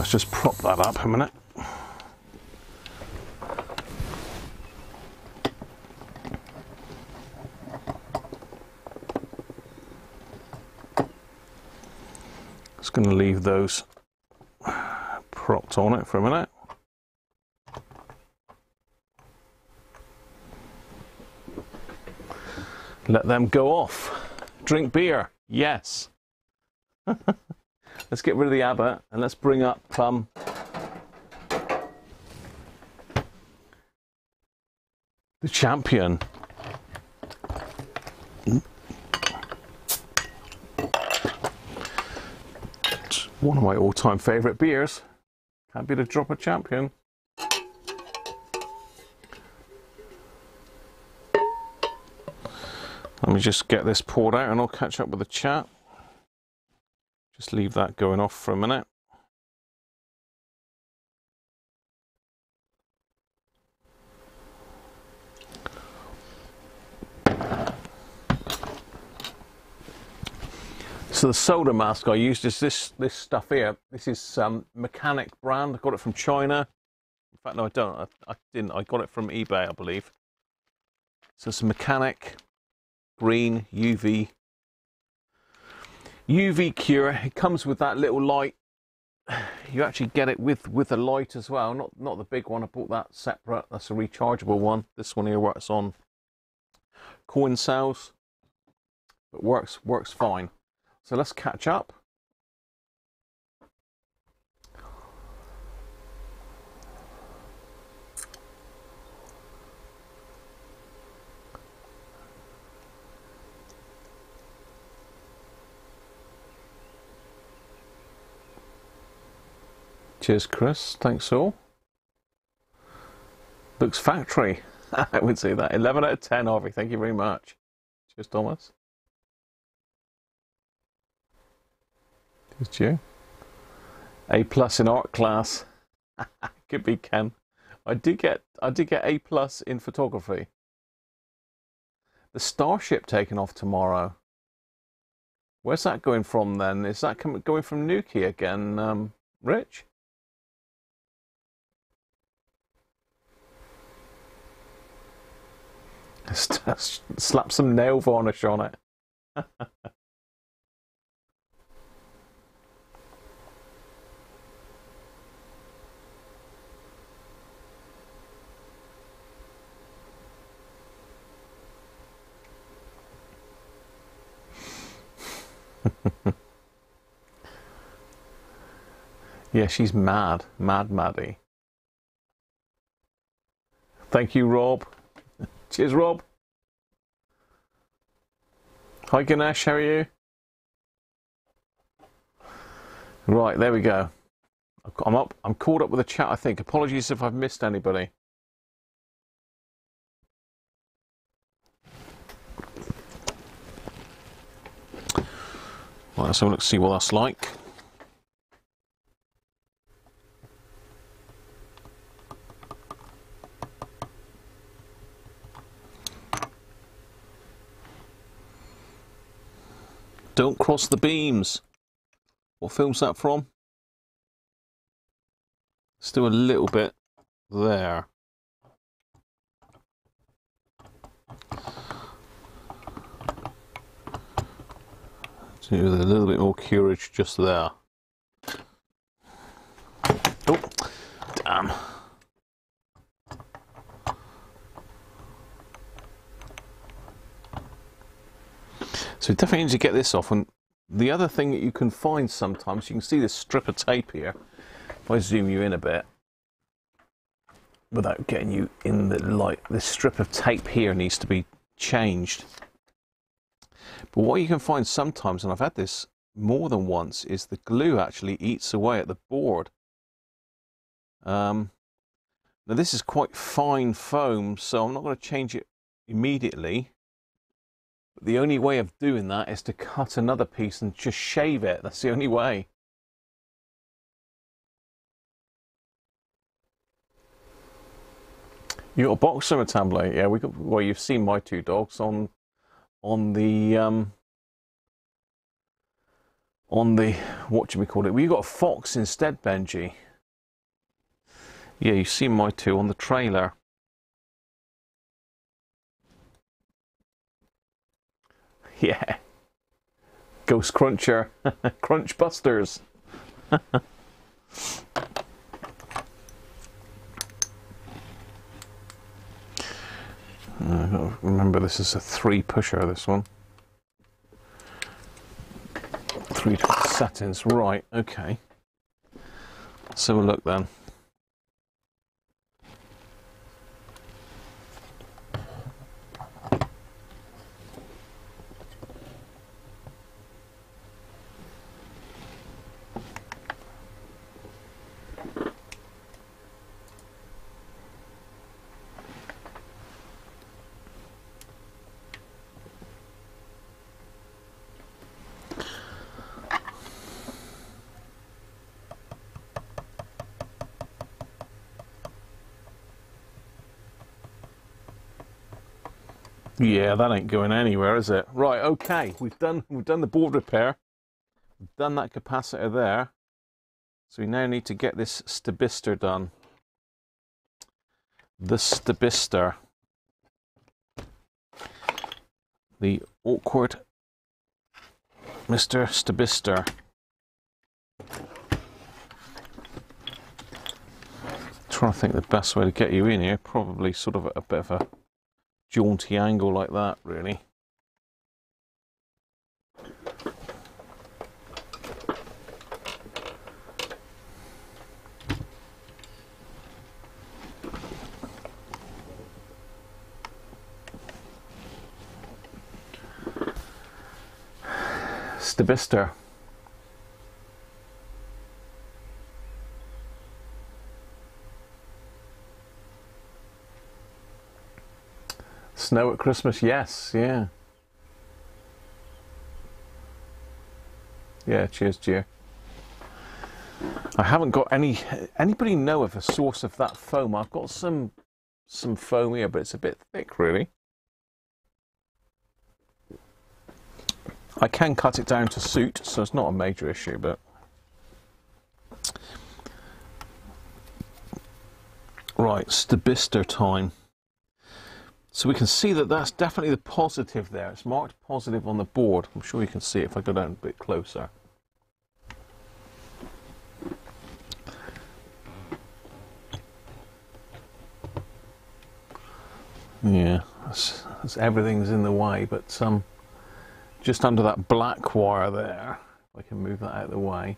Let's just prop that up a minute. Just going to leave those propped on it for a minute. Let them go off. Drink beer. Yes. let's get rid of the Abbot and let's bring up um, the champion. One of my all-time favourite beers. Can't beat a drop champion. Let me just get this poured out and I'll catch up with the chat. Just leave that going off for a minute. So the solder mask I used is this this stuff here. This is um, Mechanic brand. I got it from China. In fact, no, I don't. I, I didn't. I got it from eBay, I believe. So it's Mechanic green UV UV cure. It comes with that little light. You actually get it with with a light as well. Not not the big one. I bought that separate. That's a rechargeable one. This one here works on coin cells. But works works fine. So let's catch up. Cheers, Chris. Thanks all. Looks factory. I would say that. 11 out of 10, Harvey. Thank you very much. Cheers, Thomas. Cheers, you. A plus in art class. Could be Ken. I did get I did get A plus in photography. The Starship taking off tomorrow. Where's that going from then? Is that coming, going from Nuki again, um, Rich? Uh, slap some nail varnish on it. yeah, she's mad. Mad Maddie. Thank you, Rob. Cheers, Rob. Hi, Ganesh. How are you? Right, there we go. I'm up. I'm caught up with the chat, I think. Apologies if I've missed anybody. So let's have a look, see what that's like. Don't cross the beams. What film's that from? Still a little bit there. So a little bit more courage just there. Oh, damn. So definitely need to get this off. And the other thing that you can find sometimes, you can see this strip of tape here. If I zoom you in a bit, without getting you in the light, this strip of tape here needs to be changed. But what you can find sometimes, and I've had this more than once, is the glue actually eats away at the board. Um, now this is quite fine foam, so I'm not going to change it immediately. The only way of doing that is to cut another piece and just shave it. That's the only way. You got a boxer Matamble? Yeah, we got. Well, you've seen my two dogs on on the um, on the what should we call it? We got a fox instead, Benji. Yeah, you've seen my two on the trailer. Yeah. Ghost Cruncher. Crunch Busters. Uh, remember, this is a three pusher, this one. Three settings. Right, okay. So we'll look then. Yeah, that ain't going anywhere, is it? Right, okay. We've done we've done the board repair. We've done that capacitor there. So we now need to get this stabistor done. The stabistor. The awkward Mr. Stabistor. Trying to think the best way to get you in here. Probably sort of a bit of a jaunty angle like that, really. Stabistor. Snow at Christmas, yes, yeah. Yeah, cheers, cheer. I haven't got any. Anybody know of a source of that foam? I've got some, some foam here, but it's a bit thick, really. I can cut it down to suit, so it's not a major issue, but. Right, Stabistor time. So we can see that that's definitely the positive there. It's marked positive on the board. I'm sure you can see it if I go down a bit closer. Yeah, that's, that's everything's in the way, but um, just under that black wire there, I can move that out of the way.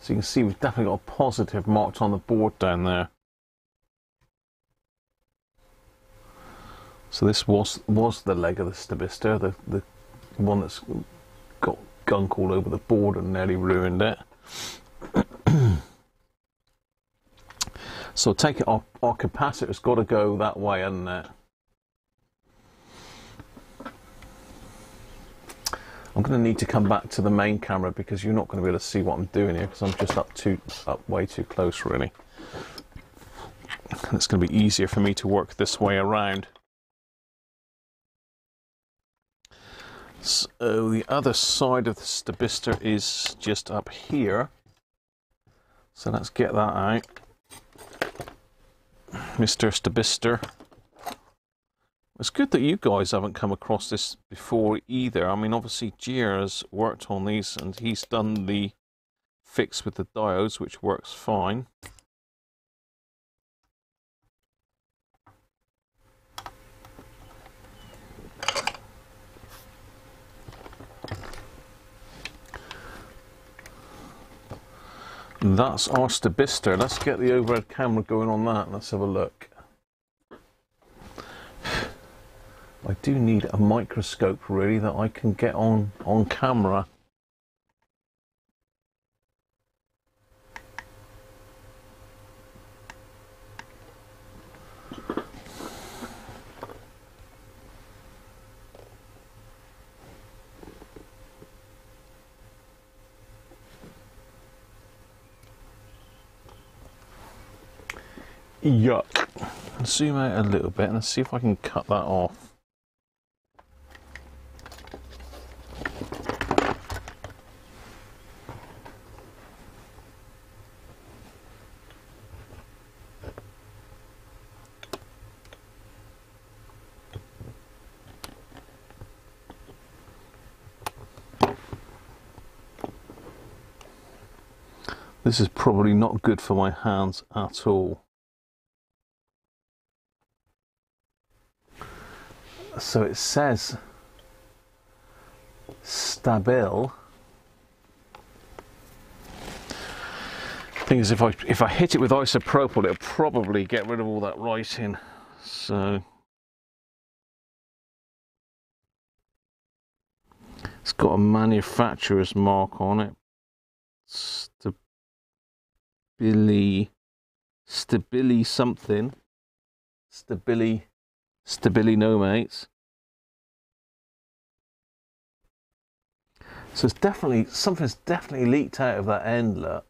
So you can see we've definitely got a positive marked on the board down there. So this was was the leg of the Stabistor, the, the one that's got gunk all over the board and nearly ruined it. so take it, our, our capacitor's got to go that way, hasn't it? I'm going to need to come back to the main camera because you're not going to be able to see what I'm doing here because I'm just up too up way too close really. And it's going to be easier for me to work this way around. So uh, the other side of the Stabistor is just up here. So let's get that out. Mr. Stabistor. It's good that you guys haven't come across this before either. I mean, obviously, Geir has worked on these and he's done the fix with the diodes, which works fine. That's our Stabistor. Let's get the overhead camera going on that. Let's have a look. I do need a microscope really that I can get on on camera. Yuck. Zoom out a little bit and let's see if I can cut that off. This is probably not good for my hands at all. So it says stabil. Thing is, if I if I hit it with isopropyl, it'll probably get rid of all that writing. So it's got a manufacturer's mark on it. Stabili, Stabili something, Stabili, Stabili no mates. So it's definitely something's definitely leaked out of that end. Look,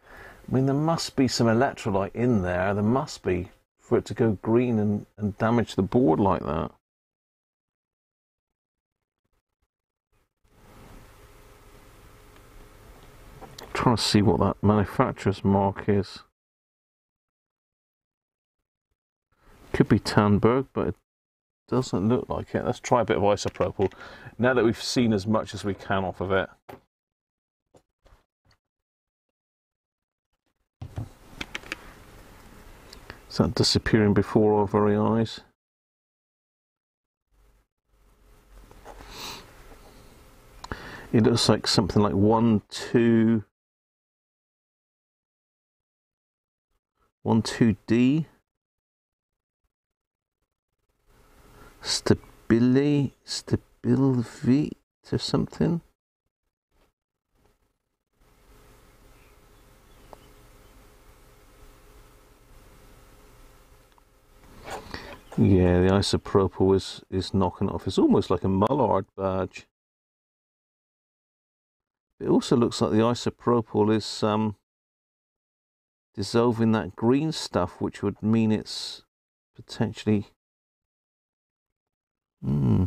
I mean there must be some electrolyte in there. There must be for it to go green and, and damage the board like that. trying to see what that manufacturer's mark is. Could be Tandberg, but it doesn't look like it. Let's try a bit of isopropyl. Now that we've seen as much as we can off of it. Is that disappearing before our very eyes? It looks like something like one, two, one two D stabili stabilvit or something. Yeah, the isopropyl is, is knocking off. It's almost like a Mullard badge. It also looks like the isopropyl is um, dissolving that green stuff, which would mean it's potentially. Hmm.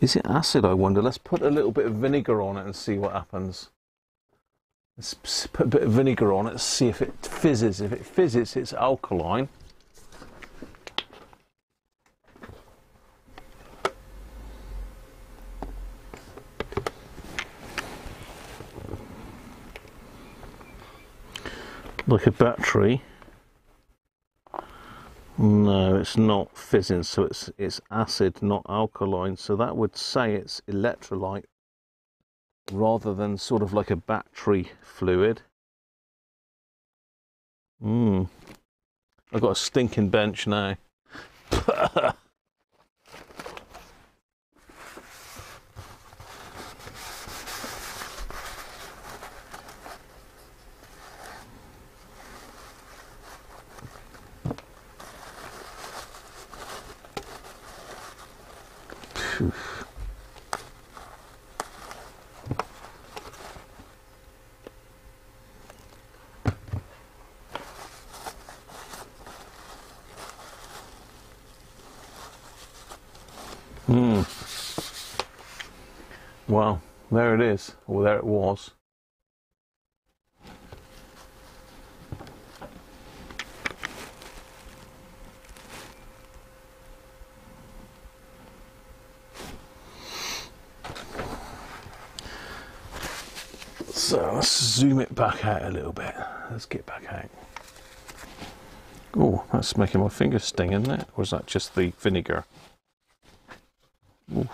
Is it acid, I wonder? Let's put a little bit of vinegar on it and see what happens. Let's put a bit of vinegar on it, see if it fizzes. If it fizzes, it's alkaline. like a battery. No, it's not fizzing, so it's it's acid, not alkaline. So that would say it's electrolyte. rather than sort of like a battery fluid. Mmm. I've got a stinking bench now. Phew. Hmm. Well, there it is, or there it was. So let's zoom it back out a little bit. Let's get back out. Oh, that's making my fingers sting, isn't it? Or is that just the vinegar? Oof.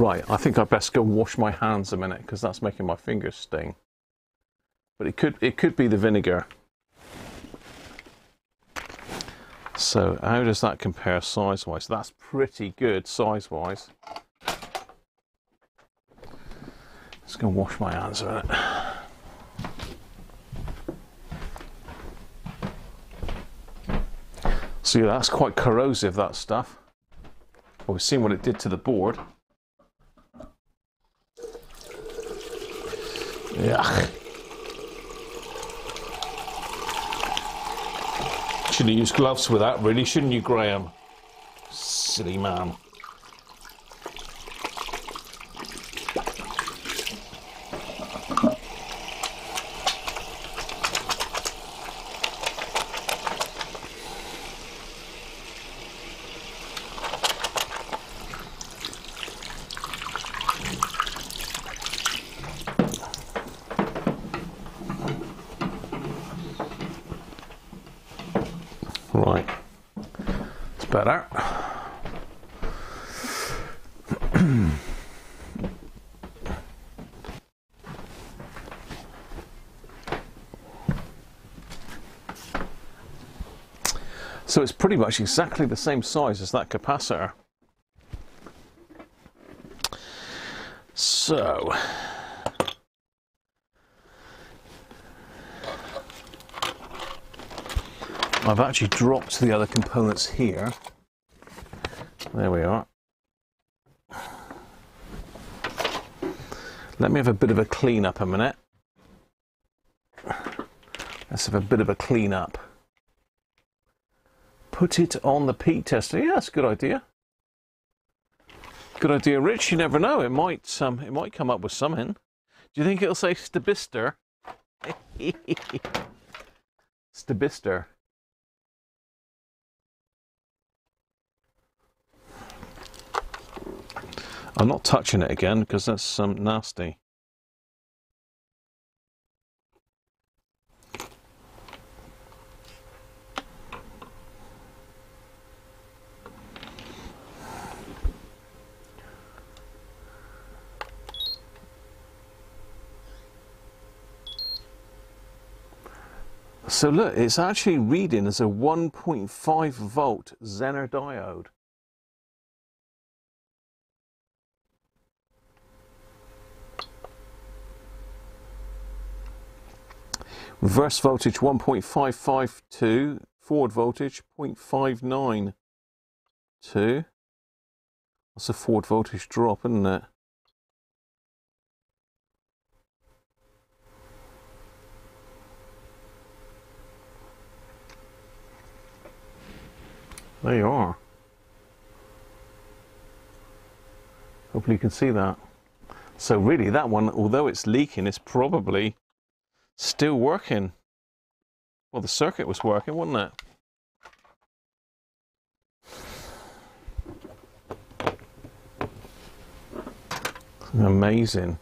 Right, I think I best go wash my hands a minute because that's making my fingers sting. But it could it could be the vinegar. So how does that compare size-wise? That's pretty good size-wise. Just gonna wash my hands a minute. See, that's quite corrosive, that stuff. Well, we've seen what it did to the board. Yeah. Should have used gloves with that, really, shouldn't you, Graham? Silly man. Right. It's better. So it's pretty much exactly the same size as that capacitor. So I've actually dropped the other components here. There we are. Let me have a bit of a clean up a minute. Let's have a bit of a clean up. Put it on the peak tester. Yeah, that's a good idea. Good idea, Rich. You never know. It might um, it might come up with something. Do you think it'll say Stabistor? Stabistor. I'm not touching it again because that's um, nasty. So look, it's actually reading as a 1.5 volt Zener diode. Reverse voltage 1.552, forward voltage 0.592. That's a forward voltage drop, isn't it? There you are. Hopefully you can see that. So really that one, although it's leaking, it's probably still working. Well, the circuit was working, wasn't it? Amazing.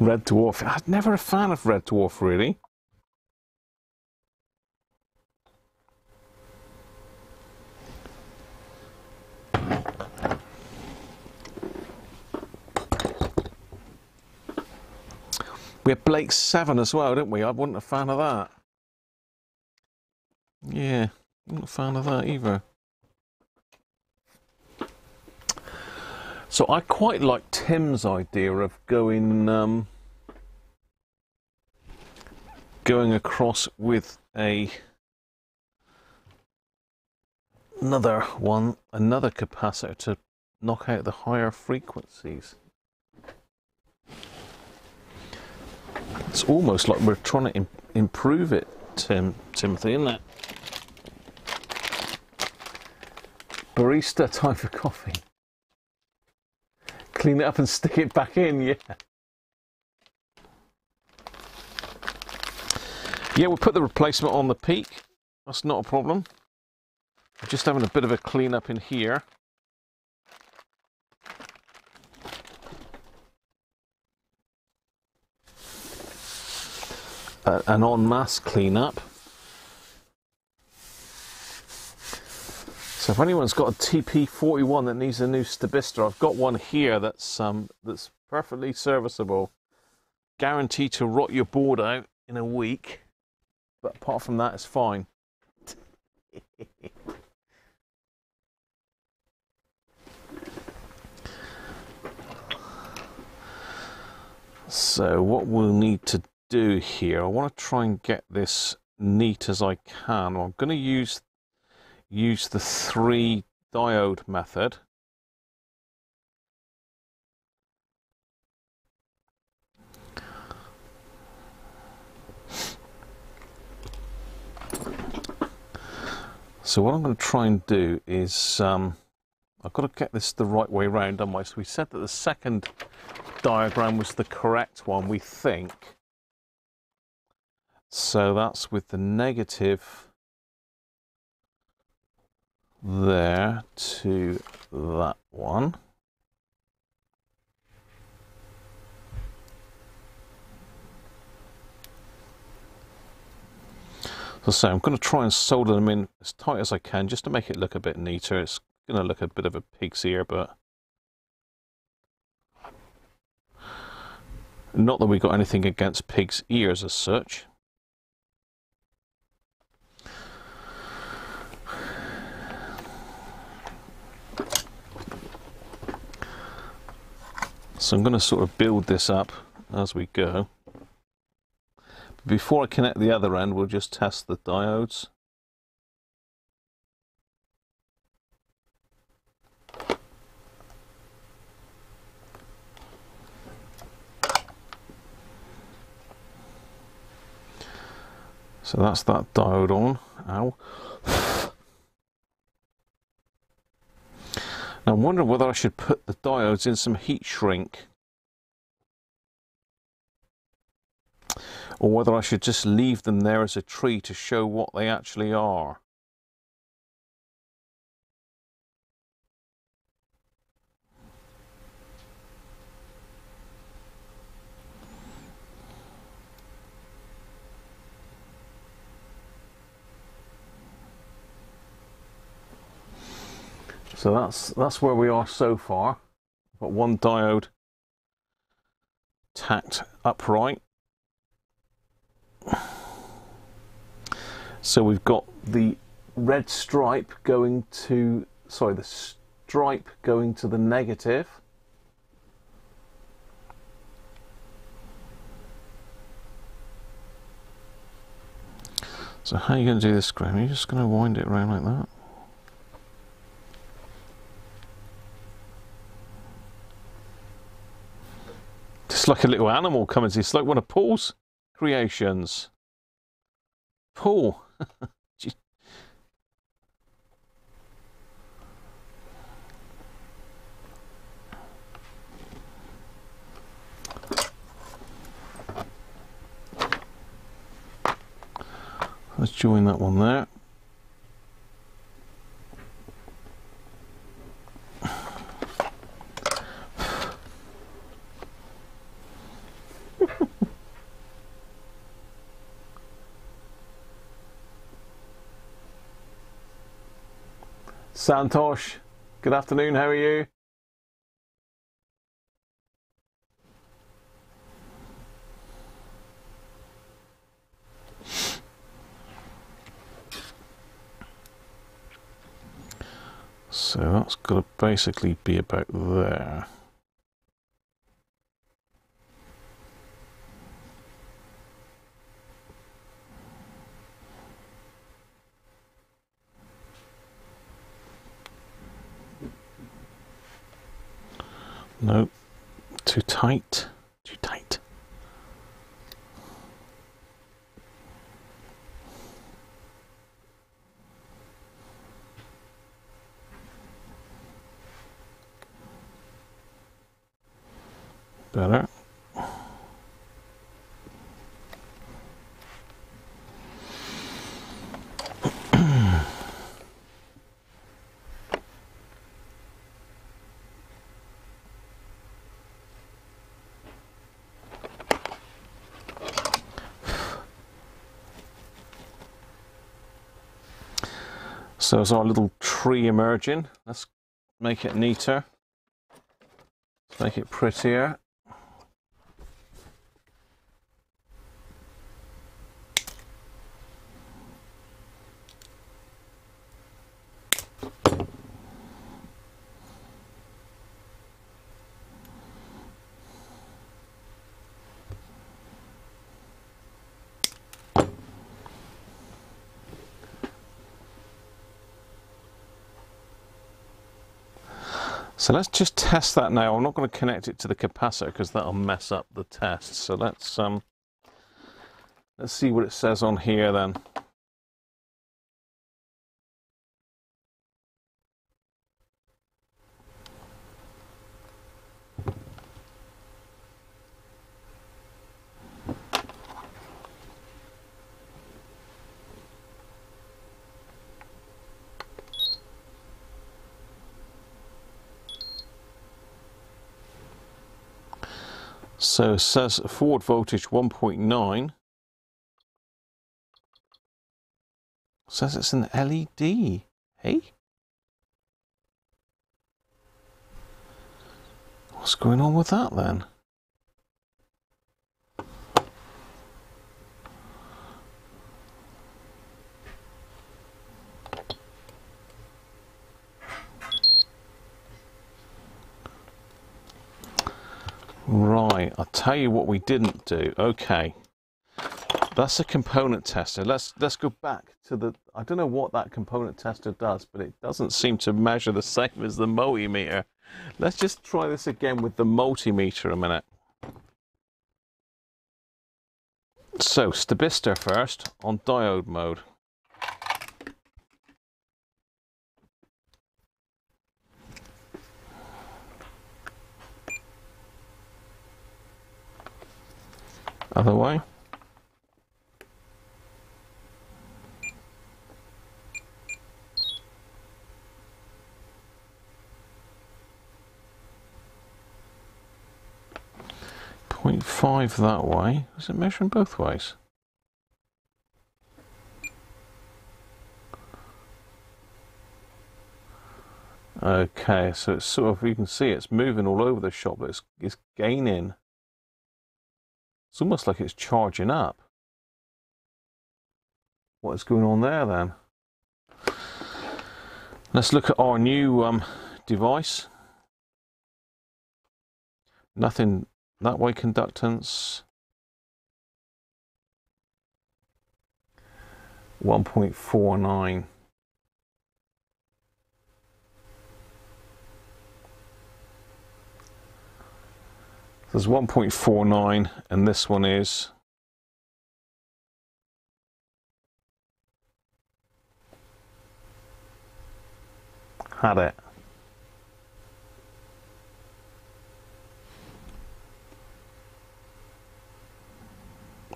Red Dwarf. I'm never a fan of Red Dwarf, really. We had Blake 7 as well, didn't we? I wasn't a fan of that. Yeah, not a fan of that either. So I quite like Tim's idea of going um, going across with a another one, another capacitor to knock out the higher frequencies. It's almost like we're trying to Im improve it, Tim, Timothy, isn't it? Barista, time for coffee. Clean it up and stick it back in, yeah. Yeah, we'll put the replacement on the peak. That's not a problem. just having a bit of a clean up in here. Uh, an en masse cleanup. So if anyone's got a TP41 that needs a new Stabistor, I've got one here that's um, that's perfectly serviceable. Guaranteed to rot your board out in a week. But apart from that, it's fine. so what we'll need to do here, I want to try and get this neat as I can. I'm going to use use the three diode method. So what I'm going to try and do is um, I've got to get this the right way around, don't I? So we said that the second diagram was the correct one, we think. So that's with the negative there to that one. So I'm going to try and solder them in as tight as I can just to make it look a bit neater. It's going to look a bit of a pig's ear, but not that we've got anything against pig's ears as such. So I'm going to sort of build this up as we go. Before I connect the other end, we'll just test the diodes. So that's that diode on. Ow. I'm wondering whether I should put the diodes in some heat shrink. Or whether I should just leave them there as a tree to show what they actually are. So that's that's where we are so far. Got one diode tacked upright. So we've got the red stripe going to sorry the stripe going to the negative. So how are you going to do this, Graham? Are you just going to wind it around like that? It's like a little animal coming to It's like one of Paul's creations. Paul. Let's join that one there. Santosh, good afternoon. How are you? So that's got to basically be about there. Nope, too tight, too tight. Better. So there's our little tree emerging. Let's make it neater. Let's make it prettier. So let's just test that now. I'm not going to connect it to the capacitor because that'll mess up the test. So let's um, let's see what it says on here then. So it says forward voltage 1.9. Says it's an LED. Hey? What's going on with that then? Right, I'll tell you what we didn't do. Okay. That's a component tester. Let's let's go back to the I don't know what that component tester does, but it doesn't seem to measure the same as the multimeter. Let's just try this again with the multimeter a minute. So, Stabistor first on diode mode. Other way. Point five that way. Is it measuring both ways? Okay, so it's sort of, you can see it's moving all over the shop, but it's, it's gaining. It's almost like it's charging up. What is going on there then? Let's look at our new um, device. Nothing that way conductance. 1.49. There's 1.49 and this one is had it.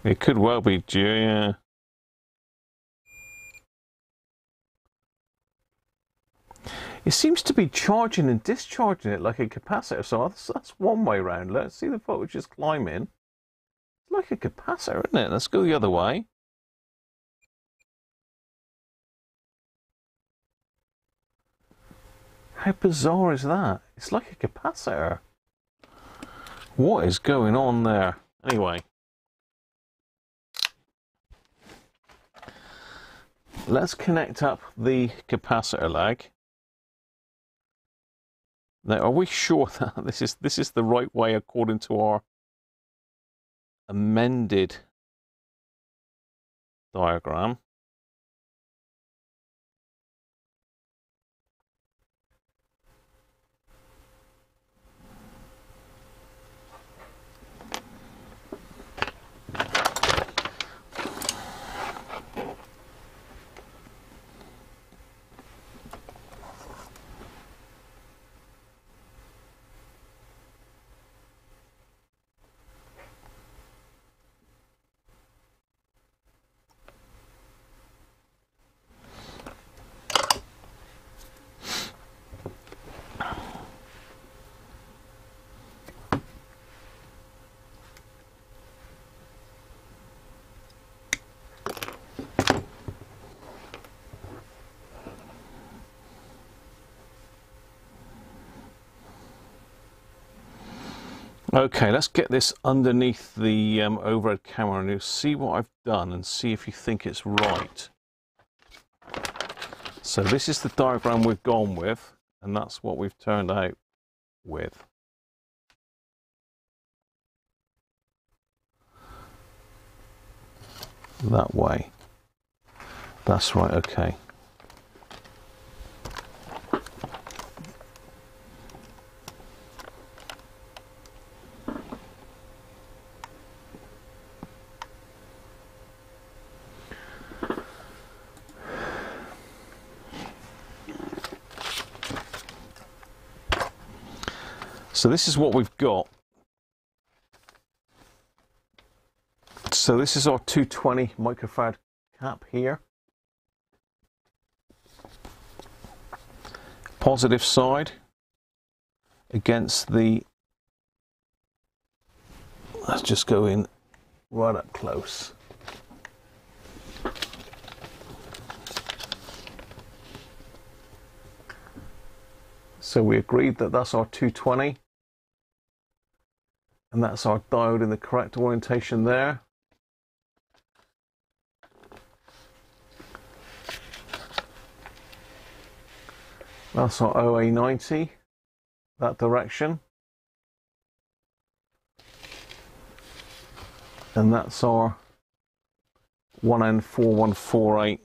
It could well be yeah. It seems to be charging and discharging it like a capacitor. So that's, that's one way round. Let's see the voltage just climbing. It's like a capacitor, isn't it? Let's go the other way. How bizarre is that? It's like a capacitor. What is going on there? Anyway. Let's connect up the capacitor leg. Now, are we sure that this is this is the right way according to our amended diagram? Okay, let's get this underneath the um, overhead camera and you'll see what I've done and see if you think it's right. So this is the diagram we've gone with and that's what we've turned out with. That way. That's right, okay. So this is what we've got. So this is our 220 microfarad cap here. Positive side against the, let's just go in right up close. So we agreed that that's our 220 and that's our diode in the correct orientation there. That's our OA90, that direction. And that's our 1N4148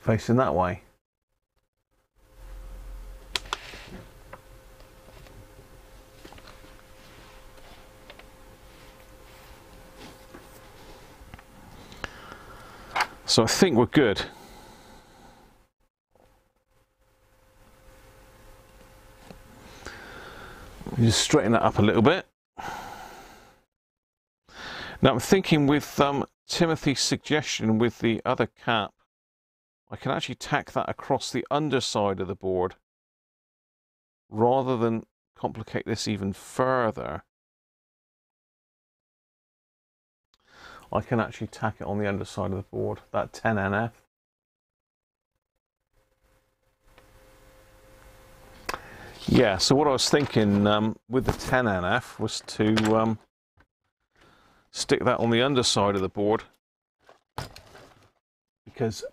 facing that way. So I think we're good. Just straighten that up a little bit. Now I'm thinking with um, Timothy's suggestion with the other cap, I can actually tack that across the underside of the board rather than complicate this even further. I can actually tack it on the underside of the board, that 10NF. Yeah, so what I was thinking um, with the 10NF was to um, stick that on the underside of the board because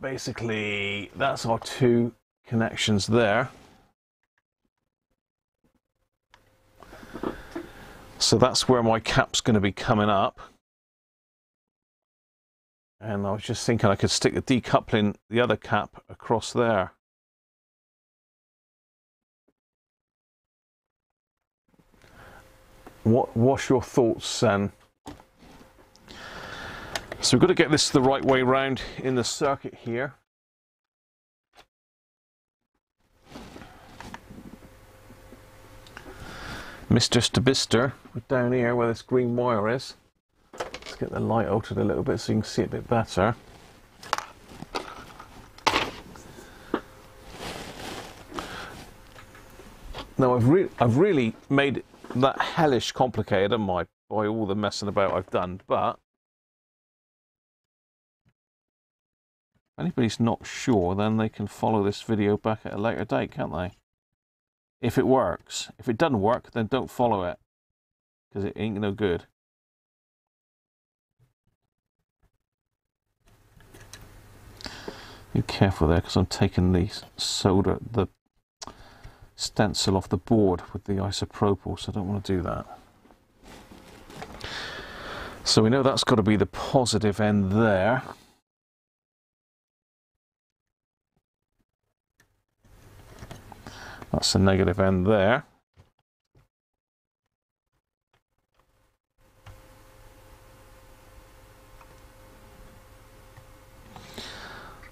basically that's our two connections there. So that's where my cap's going to be coming up. And I was just thinking I could stick the decoupling, the other cap across there. What, what's your thoughts, Sen? So we've got to get this the right way round in the circuit here. Mr. Stabistor, down here where this green wire is. Get the light altered a little bit so you can see it a bit better. Now I've, re I've really made that hellish complicated, am I, by all the messing about I've done, but If anybody's not sure, then they can follow this video back at a later date, can't they? If it works. If it doesn't work, then don't follow it. Because it ain't no good. Be careful there, because I'm taking the solder, the stencil off the board with the isopropyl, so I don't want to do that. So we know that's got to be the positive end there. That's the negative end there.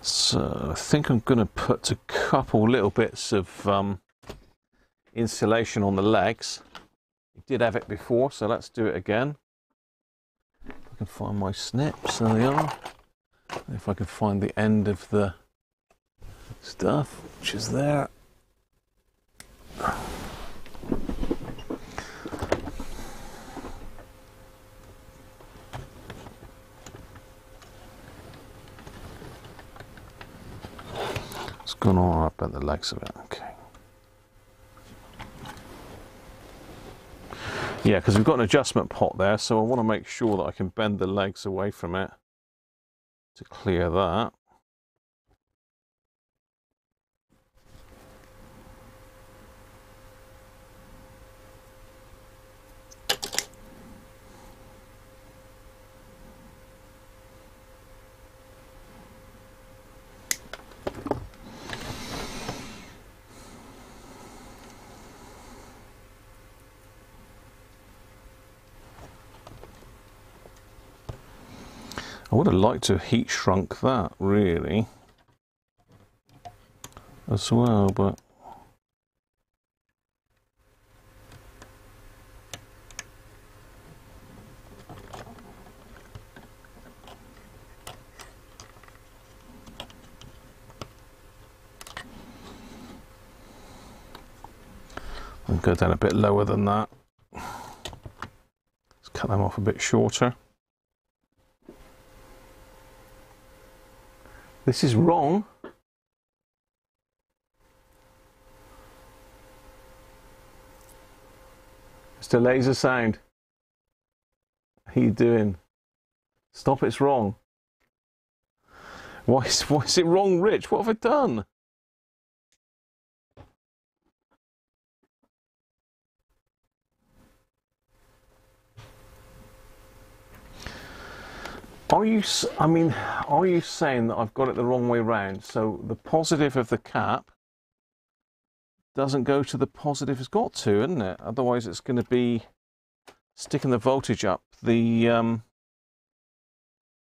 So I think I'm going to put a couple little bits of um, insulation on the legs. We did have it before, so let's do it again. If I can find my snips, there they are. If I can find the end of the stuff, which is there. It's gone up at the legs of it. Okay. Yeah, because we've got an adjustment pot there, so I want to make sure that I can bend the legs away from it to clear that. Would have liked to have heat shrunk that really as well, but go down a bit lower than that. Let's cut them off a bit shorter. This is wrong. Mr. Laser Sound. How you doing? Stop, it's wrong. Why is, why is it wrong, Rich? What have I done? Are you, I mean, are you saying that I've got it the wrong way round? So the positive of the cap doesn't go to the positive it's got to, isn't it? Otherwise it's going to be sticking the voltage up the um,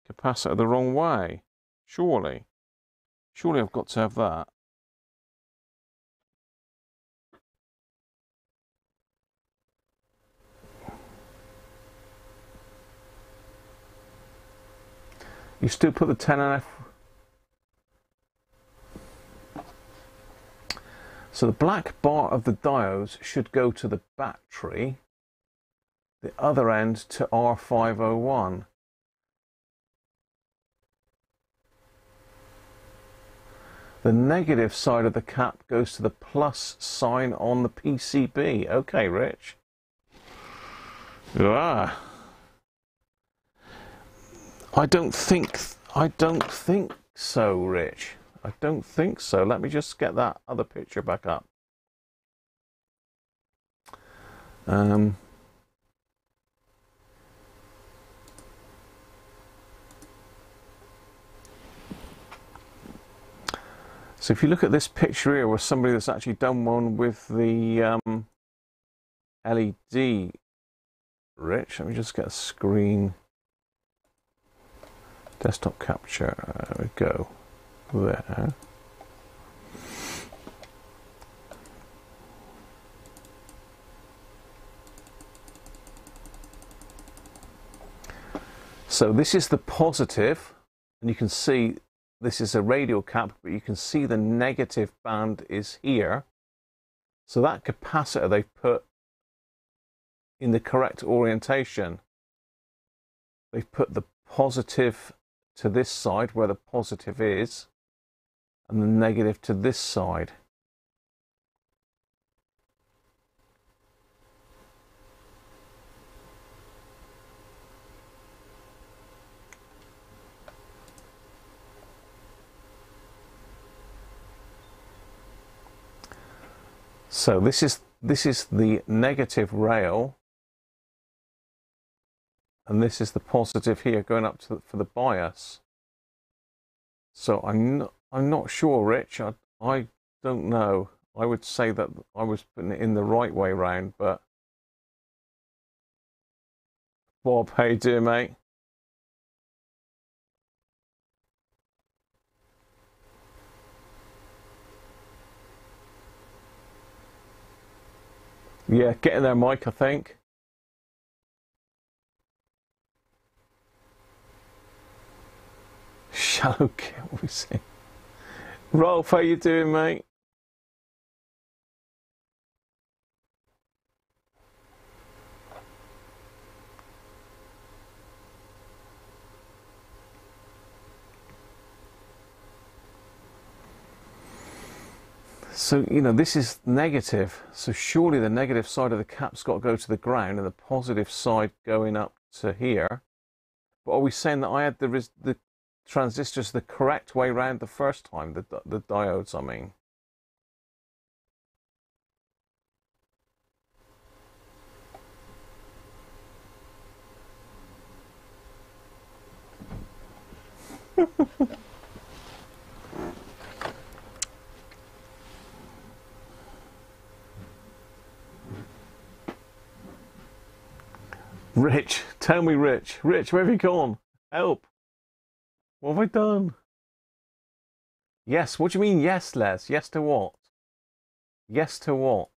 capacitor the wrong way. Surely. Surely I've got to have that. You still put the 10NF. So the black bar of the diodes should go to the battery, the other end to R501. The negative side of the cap goes to the plus sign on the PCB. Okay, Rich. Ah. I don't think I don't think so, Rich. I don't think so. Let me just get that other picture back up. Um, so if you look at this picture here, with somebody that's actually done one with the um, LED, Rich. Let me just get a screen. Desktop capture, there we go, there. So this is the positive, and you can see this is a radial cap, but you can see the negative band is here. So that capacitor they've put in the correct orientation. They've put the positive to this side where the positive is. and the negative to this side. So this is this is the negative rail and this is the positive here going up to for the bias. So I'm not, I'm not sure, Rich. I, I don't know. I would say that I was putting it in the right way round, but Bob, how you doing, mate? Yeah, getting there, Mike, I think. Shallow kill, we see. Rolf, how you doing, mate? So, you know, this is negative. So surely the negative side of the cap's got to go to the ground and the positive side going up to here. But are we saying that I had the, the transistors the correct way round the first time, the, the diodes, I mean? Rich, tell me, Rich. Rich, where have you gone? Help. What have I done? Yes, what do you mean, yes, Les? Yes to what? Yes to what?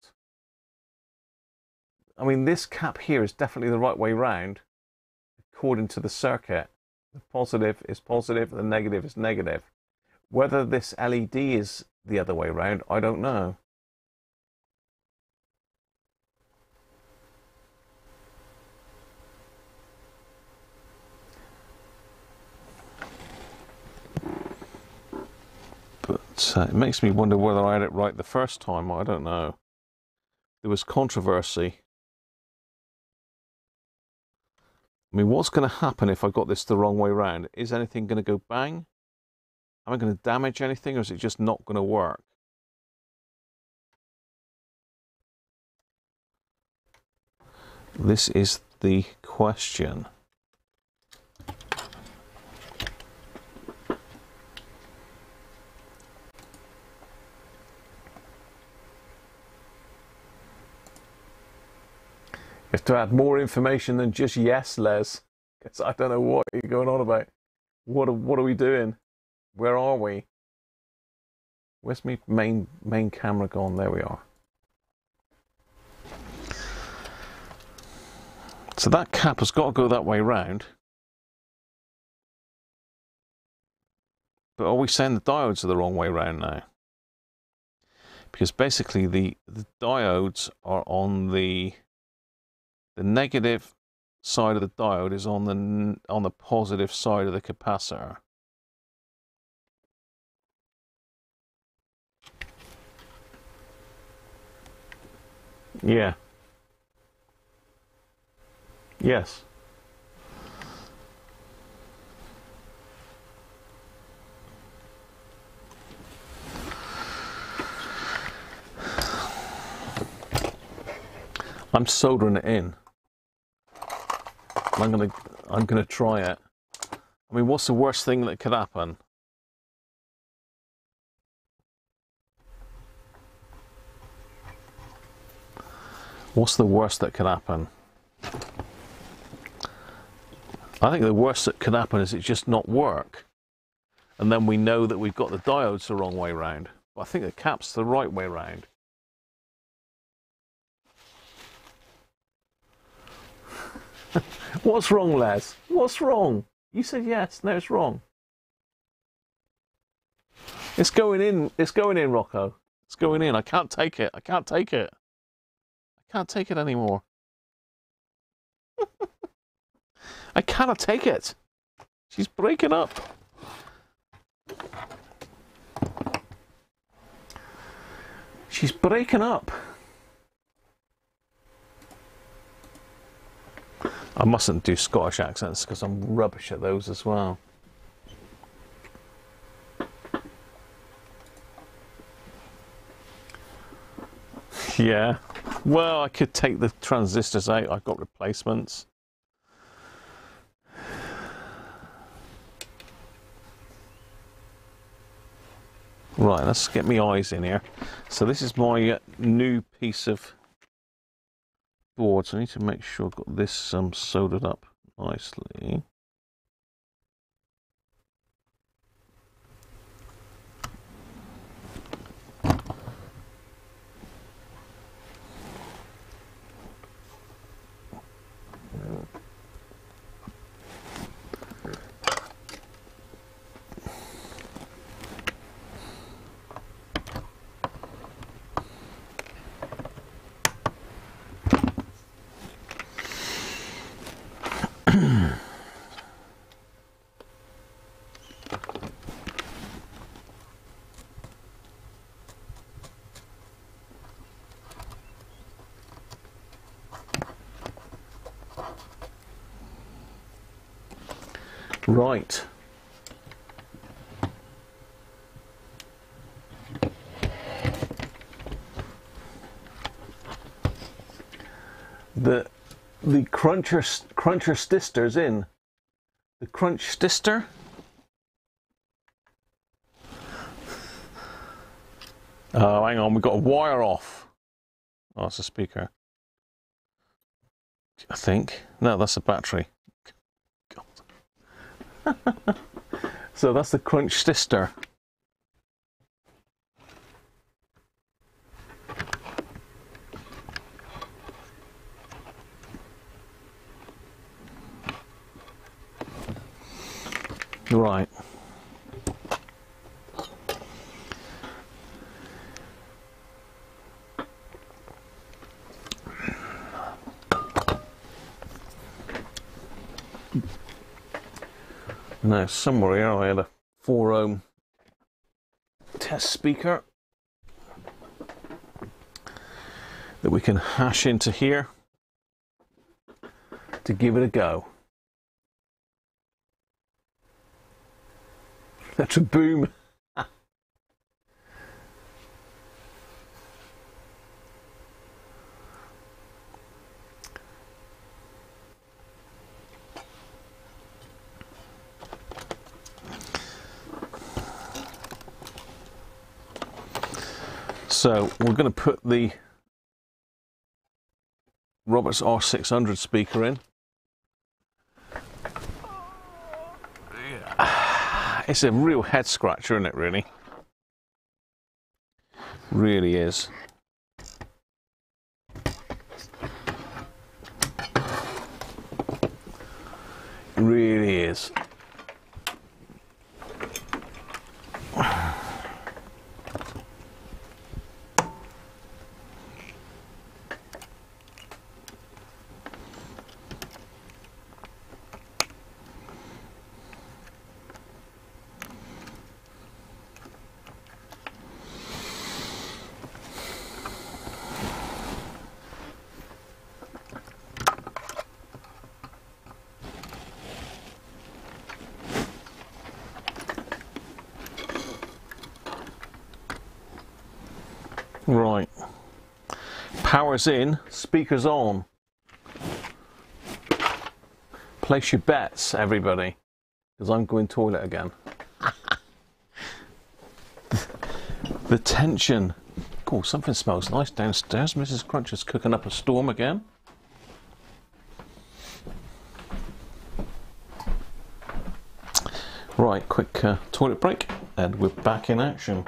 I mean, this cap here is definitely the right way round, according to the circuit. The positive is positive, the negative is negative. Whether this LED is the other way round, I don't know. Uh, it makes me wonder whether I had it right the first time. I don't know. There was controversy. I mean, what's going to happen if I got this the wrong way round? Is anything going to go bang? Am I going to damage anything or is it just not going to work? This is the question. You have to add more information than just yes, Les. Because I don't know what you're going on about. What are, what are we doing? Where are we? Where's my main main camera gone? There we are. So that cap has got to go that way round. But are we saying the diodes are the wrong way round now? Because basically the, the diodes are on the the negative side of the diode is on the on the positive side of the capacitor. Yeah. Yes. I'm soldering it in. I'm gonna I'm gonna try it. I mean, what's the worst thing that could happen? What's the worst that could happen? I think the worst that could happen is it just not work. And then we know that we've got the diodes the wrong way round. I think the cap's the right way round. What's wrong, Les? What's wrong? You said yes. No, it's wrong. It's going in. It's going in, Rocco. It's going in. I can't take it. I can't take it. I can't take it anymore. I cannot take it. She's breaking up. She's breaking up. I mustn't do Scottish accents because I'm rubbish at those as well. Yeah. Well, I could take the transistors out. I've got replacements. Right, let's get my eyes in here. So this is my uh, new piece of board. So I need to make sure I've got this um, soldered up nicely. Right. The the cruncher cruncher stister's in. The crunch stister. Oh, hang on, we've got a wire off. Oh, it's a speaker. I think. No, that's a battery. so that's the crunch stister. Right. Now, somewhere here I had a 4 ohm test speaker that we can hash into here to give it a go. That's a boom. So we're going to put the Roberts R600 speaker in. It's a real head scratcher, isn't it, really? Really is. Really is. Right. In, speakers on. Place your bets, everybody, because I'm going toilet again. the tension. Oh, something smells nice downstairs. Mrs. Crunch is cooking up a storm again. Right, quick uh, toilet break, and we're back in action.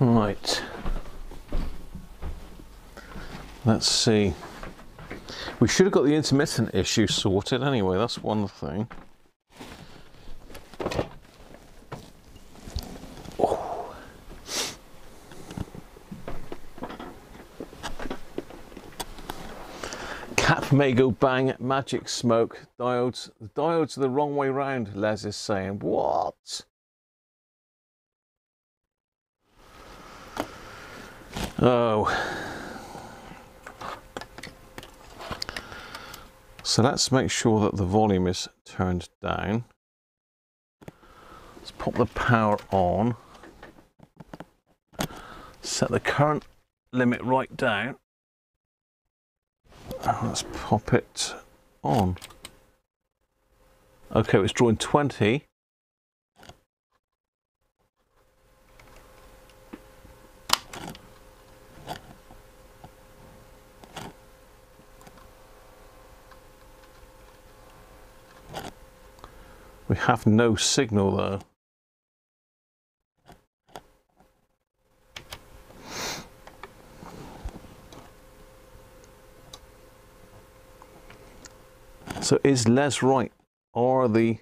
Right. Let's see. We should have got the intermittent issue sorted anyway, that's one thing. Oh. Cap may go bang, magic smoke, diodes. The diodes are the wrong way round, Les is saying. What? Oh. So let's make sure that the volume is turned down. Let's pop the power on. Set the current limit right down. And let's pop it on. Okay, it's drawing 20. We have no signal though. So is Les right? Are the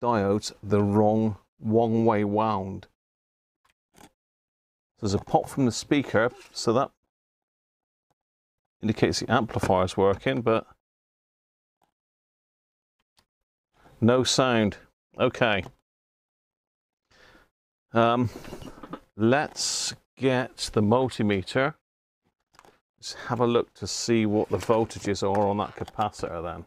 diodes the wrong one way wound? There's a pop from the speaker, so that indicates the amplifier is working, but no sound. Okay. Um, let's get the multimeter. Let's have a look to see what the voltages are on that capacitor then.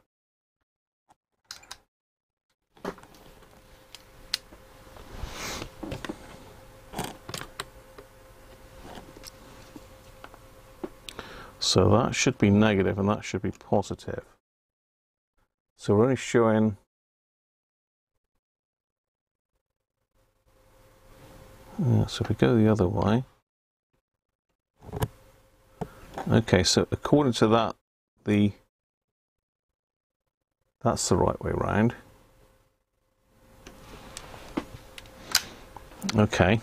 So that should be negative and that should be positive. So we're only showing Yeah, so if we go the other way. Okay, so according to that, the that's the right way round. Okay.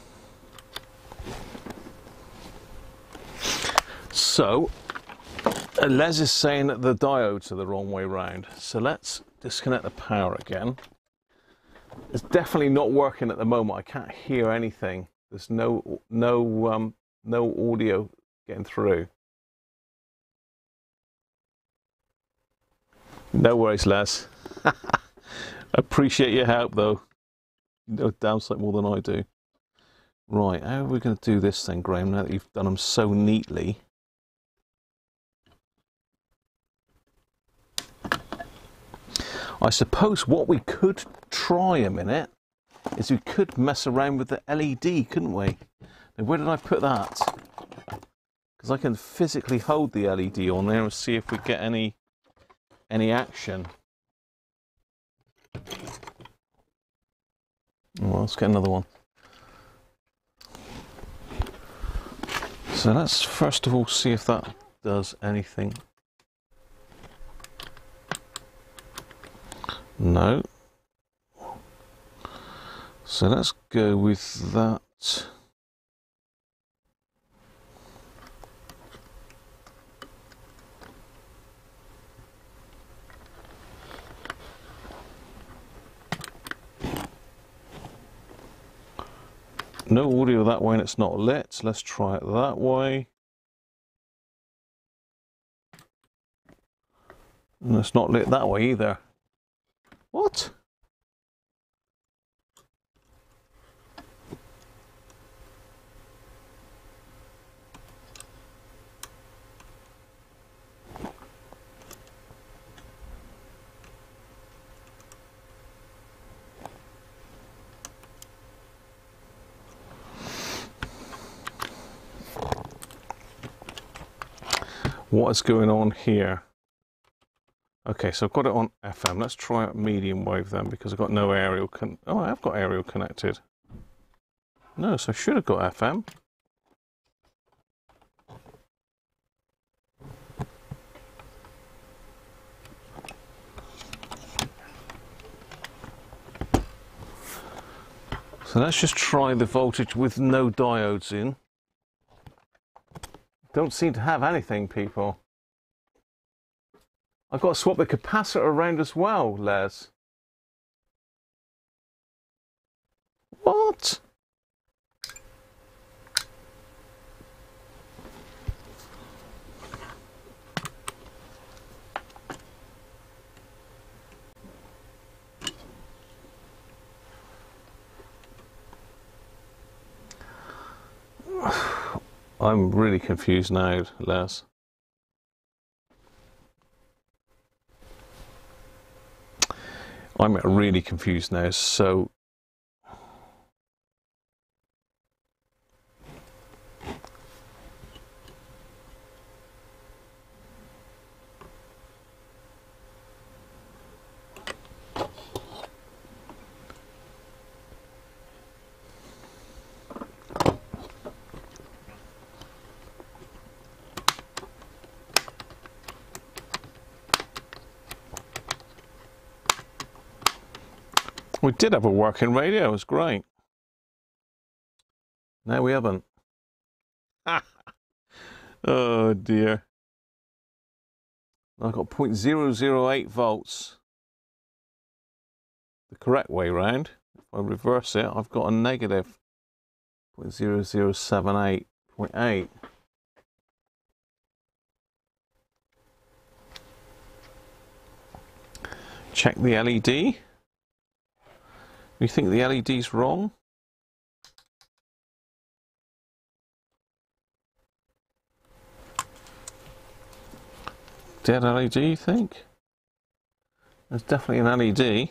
So, Les is saying that the diodes are the wrong way round. So let's disconnect the power again. It's definitely not working at the moment. I can't hear anything. There's no no um, no audio getting through. No worries, Les. Appreciate your help, though. You know damn sight more than I do. Right, how are we going to do this then, Graham, now that you've done them so neatly? I suppose what we could try a minute is we could mess around with the LED, couldn't we? Now, where did I put that? Because I can physically hold the LED on there and see if we get any any action. Well, let's get another one. So let's first of all see if that does anything. No. So let's go with that. No audio that way and it's not lit. Let's try it that way. And it's not lit that way either. What? what is going on here. Okay, so I've got it on FM. Let's try out medium wave then because I've got no aerial. Con oh, I have got aerial connected. No, so I should have got FM. So let's just try the voltage with no diodes in. Don't seem to have anything, people. I've got to swap the capacitor around as well, Les. What? I'm really confused now, Les. I'm really confused now. So We did have a working radio, it was great. Now we haven't. oh dear. I've got 0.008 volts. The correct way round. If I reverse it, I've got a negative 0.0078.8. Check the LED. You think the LED's wrong? Dead LED, you think? There's definitely an LED.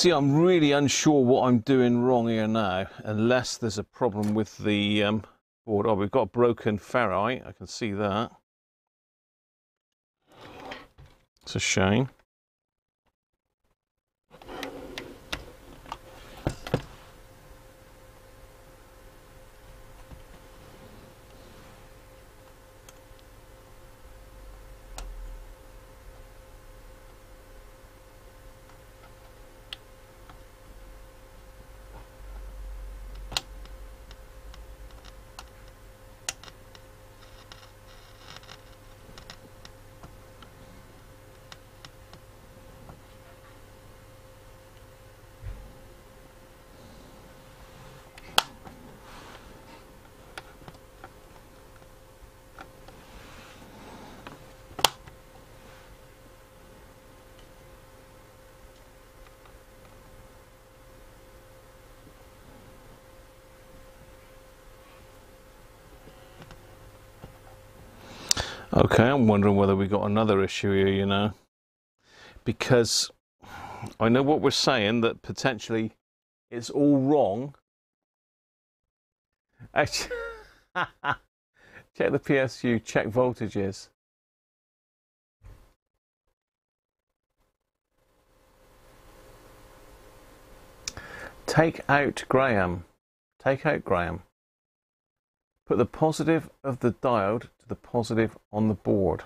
See, I'm really unsure what I'm doing wrong here now, unless there's a problem with the um, board. Oh, we've got a broken ferrite. I can see that. It's a shame. Okay, I'm wondering whether we got another issue here, you know. Because I know what we're saying, that potentially it's all wrong. Actually, check the PSU, check voltages. Take out Graham. Take out Graham. Put the positive of the diode to the positive on the board.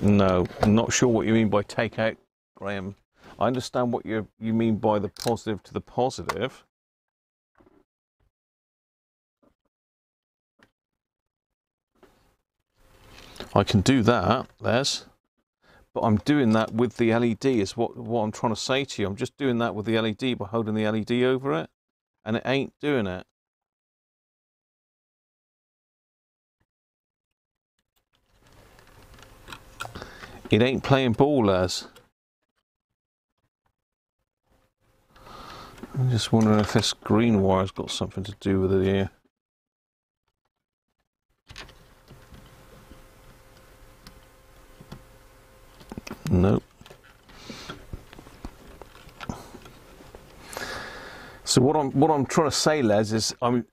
No, I'm not sure what you mean by take out, Graham. I understand what you you mean by the positive to the positive. I can do that, Les. But I'm doing that with the LED is what, what I'm trying to say to you. I'm just doing that with the LED by holding the LED over it and it ain't doing it. It ain't playing ball as. I'm just wondering if this green wire's got something to do with it here. Nope. So what I'm what I'm trying to say, Les, is I'm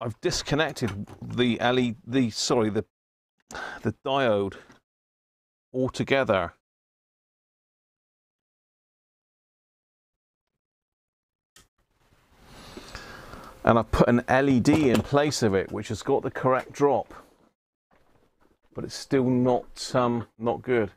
I've disconnected the LED, the sorry, the the diode altogether. And I've put an LED in place of it, which has got the correct drop, but it's still not um, not good.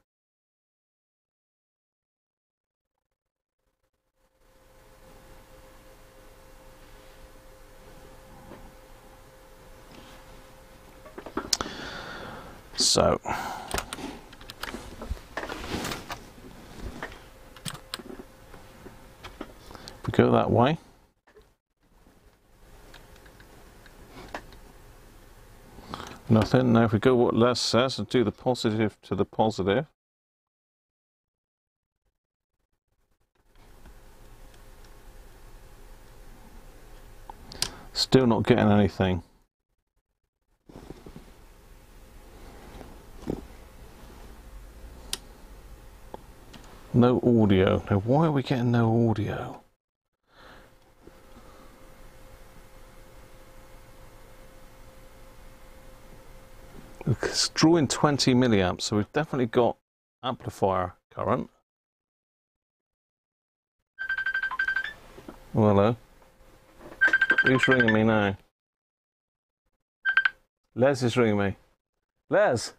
So, we go that way. Nothing. Now, if we go what Les says and do the positive to the positive. Still not getting anything. No audio. Now, why are we getting no audio? It's drawing 20 milliamps, so we've definitely got amplifier current. Oh, hello. Who's ringing me now? Les is ringing me. Les!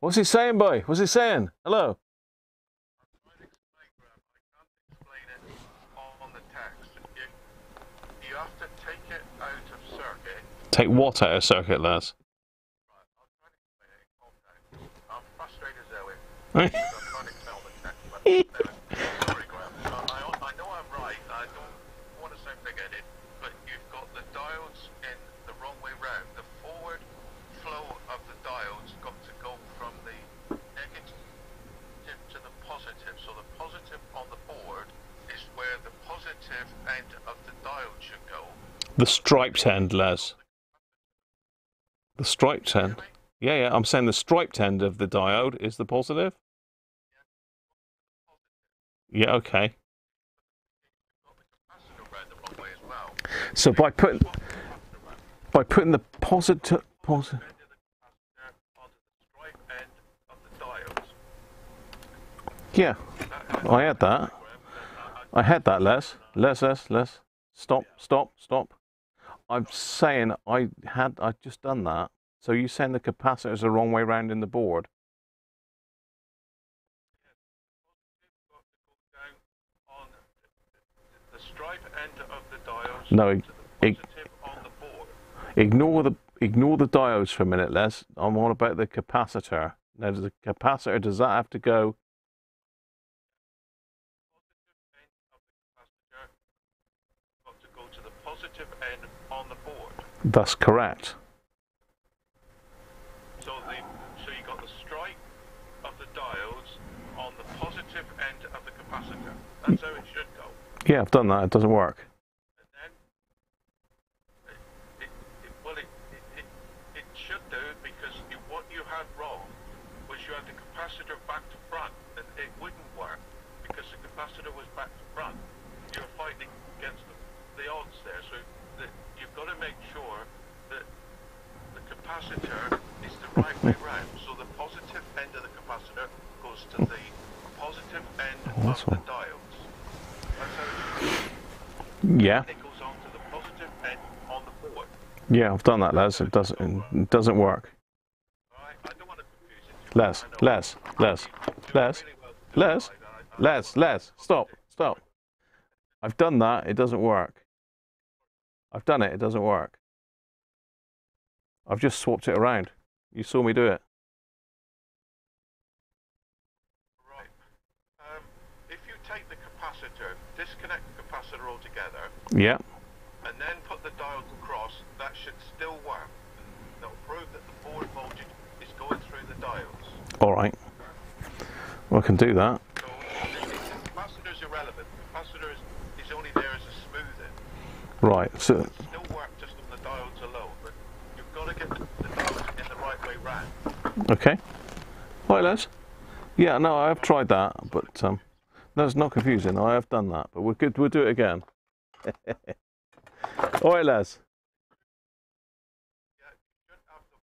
What's he saying, boy? What's he saying? Hello? explain it on the text. You, you have to take it out of circuit. Take what out of circuit, Les? Right, I'll try to explain it in context. I'm frustrated as hell I'm trying to tell the text, sorry, Graham. I, I know I'm right. I don't want to sound big-headed, but you've got the diodes in the wrong way round. The forward flow of the diodes got to go from the negative to the positive. So the positive on the board is where the positive end of the diode should go. The striped end, Les. The striped end. Yeah, yeah, I'm saying the striped end of the diode is the positive. Yeah, okay. So by putting by putting the positive positive. Yeah, I had that. I had that, Les. Les, Les, Les. Stop, stop, stop. I'm saying I had I just done that. So you saying the capacitor's the wrong way round in the board? No, ig-. Ignore the ignore the diodes for a minute, Les. I'm on about the capacitor. Now, does the capacitor does that have to go? Positive end of the capacitor got to go to the positive end on the That's correct. So the so you got the stripe of the diodes on the positive end of the capacitor. That's how it should go. Yeah, I've done that. It doesn't work. And then it, it, it well it, it, it, it should do because you, what you had wrong was you had the capacitor back to front and it wouldn't work because the capacitor was back to front. You're fighting against the, the odds there. So that you've got to make sure that the capacitor is the right way round. So the positive end of the capacitor goes to the positive end that's of the all. diodes. That's how it should Yeah, it goes on to the positive end on board. yeah, I've done that, Les. It doesn't it doesn't work. Alright, I don't want to confuse Les, much, I know. Les, Les, Les, really well to do it, Les, right, I- I- Les, Les, stop, stop. I've done that. It doesn't work. I've done it. It doesn't work. I've just swapped it around. You saw me do it. Right. Um, if you take the capacitor, disconnect the capacitor altogether, Yeah. and then put the diodes across, that should still work. That'll prove that the board voltage is going through the diodes. All right. Well, I can do that. So the, the capacitor's irrelevant. The capacitor is, is only there as a smoothing. Right. So It still work just on the diodes alone, but you've got to get the, the diodes in the right way round. okay. Right, Les. Yeah. No, I have tried that, but um, it's not confusing. I have done that, but we're good. We'll do it again. All right, Les. Yeah, you should have the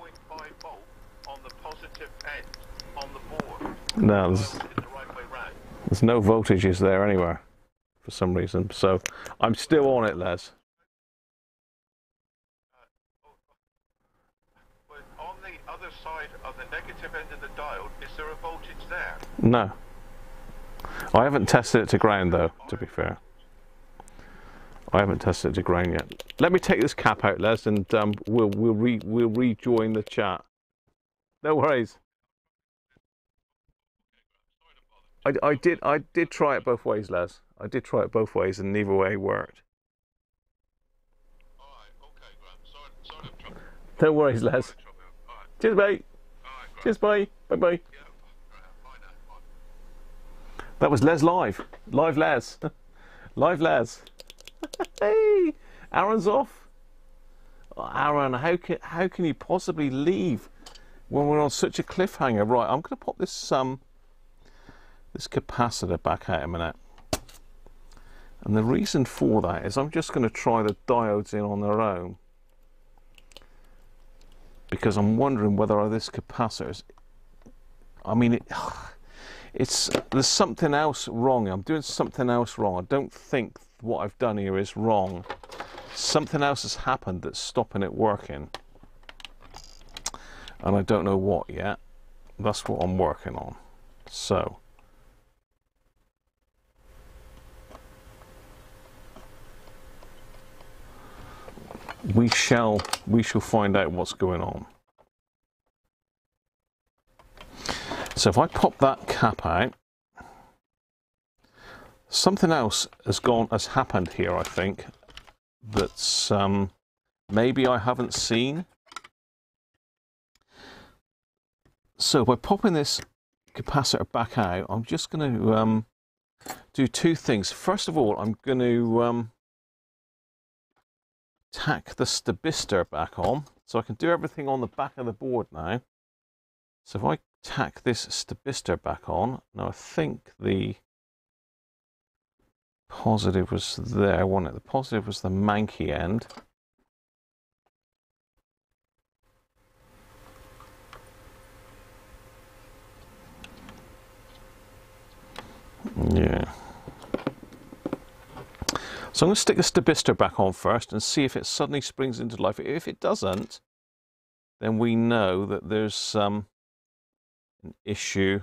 1.5 volt on the positive end on the board. No, there's, Dialed in the right way round. there's no voltages there anywhere for some reason. So I'm still on it, Les. On the other side of the negative end of the diode, is there a voltage there? No. I haven't tested it to ground though, to be fair. I haven't tested it to ground yet. Let me take this cap out, Les, and um, we'll we'll re we'll rejoin the chat. No worries. I, I did I did try it both ways, Les. I did try it both ways, and neither way worked. No worries, Les. Cheers, mate. Cheers, bye. Bye. Bye. That was Les live. Live Les. live Les. hey, Aaron's off. Oh, Aaron, how can how can you possibly leave when we're on such a cliffhanger? Right, I'm going to pop this um this capacitor back out a minute. And the reason for that is I'm just going to try the diodes in on their own because I'm wondering whether this capacitor is. I mean, it, it's there's something else wrong. I'm doing something else wrong. I don't think what I've done here is wrong. Something else has happened that's stopping it working. And I don't know what yet. That's what I'm working on. So we shall we shall find out what's going on. So if I pop that cap out, something else has gone has happened here. I think that's um, maybe I haven't seen. So by popping this capacitor back out, I'm just going to um, do two things. First of all, I'm going to um, tack the stabilizer back on, so I can do everything on the back of the board now. So if I tack this stabilizer back on, now I think the positive was there, wasn't it? The positive was the manky end. Yeah. So I'm going to stick the stabilizer back on first and see if it suddenly springs into life. If it doesn't, then we know that there's um, an issue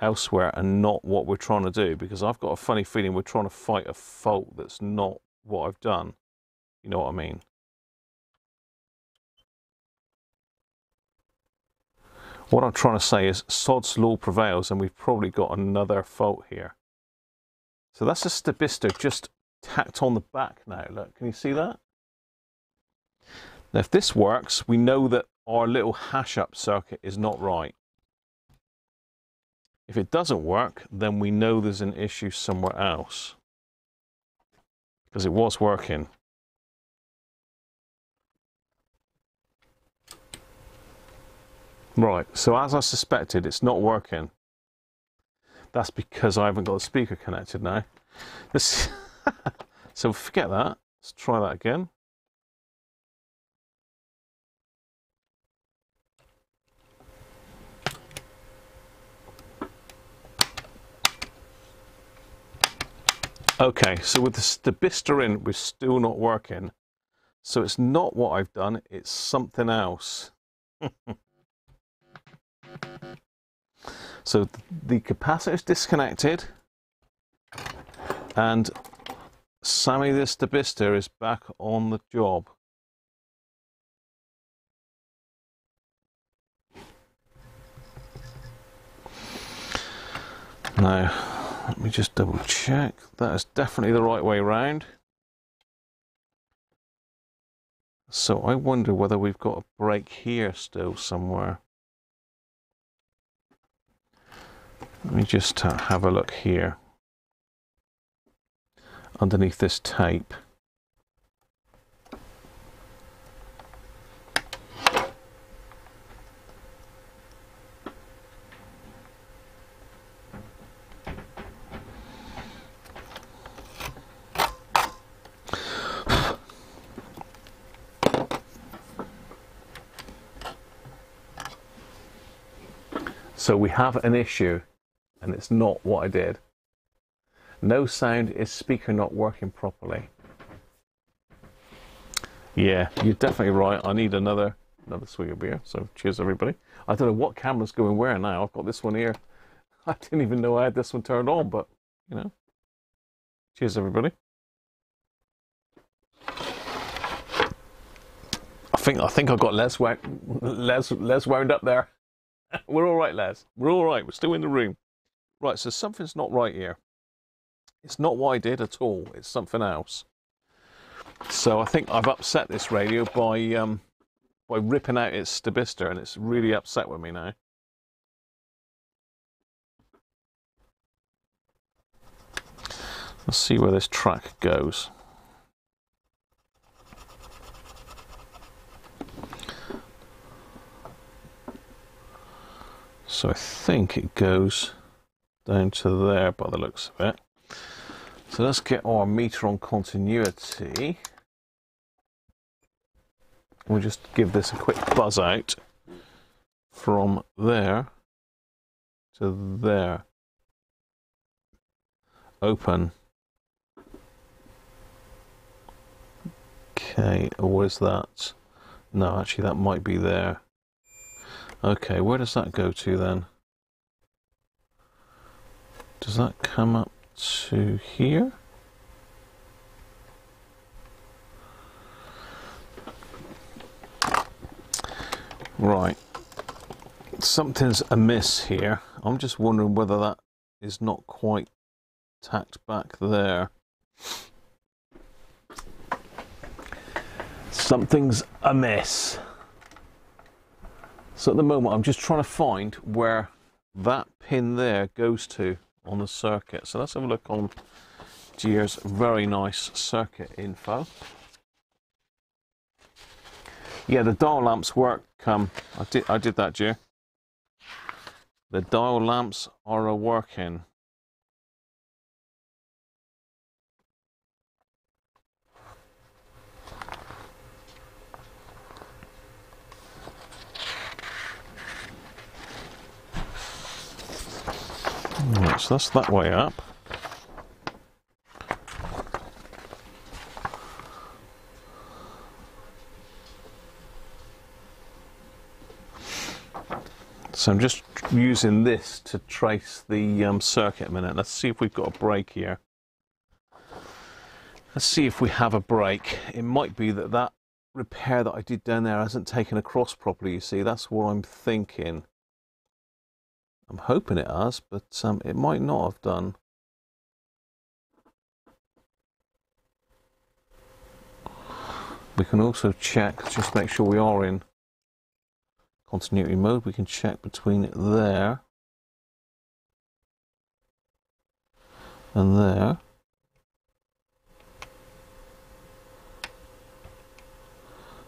elsewhere and not what we're trying to do because I've got a funny feeling we're trying to fight a fault that's not what I've done. You know what I mean? What I'm trying to say is Sod's law prevails and we've probably got another fault here. So that's a stabilizer just tacked on the back now. Look, can you see that? Now if this works, we know that our little hash up circuit is not right. If it doesn't work, then we know there's an issue somewhere else. Because it was working. Right, so as I suspected, it's not working. That's because I haven't got the speaker connected now. This so forget that. Let's try that again. Okay, so with the stabilizer in, we're still not working. So it's not what I've done, it's something else. so the capacitor is disconnected and Sammy the stabilizer is back on the job. Now, let me just double check. That is definitely the right way round. So I wonder whether we've got a break here still somewhere. Let me just uh, have a look here. Underneath this tape. So we have an issue, and it's not what I did. No sound is speaker not working properly. Yeah, you're definitely right. I need another another swig of beer. So cheers everybody. I don't know what camera's going where now. I've got this one here. I didn't even know I had this one turned on, but you know. Cheers everybody. I think I think I've got Les wound, Les Les wound up there. We're all right, lads. We're all right. We're still in the room. Right, so something's not right here. It's not what I did at all. It's something else. So I think I've upset this radio by um, by ripping out its stabilizer, and it's really upset with me now. Let's see where this track goes. So I think it goes down to there by the looks of it. So let's get our meter on continuity. We'll just give this a quick buzz out from there to there. Open. Okay, where's that? No, actually that might be there. Okay, where does that go to then? Does that come up to here? Right. Something's amiss here. I'm just wondering whether that is not quite tacked back there. Something's amiss. So at the moment, I'm just trying to find where that pin there goes to on the circuit. So let's have a look on Geir's very nice circuit info. Yeah, the dial lamps work. Um, I did I did that, Gear. The dial lamps are a working. Right, so that's that way up. So I'm just using this to trace the um, circuit a minute. Let's see if we've got a break here. Let's see if we have a break. It might be that that repair that I did down there hasn't taken across properly, you see. That's what I'm thinking. I'm hoping it has, but um, it might not have done. We can also check, just make sure we are in continuity mode. We can check between there and there.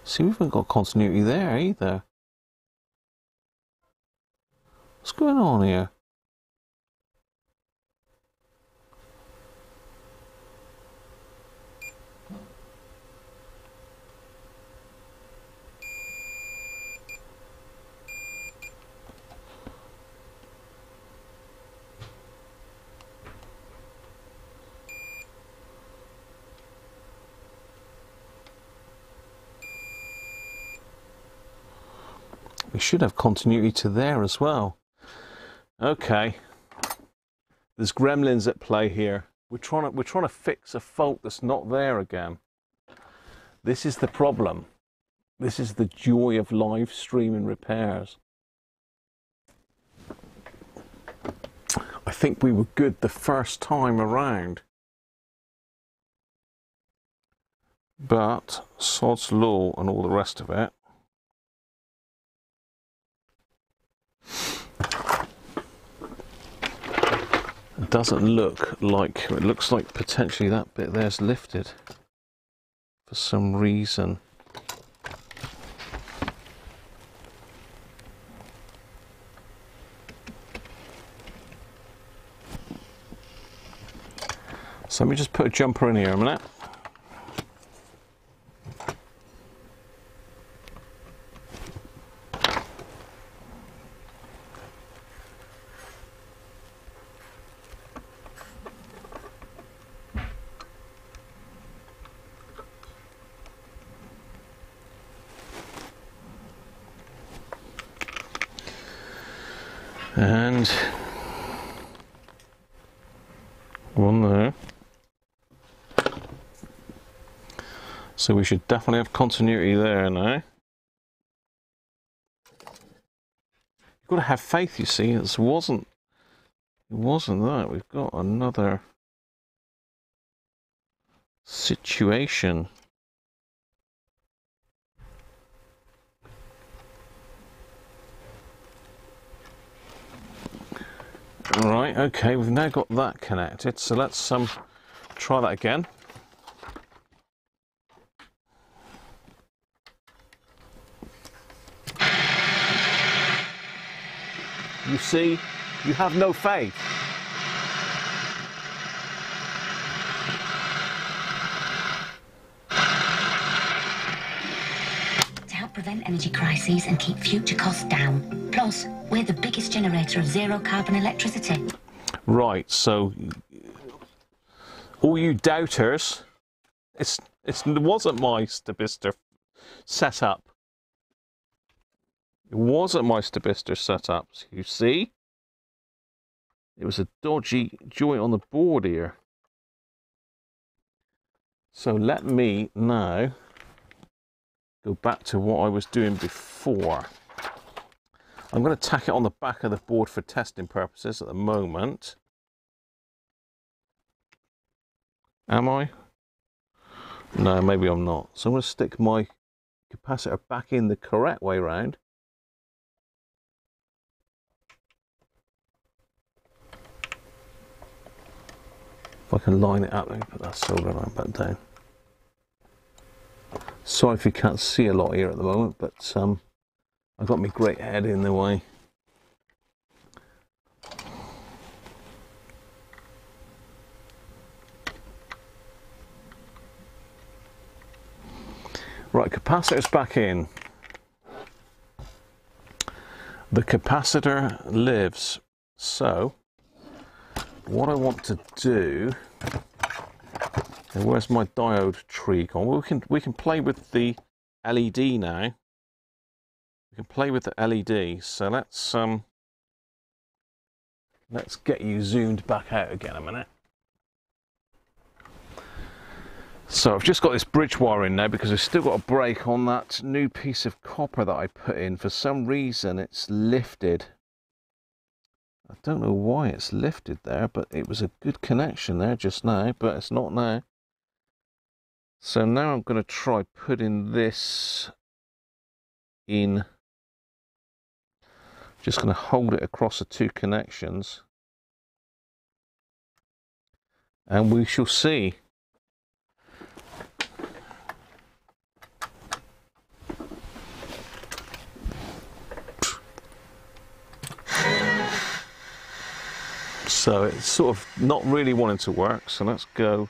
See, we haven't got continuity there either. What's going on here? We should have continuity to there as well. Okay. There's gremlins at play here. We're trying to we're trying to fix a fault that's not there again. This is the problem. This is the joy of live streaming repairs. I think we were good the first time around. But sod's law and all the rest of it It doesn't look like, it looks like potentially that bit there's lifted for some reason. So let me just put a jumper in here a minute. And one there. So we should definitely have continuity there now. You've got to have faith, you see. This wasn't it wasn't that. We've got another situation. All right, okay, we've now got that connected, so let's um try that again. You see, you have no faith. to help prevent energy crises and keep future costs down. Plus, we're the biggest generator of zero carbon electricity. Right, so all you doubters, it's, it's it wasn't my Stabistor setup. It wasn't my Stabistor setup. You see, it was a dodgy joint on the board here. So let me now go back to what I was doing before. I'm going to tack it on the back of the board for testing purposes at the moment. Am I? No, maybe I'm not. So I'm going to stick my capacitor back in the correct way round. I can line it up, let me put that solder line back down. Sorry if you can't see a lot here at the moment, but um, I've got my great head in the way. Right, capacitor's back in. The capacitor lives. So, what I want to do and where's my diode tree gone? Well, we can we can play with the LED now. We can play with the LED. So let's um let's get you zoomed back out again a minute. So I've just got this bridge wire in now because I've still got a break on that new piece of copper that I put in. For some reason it's lifted. I don't know why it's lifted there, but it was a good connection there just now, but it's not now. So now I'm going to try putting this in. Just going to hold it across the two connections. And we shall see. So it's sort of not really wanting to work. So let's go.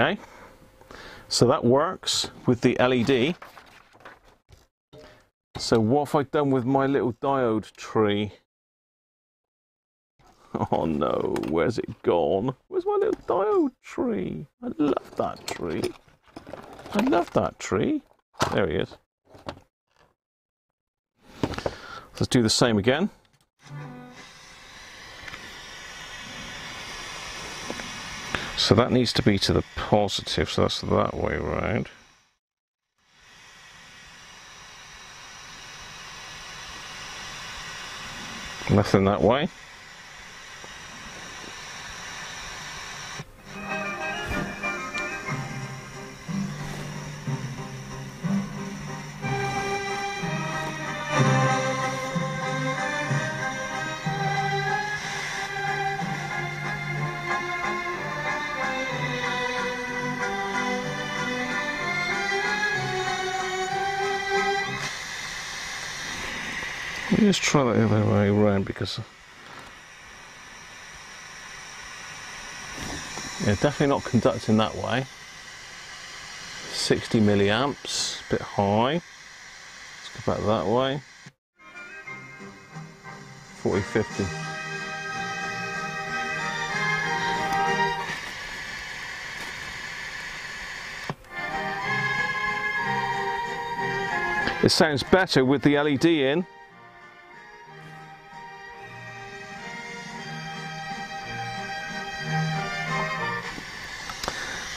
Okay, so that works with the LED. So what have I done with my little diode tree? Oh no, where's it gone? Where's my little diode tree? I love that tree. I love that tree. There he is. Let's do the same again. So that needs to be to the positive, so that's that way round. Nothing that way. Try that the other way around because Yeah, definitely not conducting that way. 60 milliamps, a bit high. Let's go back that way. 40, 50. It sounds better with the LED in.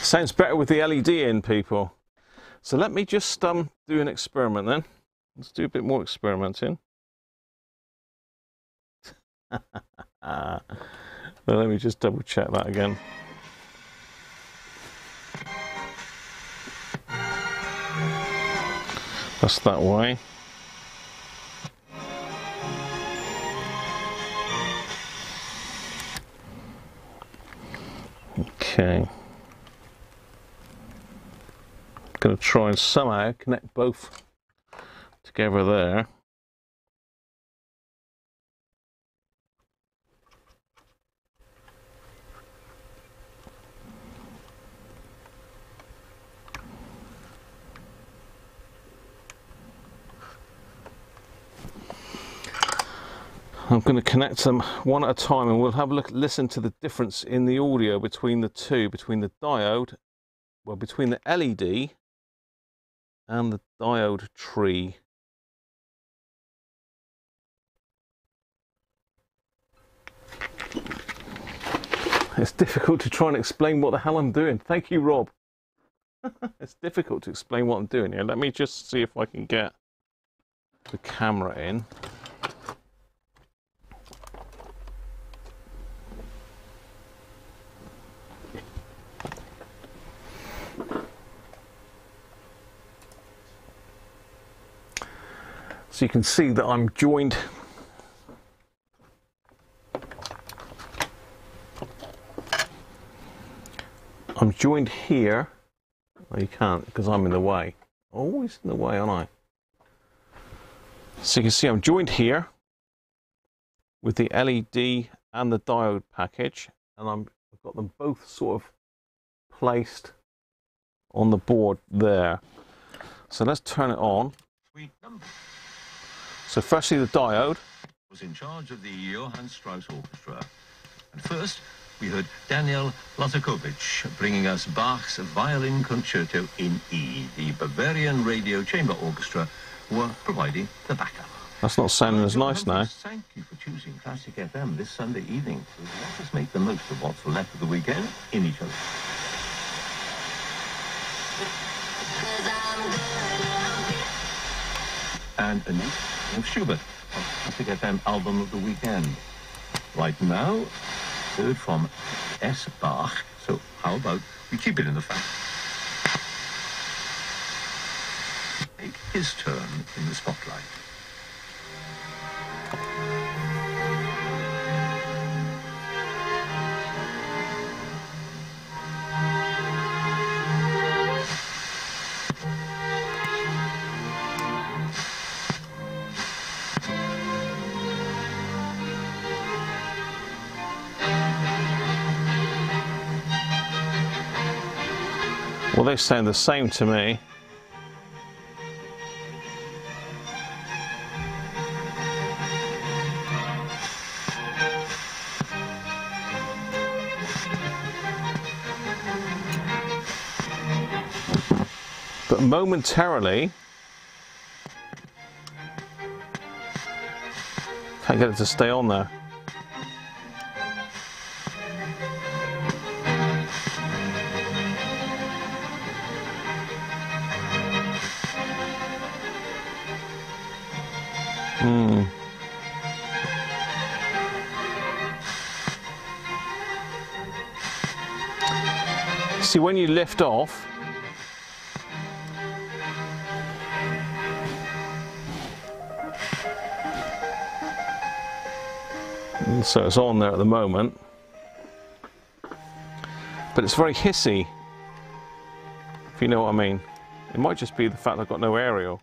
Sounds better with the LED in, people. So let me just um, do an experiment then. Let's do a bit more experimenting. well, let me just double check that again. That's that way. Okay. Going to try and somehow connect both together there. I'm going to connect them one at a time and we'll have a look, listen to the difference in the audio between the two, between the diode, well, between the LED and the diode tree. It's difficult to try and explain what the hell I'm doing. Thank you, Rob. it's difficult to explain what I'm doing here. Let me just see if I can get the camera in. So you can see that I'm joined I'm joined here. You can't because I'm in the way. Always in the way, aren't I? So you can see I'm joined here with the LED and the diode package, and I'm, I've got them both sort of placed on the board there. So let's turn it on. So firstly the diode. was in charge of the Johann Strauss Orchestra. And first, we heard Daniel Lozakovich bringing us Bach's Violin Concerto in E. The Bavarian Radio Chamber Orchestra were providing the backup. That's not sounding as nice now. Thank you for choosing Classic FM this Sunday evening. Let us make the most of what's left of the weekend in each other. And a new of Schubert, our Classic FM album of the weekend. Right now, heard from S. Bach. So how about we keep it in the family? Take his turn in the spotlight. They sound the same to me. But momentarily, can't get it to stay on there. See, when you lift off, so it's on there at the moment, but it's very hissy, if you know what I mean. It might just be the fact I've got no aerial.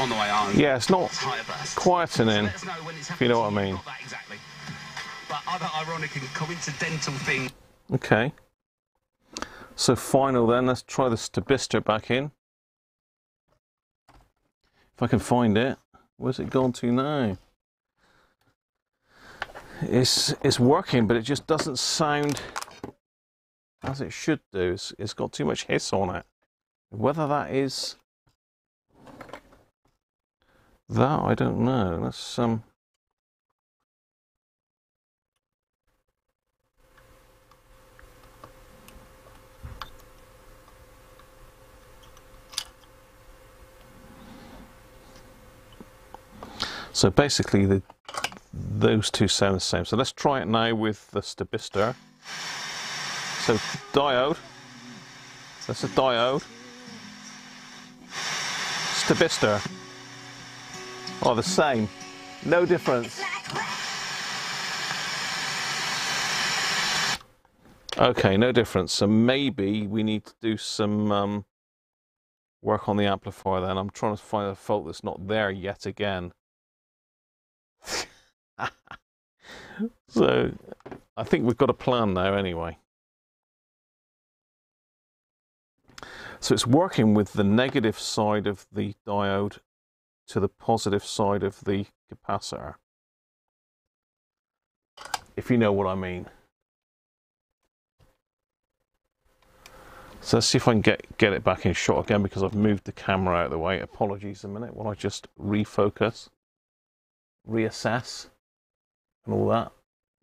On the way home. Yeah, it's not quietening. Let us know when it's if you know what I mean. Exactly. But other ironic and coincidental things. Okay. So final then, let's try the Stabistor back in. If I can find it. Where's it gone to now? It's it's working, but it just doesn't sound as it should do. It's, it's got too much hiss on it. Whether that is that, I don't know. Let's um. So basically, the, those two sound the same. So let's try it now with the Stabistor. So diode. That's a diode. Stabistor. Oh, the same. No difference. Okay, no difference. So maybe we need to do some um, work on the amplifier then. I'm trying to find a fault that's not there yet again. so I think we've got a plan now anyway. So it's working with the negative side of the diode to the positive side of the capacitor. If you know what I mean. So let's see if I can get, get it back in shot again because I've moved the camera out of the way. Apologies a minute while I just refocus, reassess and all that.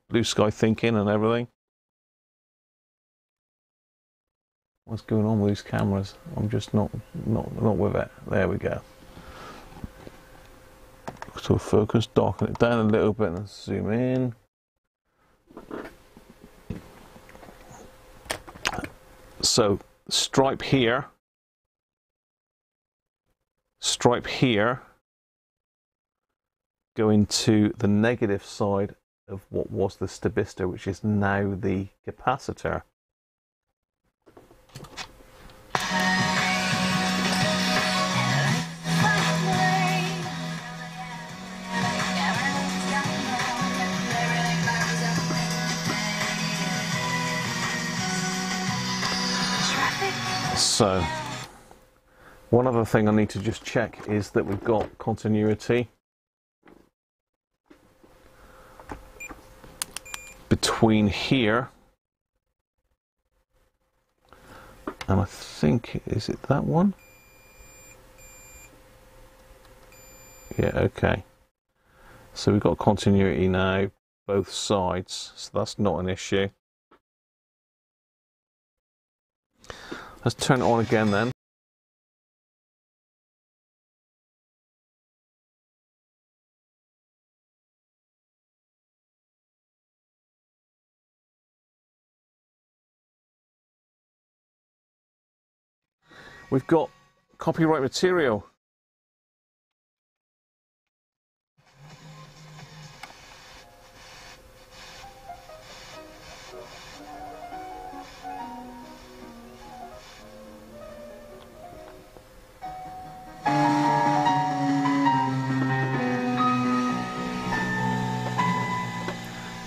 Blue sky thinking and everything. What's going on with these cameras? I'm just not not not with it. There we go. So focus, darken it down a little bit and zoom in. So stripe here, stripe here, going to the negative side of what was the stabistor, which is now the capacitor. So, one other thing I need to just check is that we've got continuity between here and I think, is it that one? Yeah, okay. So we've got continuity now, both sides, so that's not an issue. Let's turn it on again then. We've got copyright material.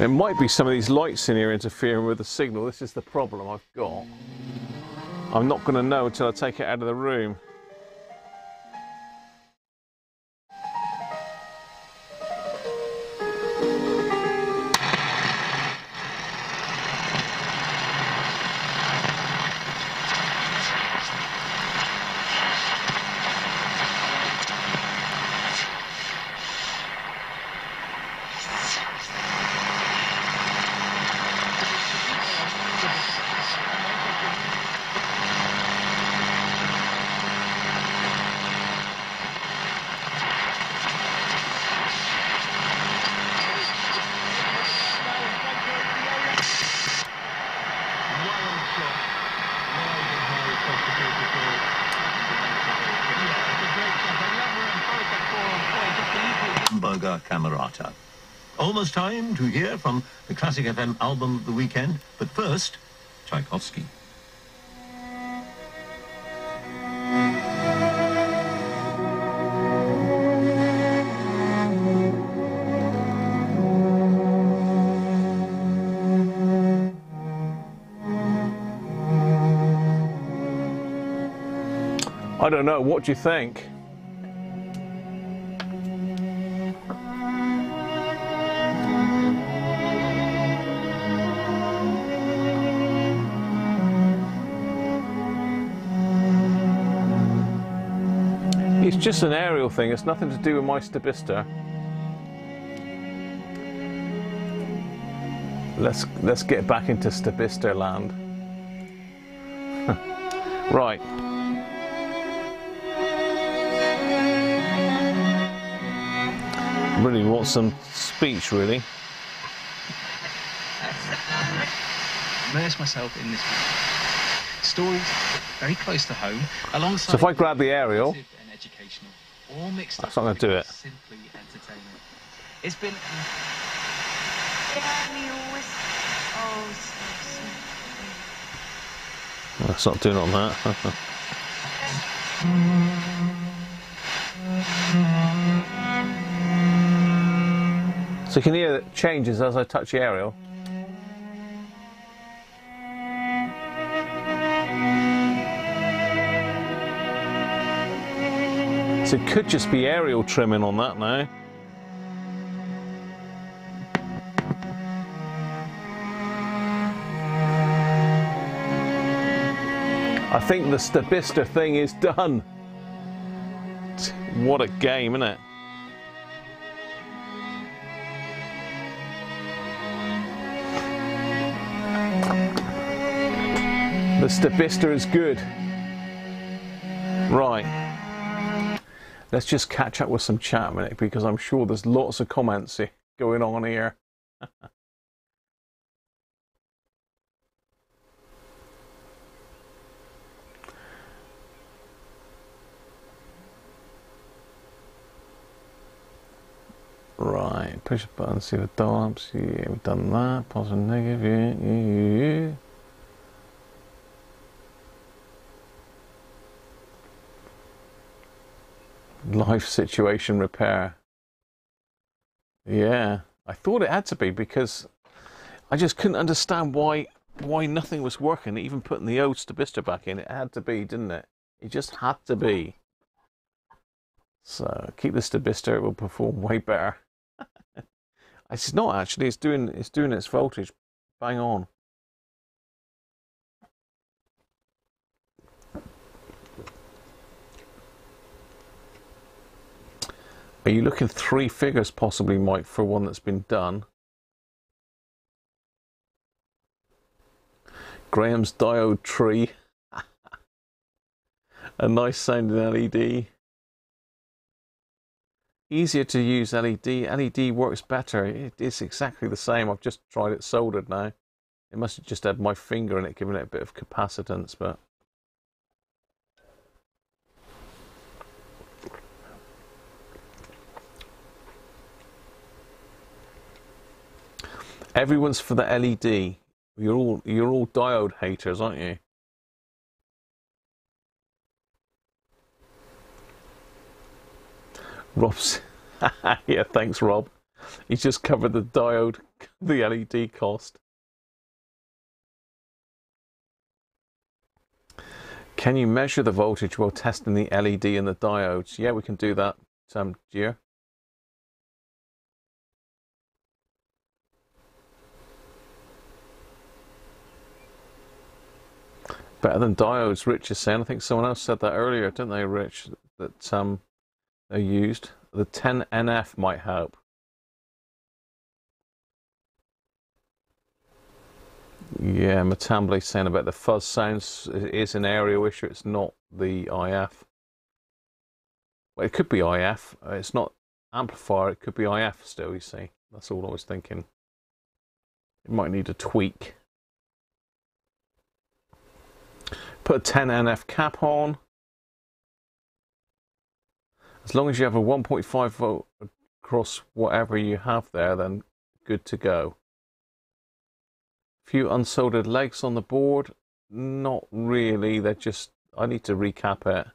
There might be some of these lights in here interfering with the signal. This is the problem I've got. I'm not going to know until I take it out of the room. From the Classic FM album of the weekend. But first, Tchaikovsky. I don't know. What do you think? Just an aerial thing. It's nothing to do with my Stabistor. Let's let's get back into Stabistor land. right. Really want some speech, really. immerse myself in this stories very close to home alongside So if I grab the aerial, positive and educational all mixed That's up not gonna do it. simply it's been that's not doing it on that. so you can hear the changes as I touch the aerial. So it could just be aerial trimming on that now. I think the Stabistor thing is done. What a game, isn't it? The Stabistor is good. Let's just catch up with some chat a minute because I'm sure there's lots of comments going on here. Right, push a button, see the dial-ups. Yeah, we've done that. Positive, negative, yeah, yeah, yeah, Life situation repair. Yeah, I thought it had to be because I just couldn't understand why why nothing was working. Even putting the old Stabistor back in, it had to be, didn't it? It just had to be. So keep the Stabistor; it will perform way better. It's not actually. It's doing. It's doing its voltage, bang on. Are you looking three figures possibly, Mike, for one that's been done? Graham's diode tree. A nice sounding LED. Easier to use LED. LED works better. It is exactly the same. I've just tried it soldered now. It must have just had my finger in it, giving it a bit of capacitance, but. Everyone's for the LED. You're all you're all diode haters, aren't you? Rob's yeah, thanks Rob. He's just covered the diode the LED cost. Can you measure the voltage while testing the LED and the diodes? Yeah, we can do that, um, Geir. Better than diodes, Rich is saying. I think someone else said that earlier, didn't they, Rich? That um, they used. The 10NF might help. Yeah, Matamble saying about the fuzz sounds is an aerial issue. It's not the IF. Well, it could be IF. Uh, It's not amplifier. It could be IF still. You see, that's all I was thinking. It might need a tweak. Put a 10NF cap on. As long as you have a 1.5 volt across whatever you have there, then good to go. A Few unsoldered legs on the board. Not really. They're just. I need to recap it.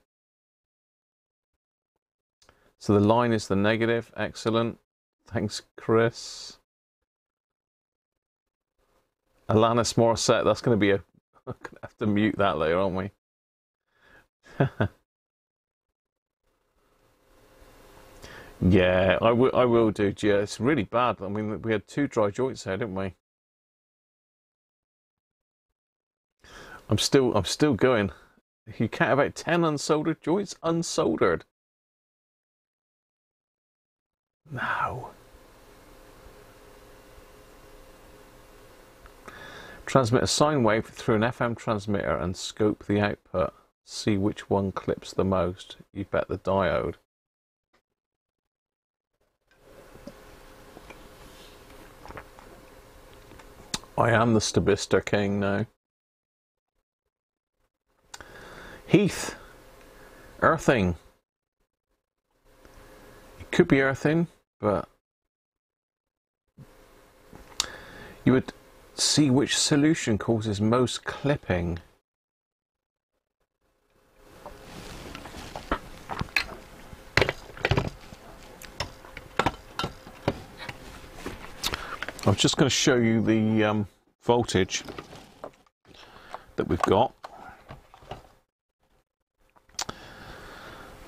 So the line is the negative. Excellent. Thanks, Chris. Alanis Morissette. That's going to be a. Going to have to mute that later, aren't we? yeah, I will. I will do. Yeah, it's really bad. I mean, we had two dry joints there, didn't we? I'm still. I'm still going. You can't have about ten unsoldered joints unsoldered. No. Transmit a sine wave through an FM transmitter and scope the output. See which one clips the most. You bet the diode. I am the Stabistor King now. Heath. Earthing. It could be earthing, but you would see which solution causes most clipping. I'm just going to show you the um, voltage that we've got.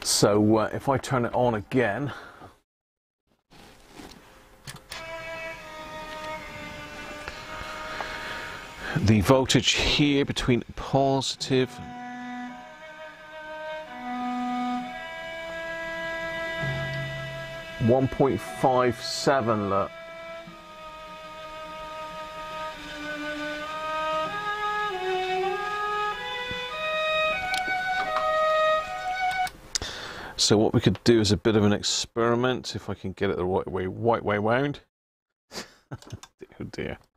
So uh, if I turn it on again, the voltage here between positive one point five seven look. So what we could do is a bit of an experiment, if I can get it the right way, white way round. oh dear. Oh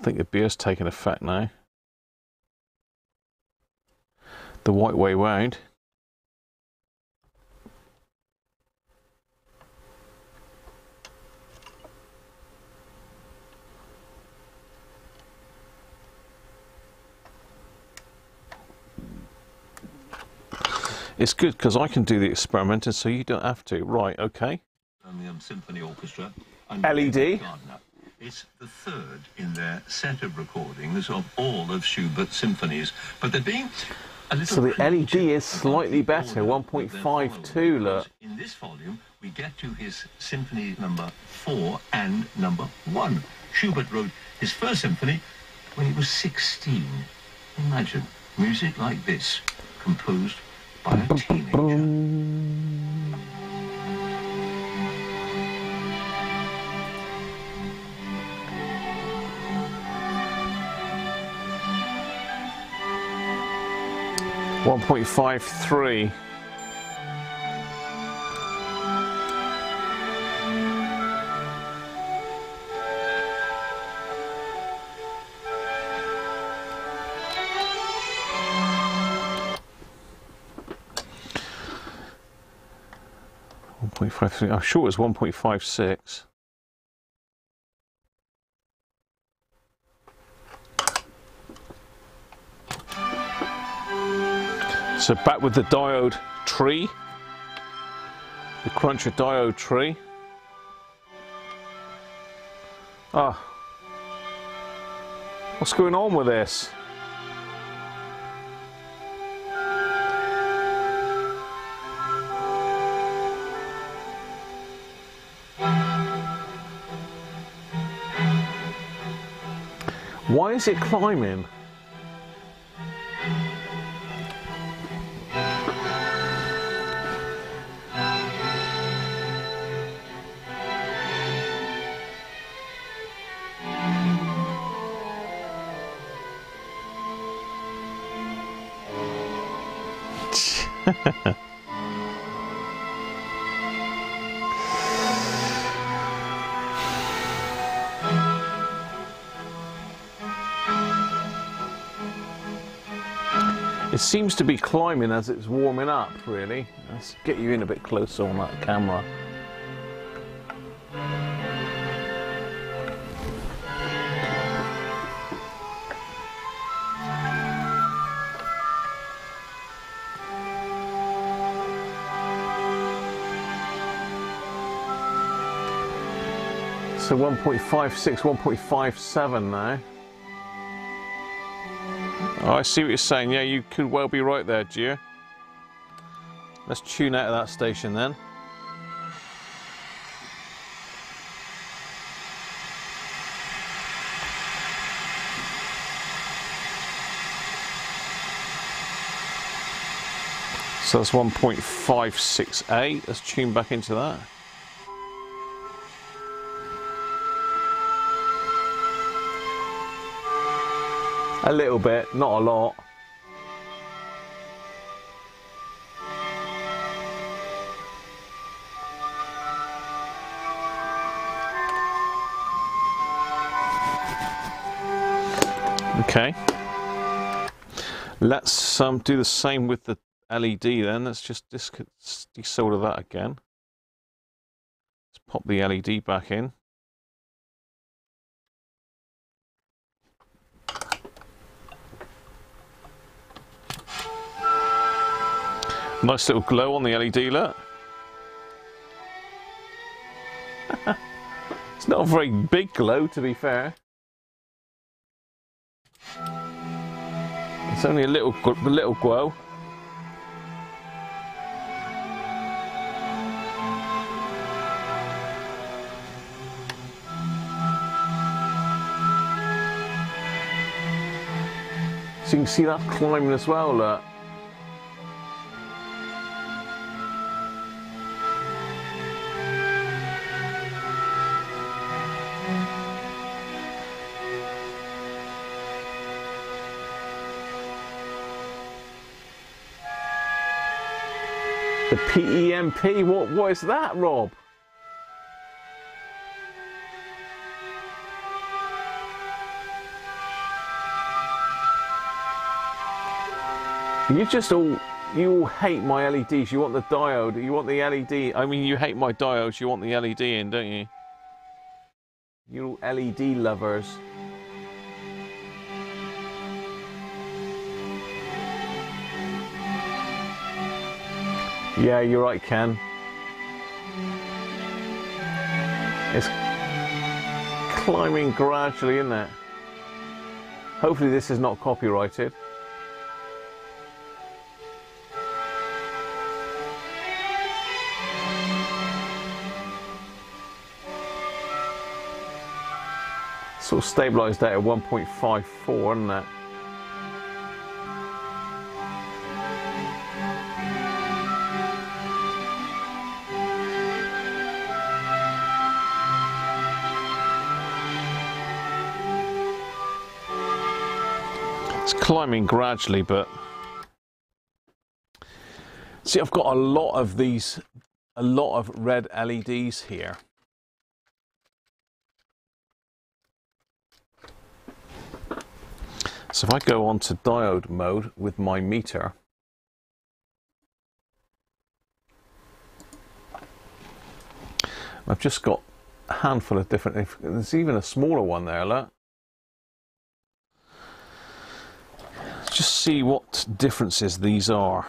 I think the beer's taking effect now. The white way round. It's good because I can do the experimenting so you don't have to. Right, okay. Birmingham Symphony Orchestra. LED. Gardner. It's the third in their set of recordings of all of Schubert's symphonies, but they're being a little So the LED is slightly better, order that they're 1.52, look. In this volume, we get to his symphony number four and number one. Schubert wrote his first symphony when he was 16. Imagine music like this, composed by a teenager. One point five three. One point five three. I'm sure it was one point five six. So back with the diode tree, the cruncher diode tree. Ah, what's going on with this? Why is it climbing? seems to be climbing as it's warming up, really. Let's get you in a bit closer on that camera. So 1.56, 1.57 now. Oh, I see what you're saying. Yeah, you could well be right there, Geir. Let's tune out of that station then. So that's 1.568. Let's tune back into that. A little bit, not a lot. Okay. Let's um, do the same with the LED then. Let's just desolder that again. Let's pop the LED back in. Nice little glow on the LED look. it's not a very big glow to be fair. It's only a little, little glow. So you can see that climbing as well, look. PEMP, what, what is that, Rob? You just all, you all hate my LEDs. You want the diode, you want the LED. I mean, you hate my diodes, you want the LED in, don't you? You LED lovers. Yeah, you're right, Ken. It's climbing gradually, isn't it? Hopefully this is not copyrighted. Sort of stabilised out at 1.54, isn't it? Climbing gradually, but see, I've got a lot of these, a lot of red LEDs here. So if I go on to diode mode with my meter, I've just got a handful of different, there's even a smaller one there, look. Just see what differences these are.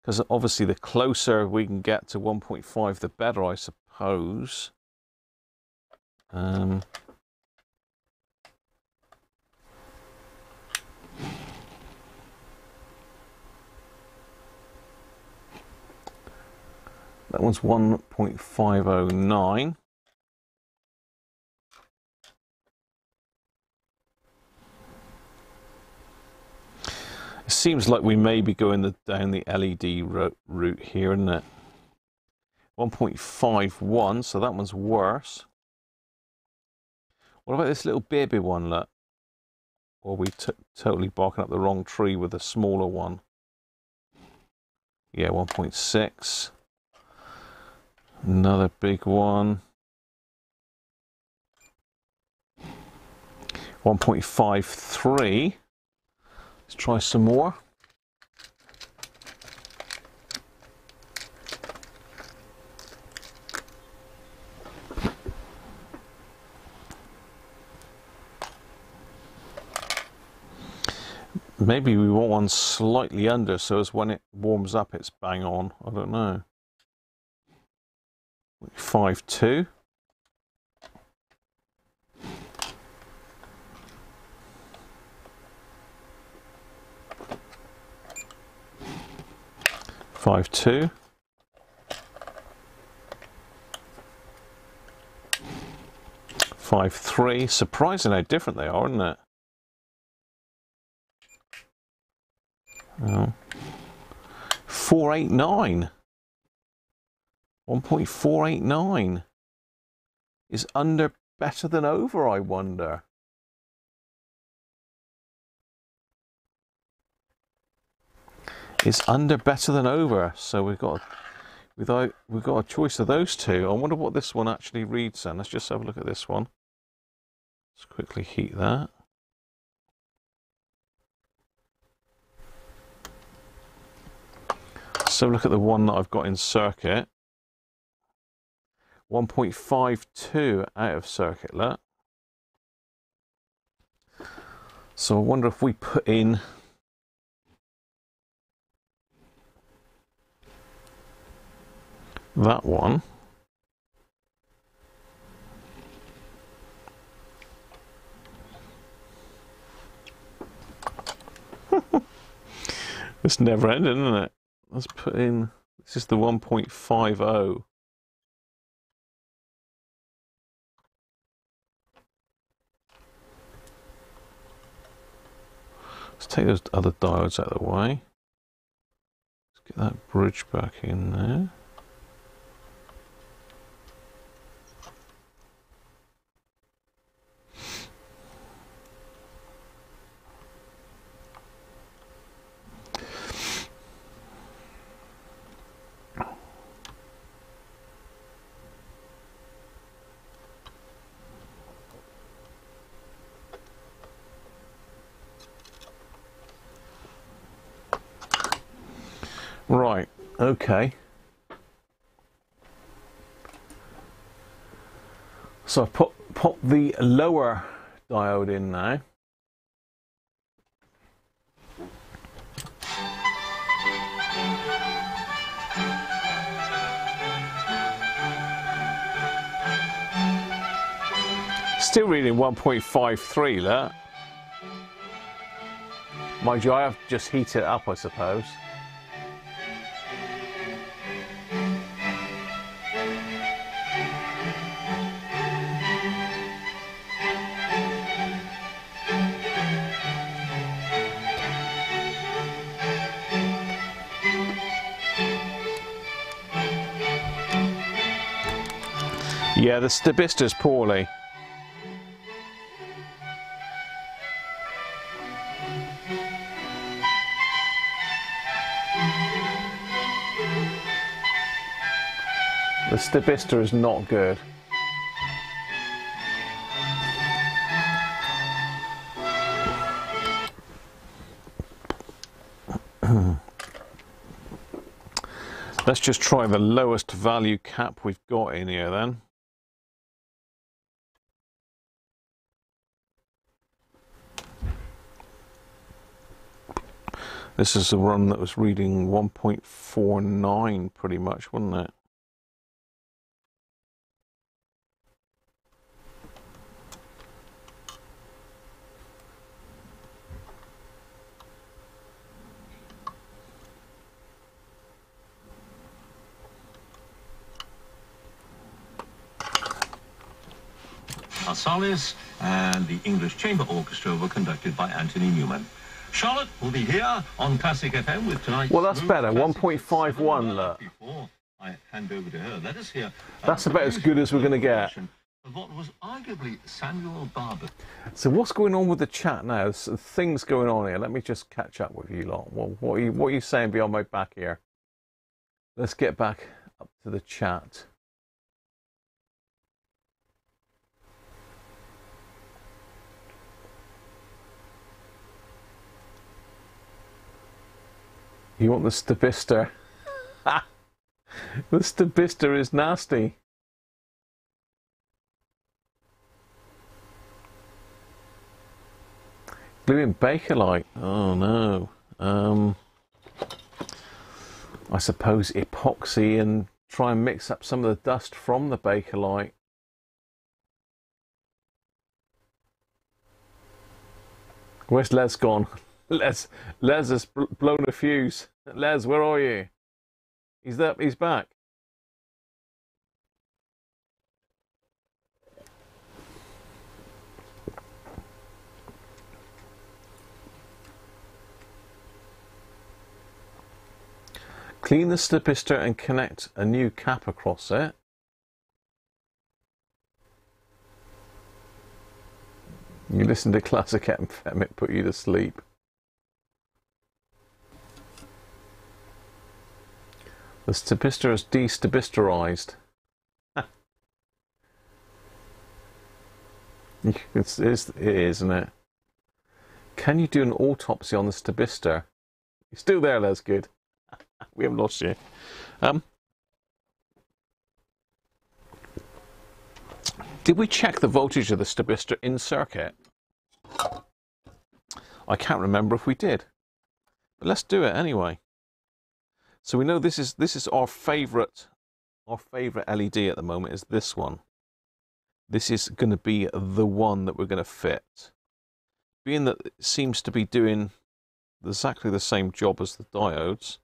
Because obviously the closer we can get to 1.5, the better, I suppose. Um, That one's 1.509. It seems like we may be going the, down the LED route here, isn't it? 1.51, so that one's worse. What about this little baby one, look? Or we totally barking up the wrong tree with a smaller one? Yeah, 1.6. Another big one. 1.53. Let's try some more. Maybe we want one slightly under so as when it warms up it's bang on. I don't know. Five two. Five two. Five three. Surprising how different they are, isn't it? Oh. Four eight nine. 1.489 is under better than over, I wonder. It's under better than over, so we've got without we've got a choice of those two. I wonder what this one actually reads then. Let's just have a look at this one. Let's quickly heat that. So look at the one that I've got in circuit. 1.52 out of circuit. So I wonder if we put in that one. it's never ending, isn't it? Let's put in, this is the 1.50. Let's take those other diodes out of the way. Let's get that bridge back in there. Right, okay. So I've put, put the lower diode in now. Still reading 1.53 that. Mind you, I have just heated it up, I suppose. Yeah, the Stabistor's poorly. The Stabistor is not good. Let's just try the lowest value cap we've got in here then. This is the run that was reading 1.49 pretty much, wasn't it? Marsalis and the English Chamber Orchestra were conducted by Anthony Newman. Charlotte will be here on Classic FM with tonight's. Well, that's better. Classics. 1.51, look. Before I hand over to her, let us hear. uh, That's about as good as we're gonna get. Of what was arguably Samuel Barber. So what's going on with the chat now? There's things going on here. Let me just catch up with you lot. Well, what are you, what are you saying behind my back here? Let's get back up to the chat. You want the Stabistor? the Stabistor is nasty. Gluing Bakelite. Oh no. Um, I suppose epoxy and try and mix up some of the dust from the Bakelite. Where's Les gone? Les, Les has blown a fuse. Les, where are you? He's there. He's back. Clean the stabistor and connect a new cap across it. You listen to classic FM, it put you to sleep. The stabistor is destabistorized. it's, it's, it is, isn't it? Can you do an autopsy on the stabistor? You're still there, that's Good. we haven't lost you. Um, did we check the voltage of the stabistor in circuit? I can't remember if we did, but let's do it anyway. So we know this is this is our favorite our favorite LED at the moment is this one. This is going to be the one that we're going to fit. Being that it seems to be doing exactly the same job as the diodes,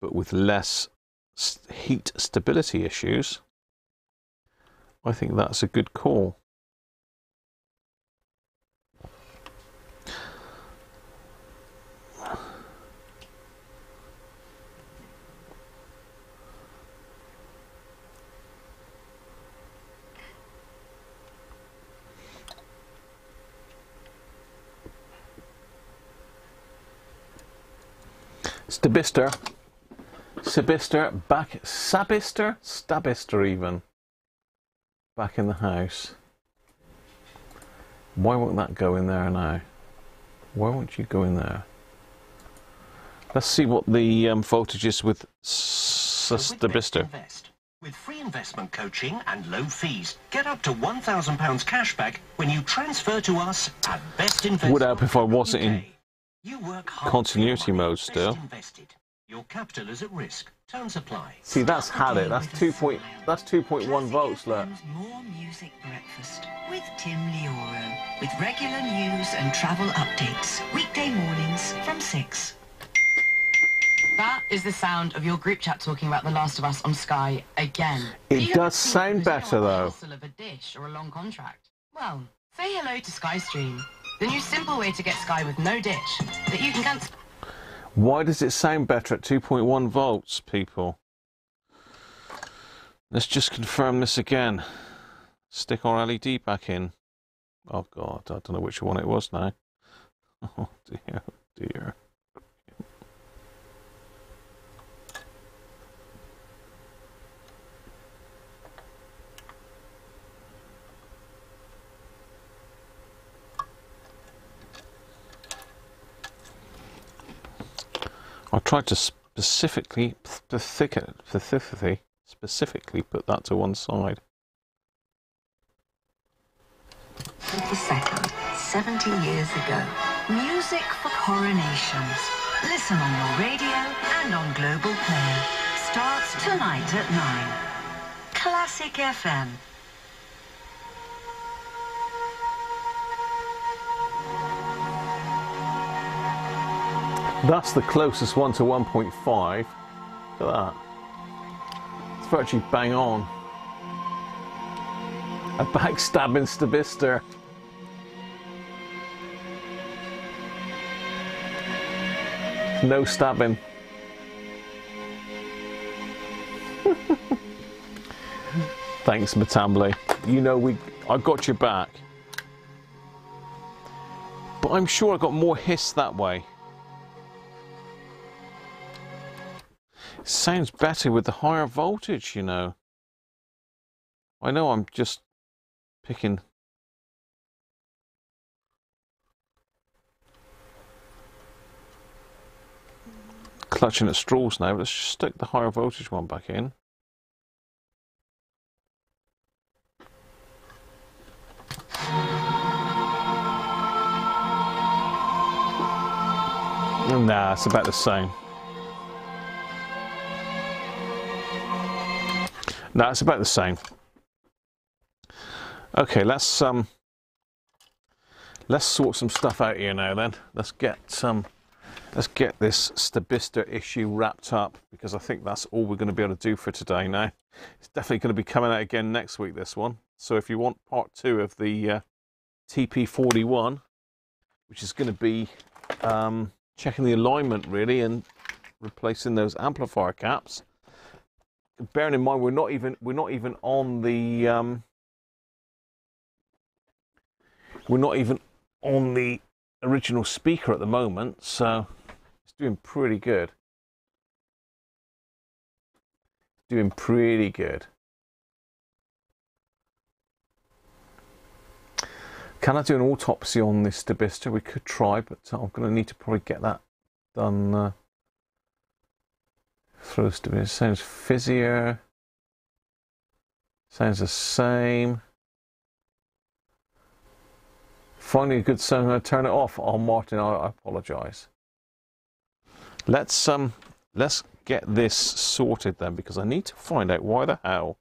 but with less heat stability issues, I think that's a good call. Stabistor Sabister back, Sabister, Stabistor even, back in the house. Why won't that go in there now? Why won't you go in there? Let's see what the um, voltage is with Stabistor. With free investment coaching and low fees, get up to £1,000 cashback when you transfer to us at Best Investment. Would help if I wasn't in continuity mode still. Invested. Your capital is at risk. Terms apply. See, that's had it. That's two point. That's two point one volts. Look. More music breakfast with Tim Lihoreau, with regular news and travel updates weekday mornings from six. That is the sound of your group chat talking about The Last of Us on Sky again. It does sound better though. Of a dish or a long contract. Well, say hello to SkyStream, the new simple way to get Sky with no ditch that you can cancel. Why does it sound better at 2.1 volts, people? Let's just confirm this again. Stick our LED back in. Oh God, I don't know which one it was now. Oh dear, oh dear. I tried to specifically, specifically, specifically put that to one side. The second, 70 years ago. Music for coronations. Listen on your radio and on Global Player. Starts tonight at 9. Classic FM. That's the closest one to 1.5. Look at that. It's virtually bang on. A backstabbing stabistor. No stabbing. Thanks, Matamble. You know we I got your back. But I'm sure I got more hiss that way. Sounds better with the higher voltage, you know. I know I'm just picking clutching at straws now. Let's just stick the higher voltage one back in. Nah, it's about the same. No, it's about the same. Okay, let's um, let's sort some stuff out here now. Then let's get some. Let's get this Stabistor issue wrapped up because I think that's all we're going to be able to do for today now. It's definitely going to be coming out again next week, this one. So if you want part two of the uh, TP41, which is going to be um, checking the alignment really and replacing those amplifier caps. Bearing in mind we're not even we're not even on the um, we're not even on the original speaker at the moment, so it's doing pretty good. Doing pretty good. Can I do an autopsy on this Stabistor? We could try, but I'm going to need to probably get that done uh, through Stabistor. Sounds fizzier. Sounds the same. Finding a good sound, to turn it off. Oh, Martin, I, I apologise. Let's um, let's get this sorted then, because I need to find out why the hell.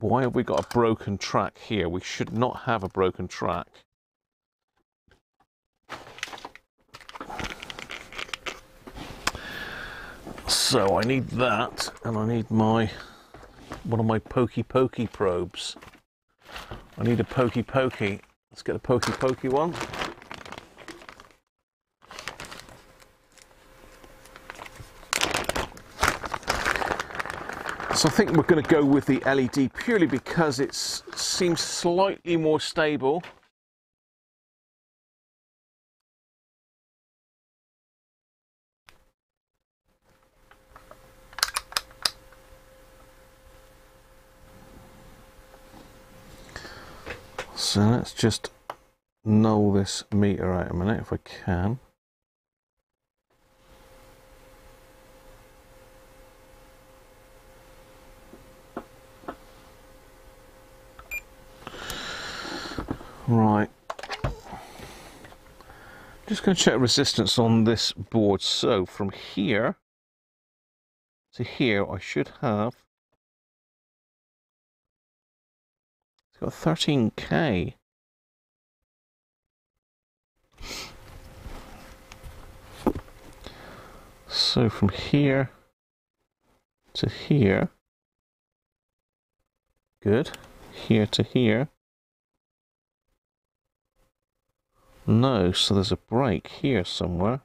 Why have we got a broken track here? We should not have a broken track. So I need that, and I need my one of my pokey pokey probes. I need a pokey pokey. Let's get a pokey pokey one. So I think we're going to go with the LED purely because it seems slightly more stable. So let's just null this meter out a minute if I can. Right. Just going to check resistance on this board. So from here to here, I should have. Got 13k. So from here to here. Good. Here to here. No, so there's a break here somewhere.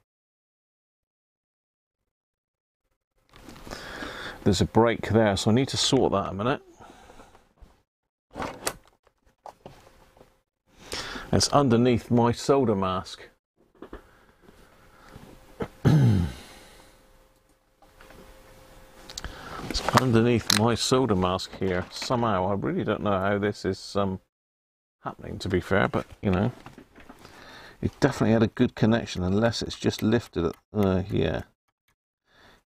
There's a break there, so I need to sort that a minute. It's underneath my solder mask. it's underneath my solder mask here somehow. I really don't know how this is um, happening, to be fair, but you know. It definitely had a good connection, unless it's just lifted. At, uh, yeah.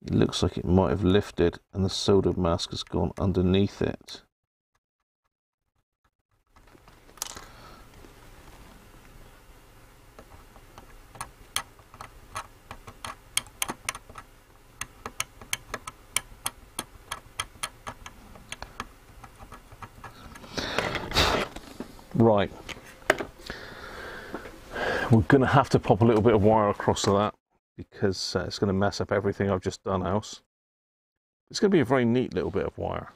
It looks like it might have lifted and the solder mask has gone underneath it. Right we're going to have to pop a little bit of wire across to that because uh, it's going to mess up everything I've just done else. It's going to be a very neat little bit of wire.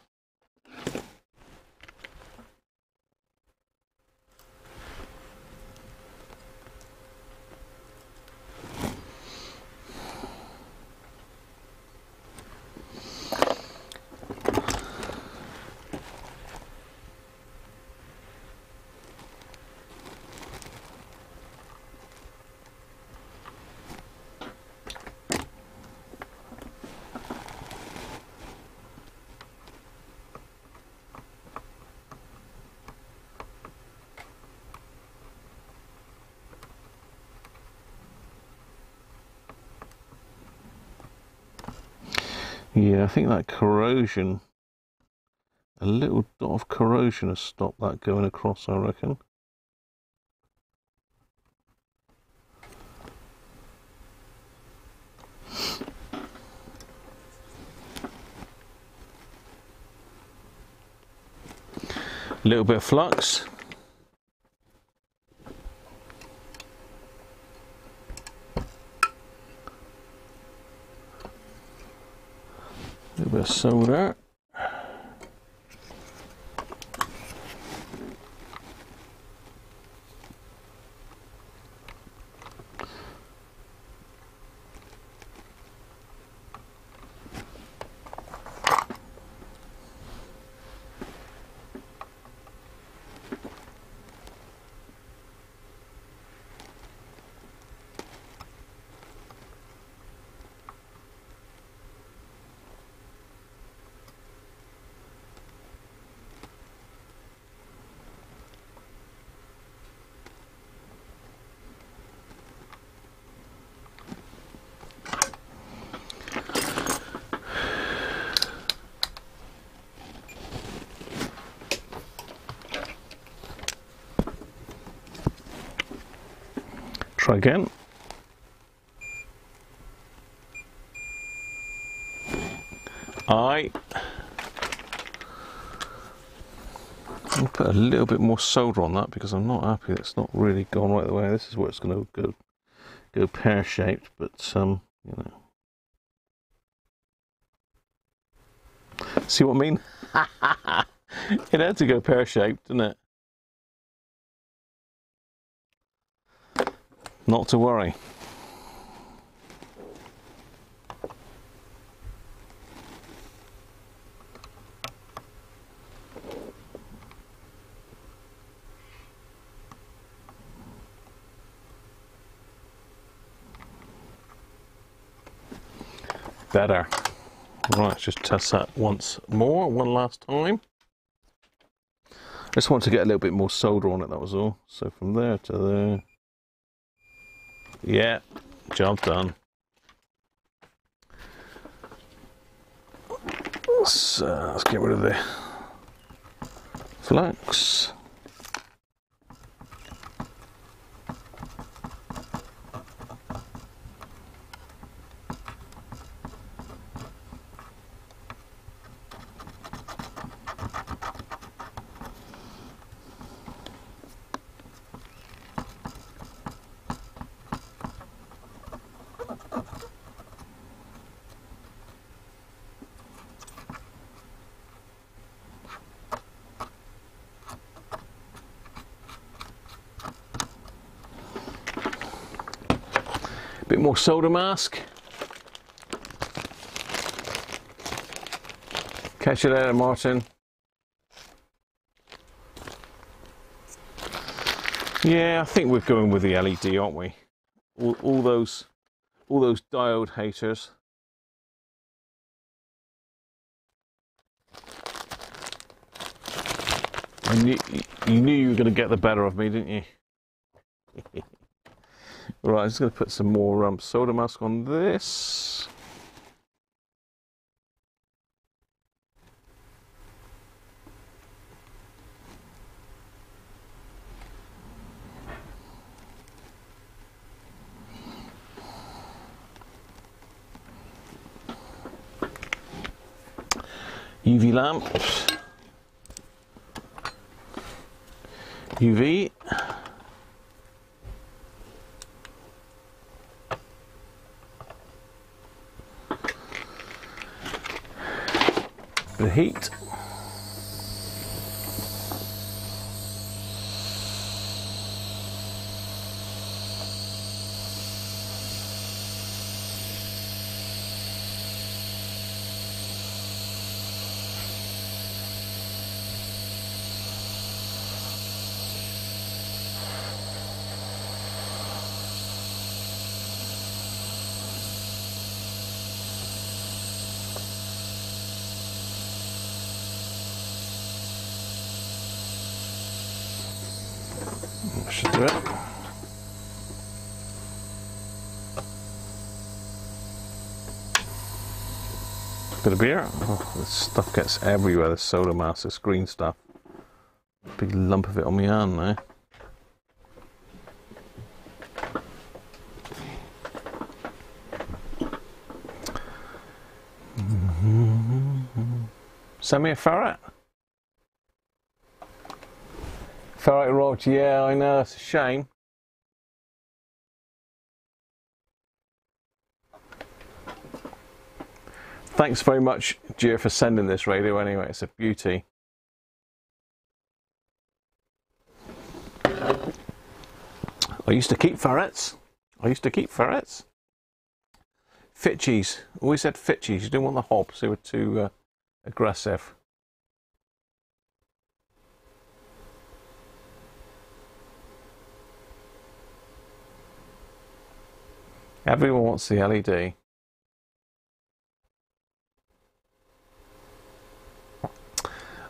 Yeah, I think that corrosion, a little dot of corrosion has stopped that going across, I reckon. A little bit of flux. A again. I I'll put a little bit more solder on that because I'm not happy it's not really gone right the way. This is where it's going to go go pear shaped, but um, you know. See what I mean? it had to go pear shaped, didn't it? Not to worry. Better. Right, let's just test that once more, one last time. I just want to get a little bit more solder on it, that was all. So from there to there. Yeah, job done. So let's get rid of the flux. Solder mask. Catch you later, Martin. Yeah, I think we're going with the LED, aren't we? All, all those, all those diode haters. You knew, you knew you were going to get the better of me, didn't you? Right, I'm just going to put some more um, solder mask on this. UV lamp. UV. Heat. Should do it. Bit of beer. Oh, this stuff gets everywhere. This solder mask, this green stuff. Big lump of it on my hand there. Mm-hmm. Send me a ferret. Ferrite rod, yeah, I know, it's a shame. Thanks very much, Geir, for sending this radio anyway. It's a beauty. I used to keep ferrets. I used to keep ferrets. Fitchies. Always said Fitchies. You didn't want the hobs. They were too uh, aggressive. Everyone wants the LED.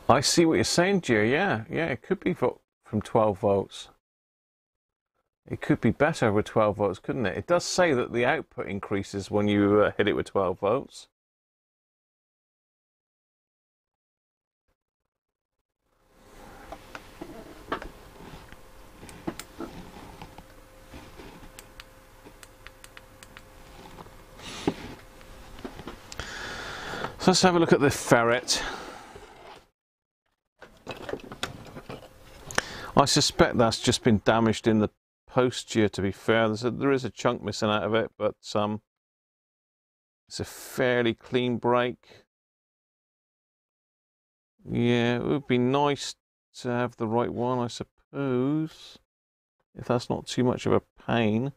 I see what you're saying, Geir. Yeah, yeah, it could be from 12 volts. It could be better with 12 volts, couldn't it? It does say that the output increases when you uh, hit it with 12 volts. So let's have a look at the ferret. I suspect that's just been damaged in the post here to be fair. There's a, there is a chunk missing out of it, but um, it's a fairly clean break. Yeah, it would be nice to have the right one, I suppose, if that's not too much of a pain.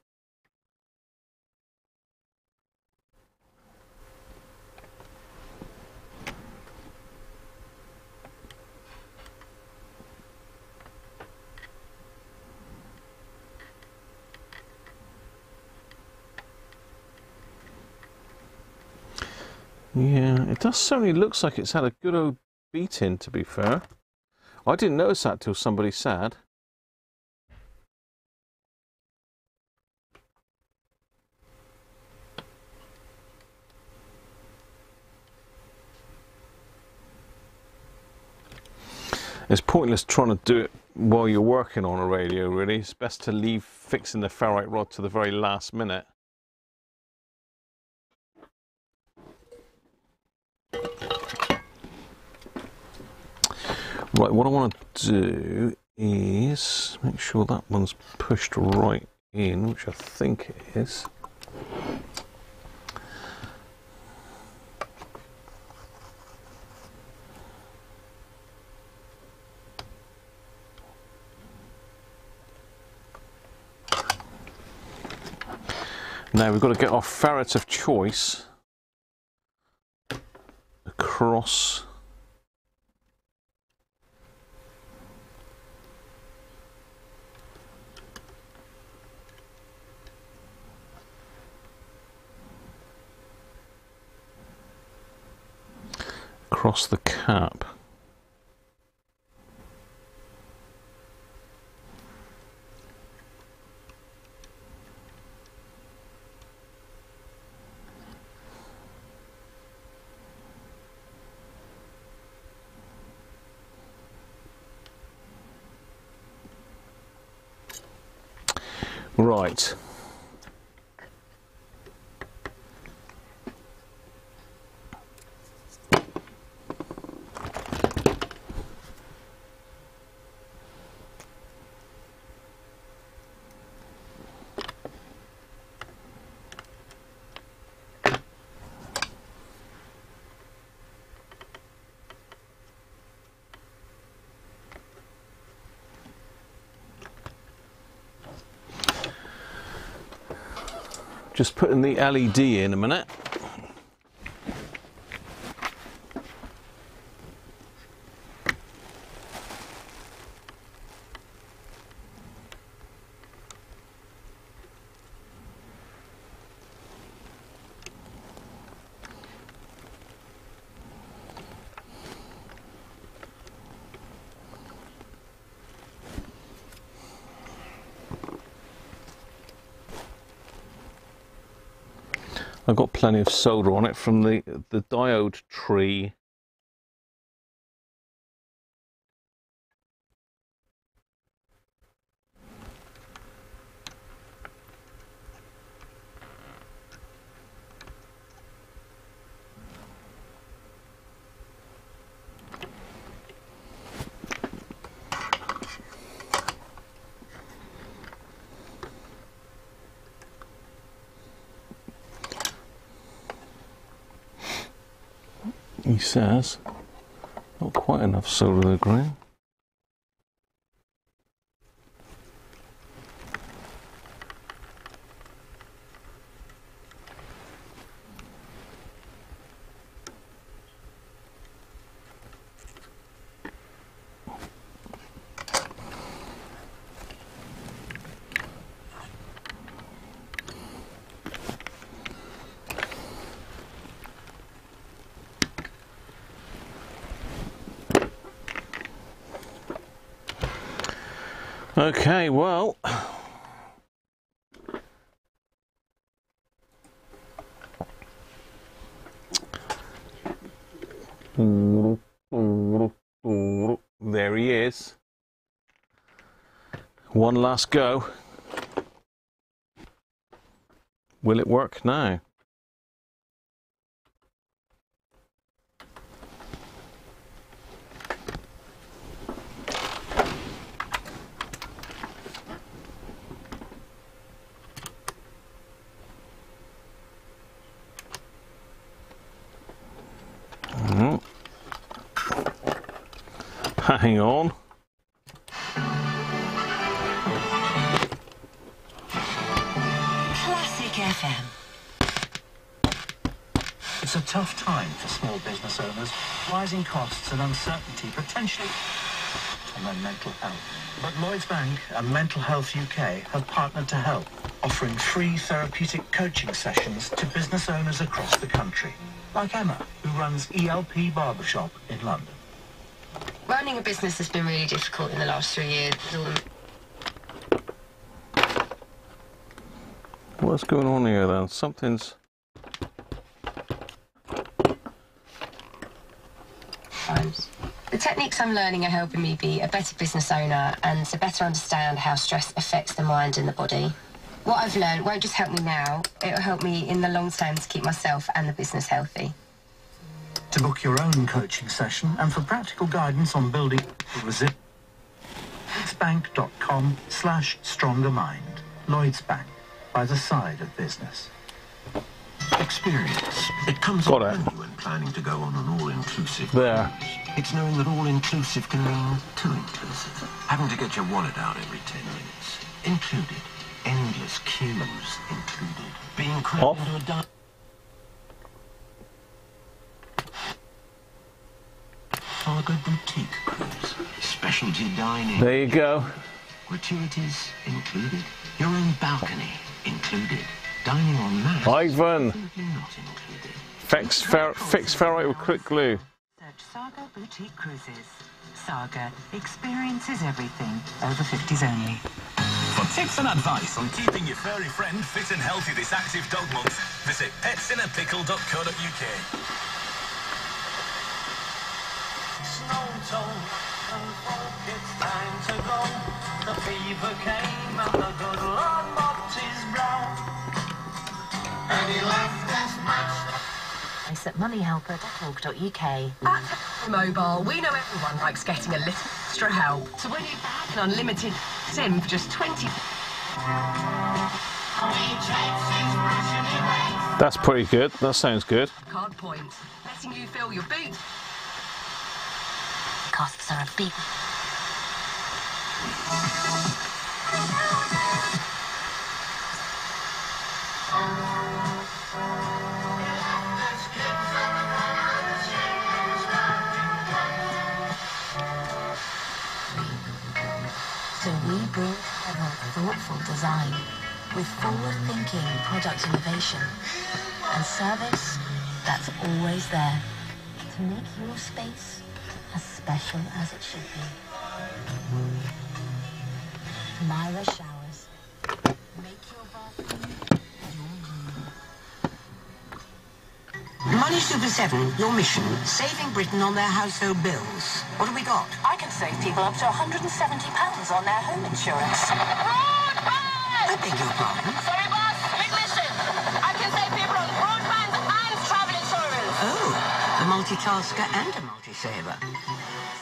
Yeah, it does certainly looks like it's had a good old beating, to be fair. I didn't notice that till somebody said. It's pointless trying to do it while you're working on a radio, really. It's best to leave fixing the ferrite rod to the very last minute. Right, what I want to do is make sure that one's pushed right in, which I think it is. Now we've got to get our ferret of choice across across the cap. Right. Just putting the LED in a minute. I've got plenty of solder on it from the, the diode tree says, not quite enough solar to Okay, well. There he is. One last go. Will it work now? Rising and uncertainty potentially on their mental health. But Lloyds Bank and Mental Health UK have partnered to help, offering free therapeutic coaching sessions to business owners across the country. Like Emma, who runs ELP Barbershop in London. Running a business has been really difficult in the last three years. with all the What's going on here then? Something's. times. The techniques I'm learning are helping me be a better business owner and to better understand how stress affects the mind and the body. What I've learned won't just help me now, it will help me in the long term to keep myself and the business healthy. To book your own coaching session and for practical guidance on building resilience, lloydsbank.com slash stronger mind. Lloyds Bank, by the side of business. Experience. It comes Got up it. Planning to go on an all-inclusive There. cruise. It's knowing that all-inclusive can mean too inclusive. Having to get your wallet out every 10 minutes. Included. Endless queues included. Being crammed Off. into a di- Saga Boutique Cruise. Specialty dining. There you go. Gratuities included. Your own balcony included. Dining on mats. Ivan. Absolutely not included. Fix, fer- fix ferrite with quick glue. Search Saga Boutique Cruises. Saga experiences everything over 50s only. For tips and advice on keeping your furry friend fit and healthy this active dog month, visit petsinnapickle.co.uk. Snow told and folk it's time to go. The fever came and the good Lord mopped his brow. And he left us much Price at moneyhelper.org.uk. At Mobile, we know everyone likes getting a little extra help. So when you have an unlimited SIM for just 20 That's pretty good. That sounds good. card points, letting you fill your boot Costs are a big thoughtful design with forward-thinking product innovation and service that's always there to make your space as special as it should be. Mira Showers. Make your bathroom your. Money Super 7, your mission, saving Britain on their household bills. What have we got? I can save people up to £170 on their home insurance. I beg your pardon? Sorry, boss. Big mission. I can save people on broadband and travel insurance. Oh, a multitasker and a multi-saver.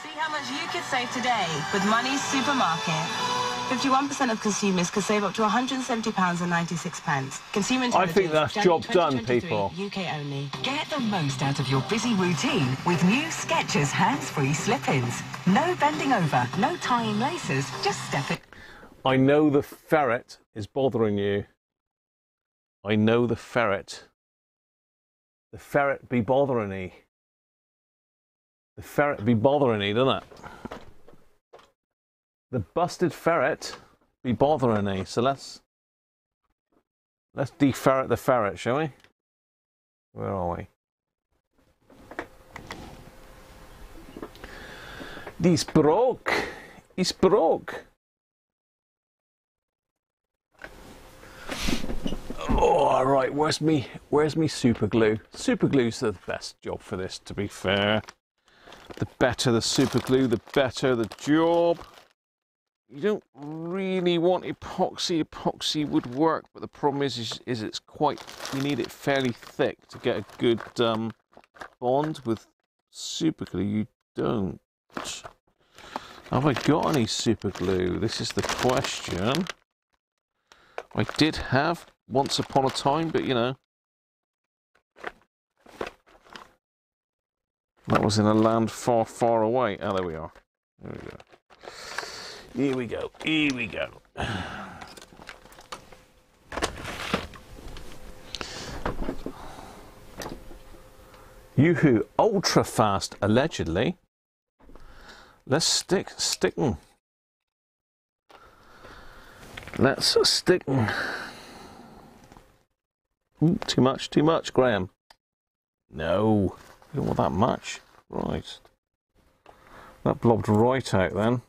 See how much you could save today with Money's Supermarket. 51% of consumers could save up to £170.96. Consumer I think that's January job done, people. UK only. Get the most out of your busy routine with new Skechers hands-free slip-ins. No bending over, no tying laces, just step it. I know the ferret is bothering you. I know the ferret. The ferret be bothering ye. The ferret be bothering ye, doesn't it? The busted ferret be bothering ye. So let's let's deferret the ferret, shall we? Where are we? He's broke. He's broke. Oh, all right. Where's me? Where's me super glue? Super glue's the best job for this. To be fair, the better the super glue, the better the job. You don't really want epoxy. Epoxy would work, but the problem is, is, is it's quite. You need it fairly thick to get a good um, bond with super glue. You don't. Have I got any super glue? This is the question. I did have once upon a time, but you know. That was in a land far, far away. Oh, there we are. There we go. Here we go. Here we go. Yoo-hoo ultra fast, allegedly. Let's stick, stick 'em. Let's stick. Too much, too much, Graham. No, you don't want that much. Right. That blobbed right out then.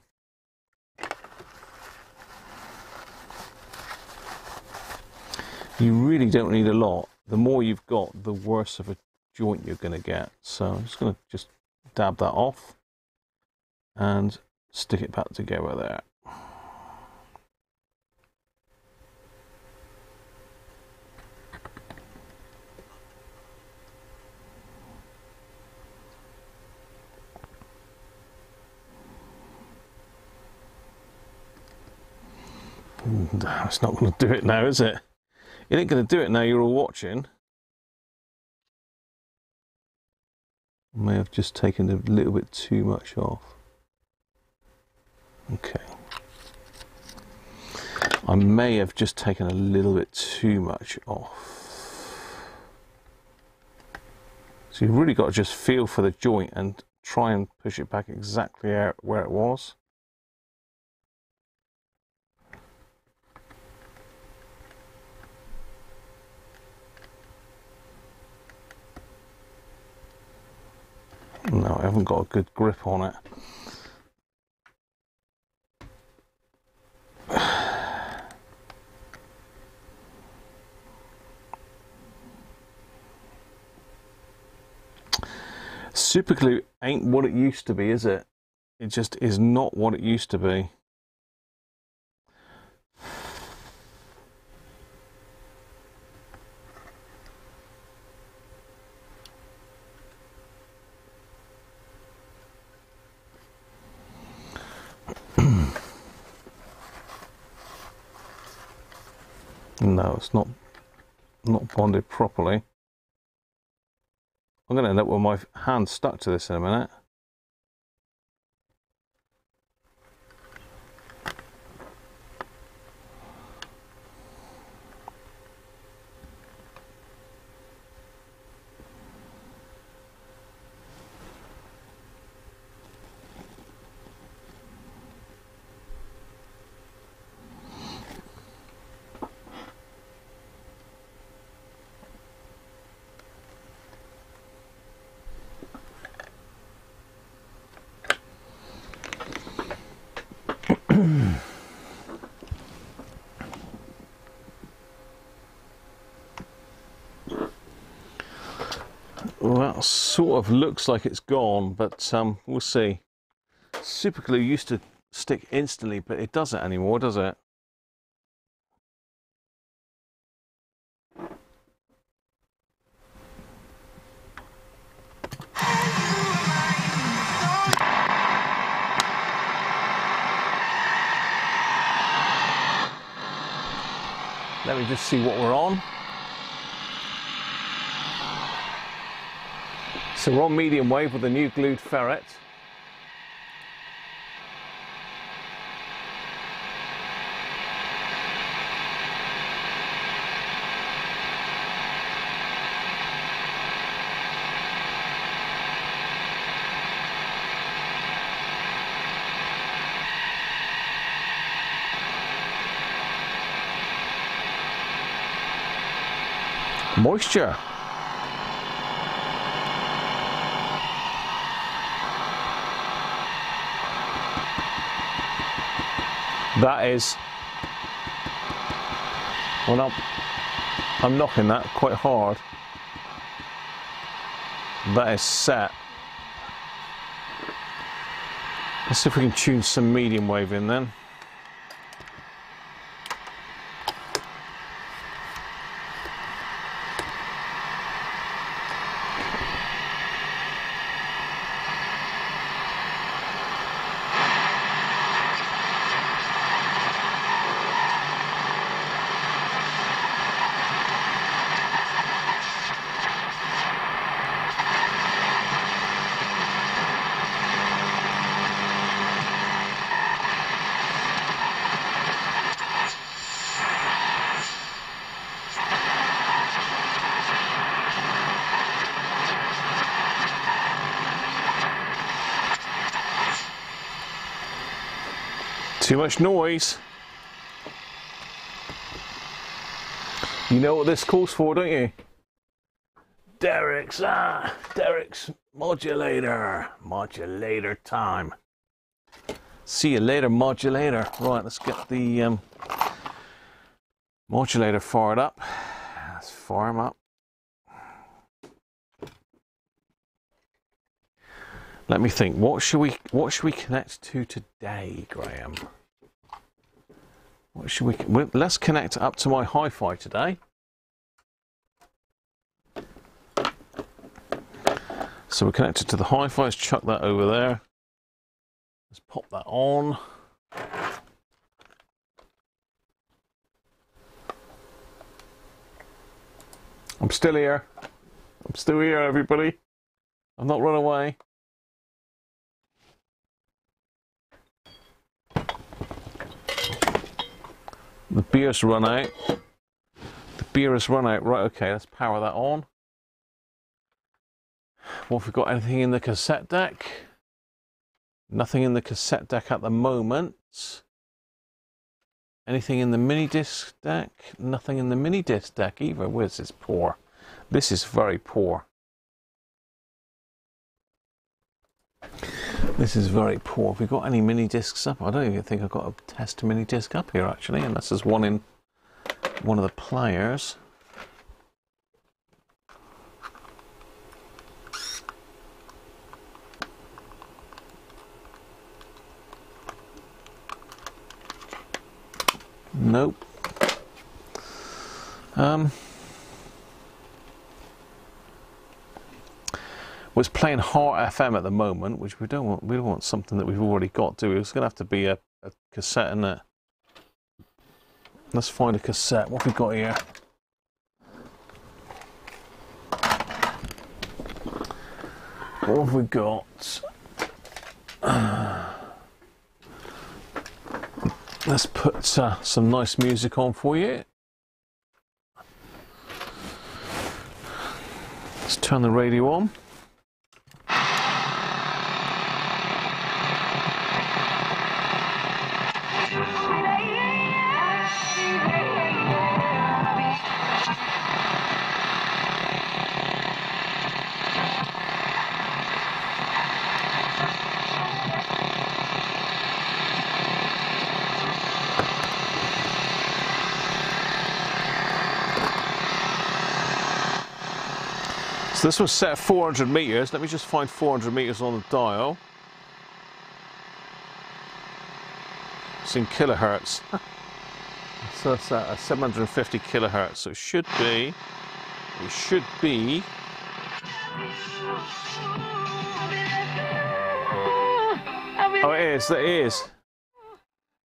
You really don't need a lot. The more you've got, the worse of a joint you're going to get. So I'm just going to just dab that off and stick it back together there. Uh, it's not going to do it now, is it? It ain't going to do it now you're all watching. I may have just taken a little bit too much off. Okay. I may have just taken a little bit too much off. So you've really got to just feel for the joint and try and push it back exactly out where it was. No, I haven't got a good grip on it. Superglue ain't what it used to be, is it? It just is not what it used to be. No, it's not not bonded properly. I'm going to end up with my hand stuck to this in a minute. Well, that sort of looks like it's gone, but um, we'll see. Super glue used to stick instantly, but it doesn't anymore, does it? Let me just see what we're on. So we're on medium wave with a new glued ferret. Moisture. That is, well, I'm, I'm knocking that quite hard. That is set. Let's see if we can tune some medium wave in then. Too much noise. You know what this calls for, don't you? Derek's, ah, Derek's modulator. Modulator time. See you later, modulator. Right, let's get the um, modulator fired up. Let's fire him up. Let me think. What should we What should we connect to today, Graham? What should we? well, Let's connect up to my hi-fi today. So we're connected to the hi-fi. Let's chuck that over there. Let's pop that on. I'm still here. I'm still here, everybody. I've not run away. The beer's run out. The beer has run out. Right, okay, let's power that on. What have we got? Anything in the cassette deck? Nothing in the cassette deck at the moment. Anything in the mini disc deck? Nothing in the mini disc deck either. Where's this poor? This is very poor. This is very poor. Have we got any mini discs up? I don't even think I've got a test mini disc up here actually, unless there's one in one of the players. Nope. Um, was playing Heart FM at the moment, which we don't want. We don't want something that we've already got, do we? It's going to have to be a, a cassette in it. Let's find a cassette. What have we got here? What have we got? Let's put uh, some nice music on for you. Let's turn the radio on. This was set at 400 meters. Let me just find 400 meters on the dial. It's in kilohertz. so it's at uh, 750 kilohertz. So it should be, it should be. Oh, it is, it is.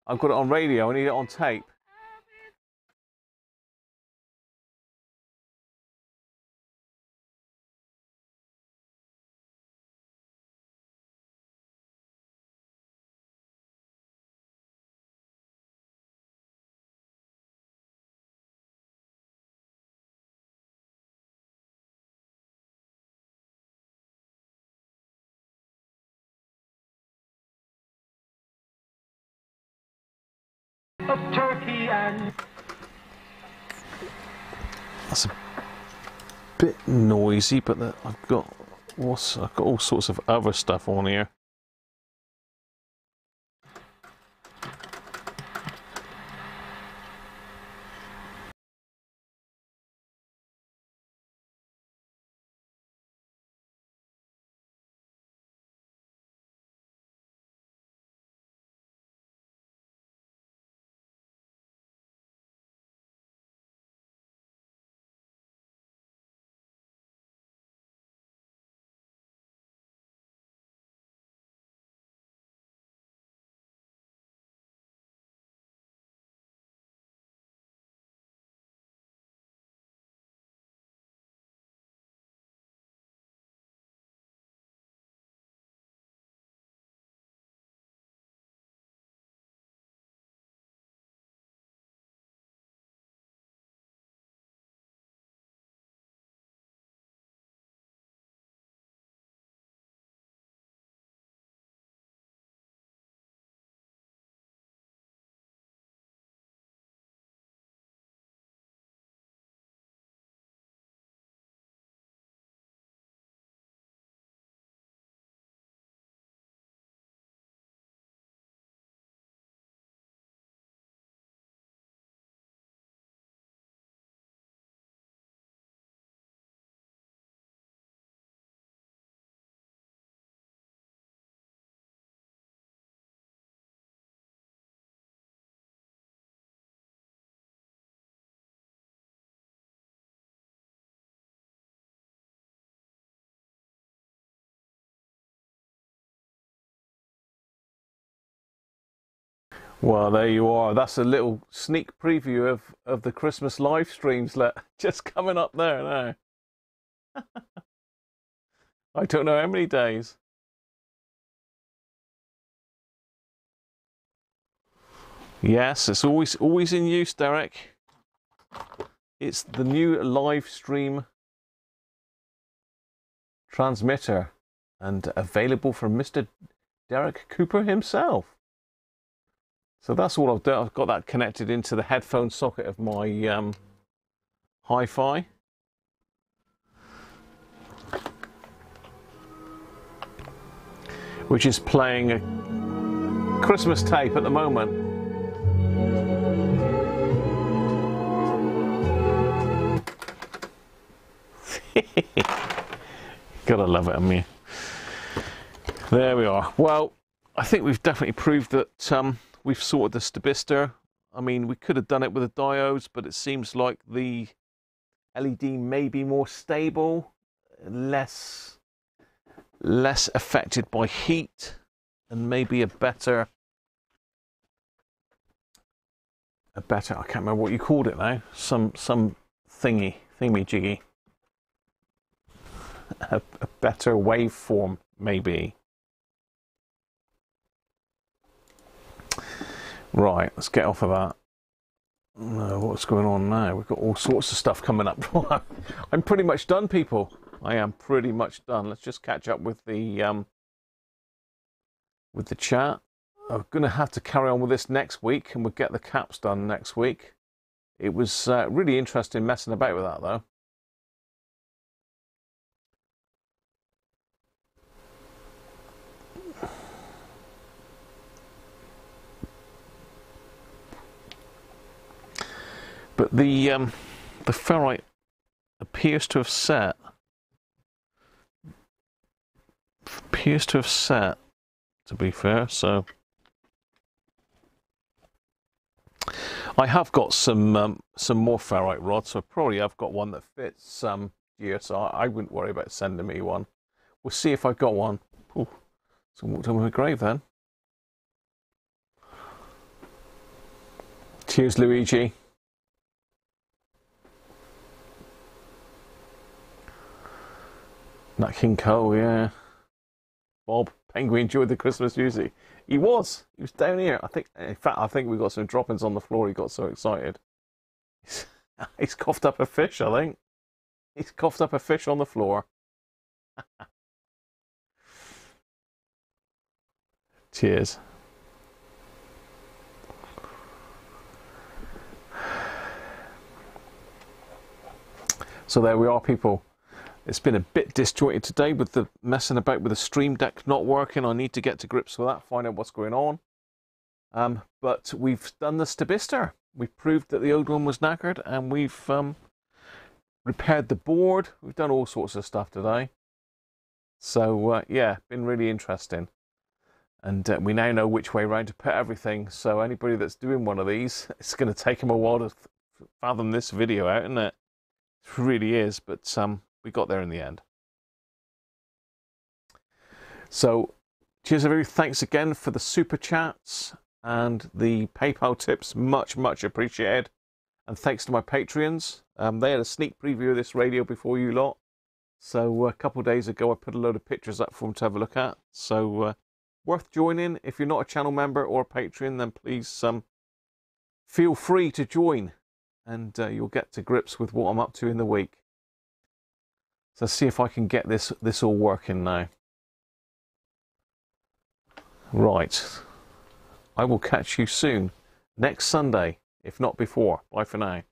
I've got it on radio, I need it on tape. That's a bit noisy, but I've got what's I've got all sorts of other stuff on here. Well, there you are. That's a little sneak preview of, of the Christmas live streams let just coming up there now. I don't know how many days. Yes, it's always always in use, Derek. It's the new live stream transmitter and available from Mr. Derek Cooper himself. So that's all I've done. I've got that connected into the headphone socket of my um, hi-fi. Which is playing a Christmas tape at the moment. Gotta love it, mean. There we are. Well, I think we've definitely proved that um, we've sorted the stabistor. I mean, we could have done it with the diodes, but it seems like the LED may be more stable, less less affected by heat, and maybe a better a better I can't remember what you called it now. Some some thingy thingy jiggy. A, a better waveform, maybe. Right, let's get off of that. Uh, what's going on now? We've got all sorts of stuff coming up. I'm pretty much done, people. I am pretty much done. Let's just catch up with the um, with the chat. I'm going to have to carry on with this next week, and we'll get the caps done next week. It was uh, really interesting messing about with that, though. But the um, the ferrite appears to have set appears to have set. To be fair, so I have got some um, some more ferrite rods. So probably I've got one that fits um, here, so I, wouldn't worry about sending me one. We'll see if I've got one. Ooh, so walked over my grave then. Cheers, Luigi. Nat King Cole, yeah. Bob Penguin enjoyed the Christmas music. He was. He was down here. I think. In fact, I think we got some droppings on the floor. He got so excited. He's, he's coughed up a fish. I think. He's coughed up a fish on the floor. Cheers. So there we are, people. It's been a bit disjointed today with the messing about with the Stream Deck not working. I need to get to grips with that, find out what's going on. Um, but we've done the Stabistor. We've proved that the old one was knackered, and we've um, repaired the board. We've done all sorts of stuff today. So uh, yeah, been really interesting. And uh, we now know which way around to put everything. So anybody that's doing one of these, it's going to take them a while to fathom this video out, isn't it? It really is. But um, we got there in the end. So cheers everybody. Thanks again for the super chats and the PayPal tips. Much, much appreciated. And thanks to my Patreons. Um, they had a sneak preview of this radio before you lot. So uh, a couple days ago, I put a load of pictures up for them to have a look at. So uh, worth joining. If you're not a channel member or a Patreon, then please um, feel free to join, and uh, you'll get to grips with what I'm up to in the week. So let's see if I can get this this all working now. Right. I will catch you soon next Sunday, if not before. Bye for now.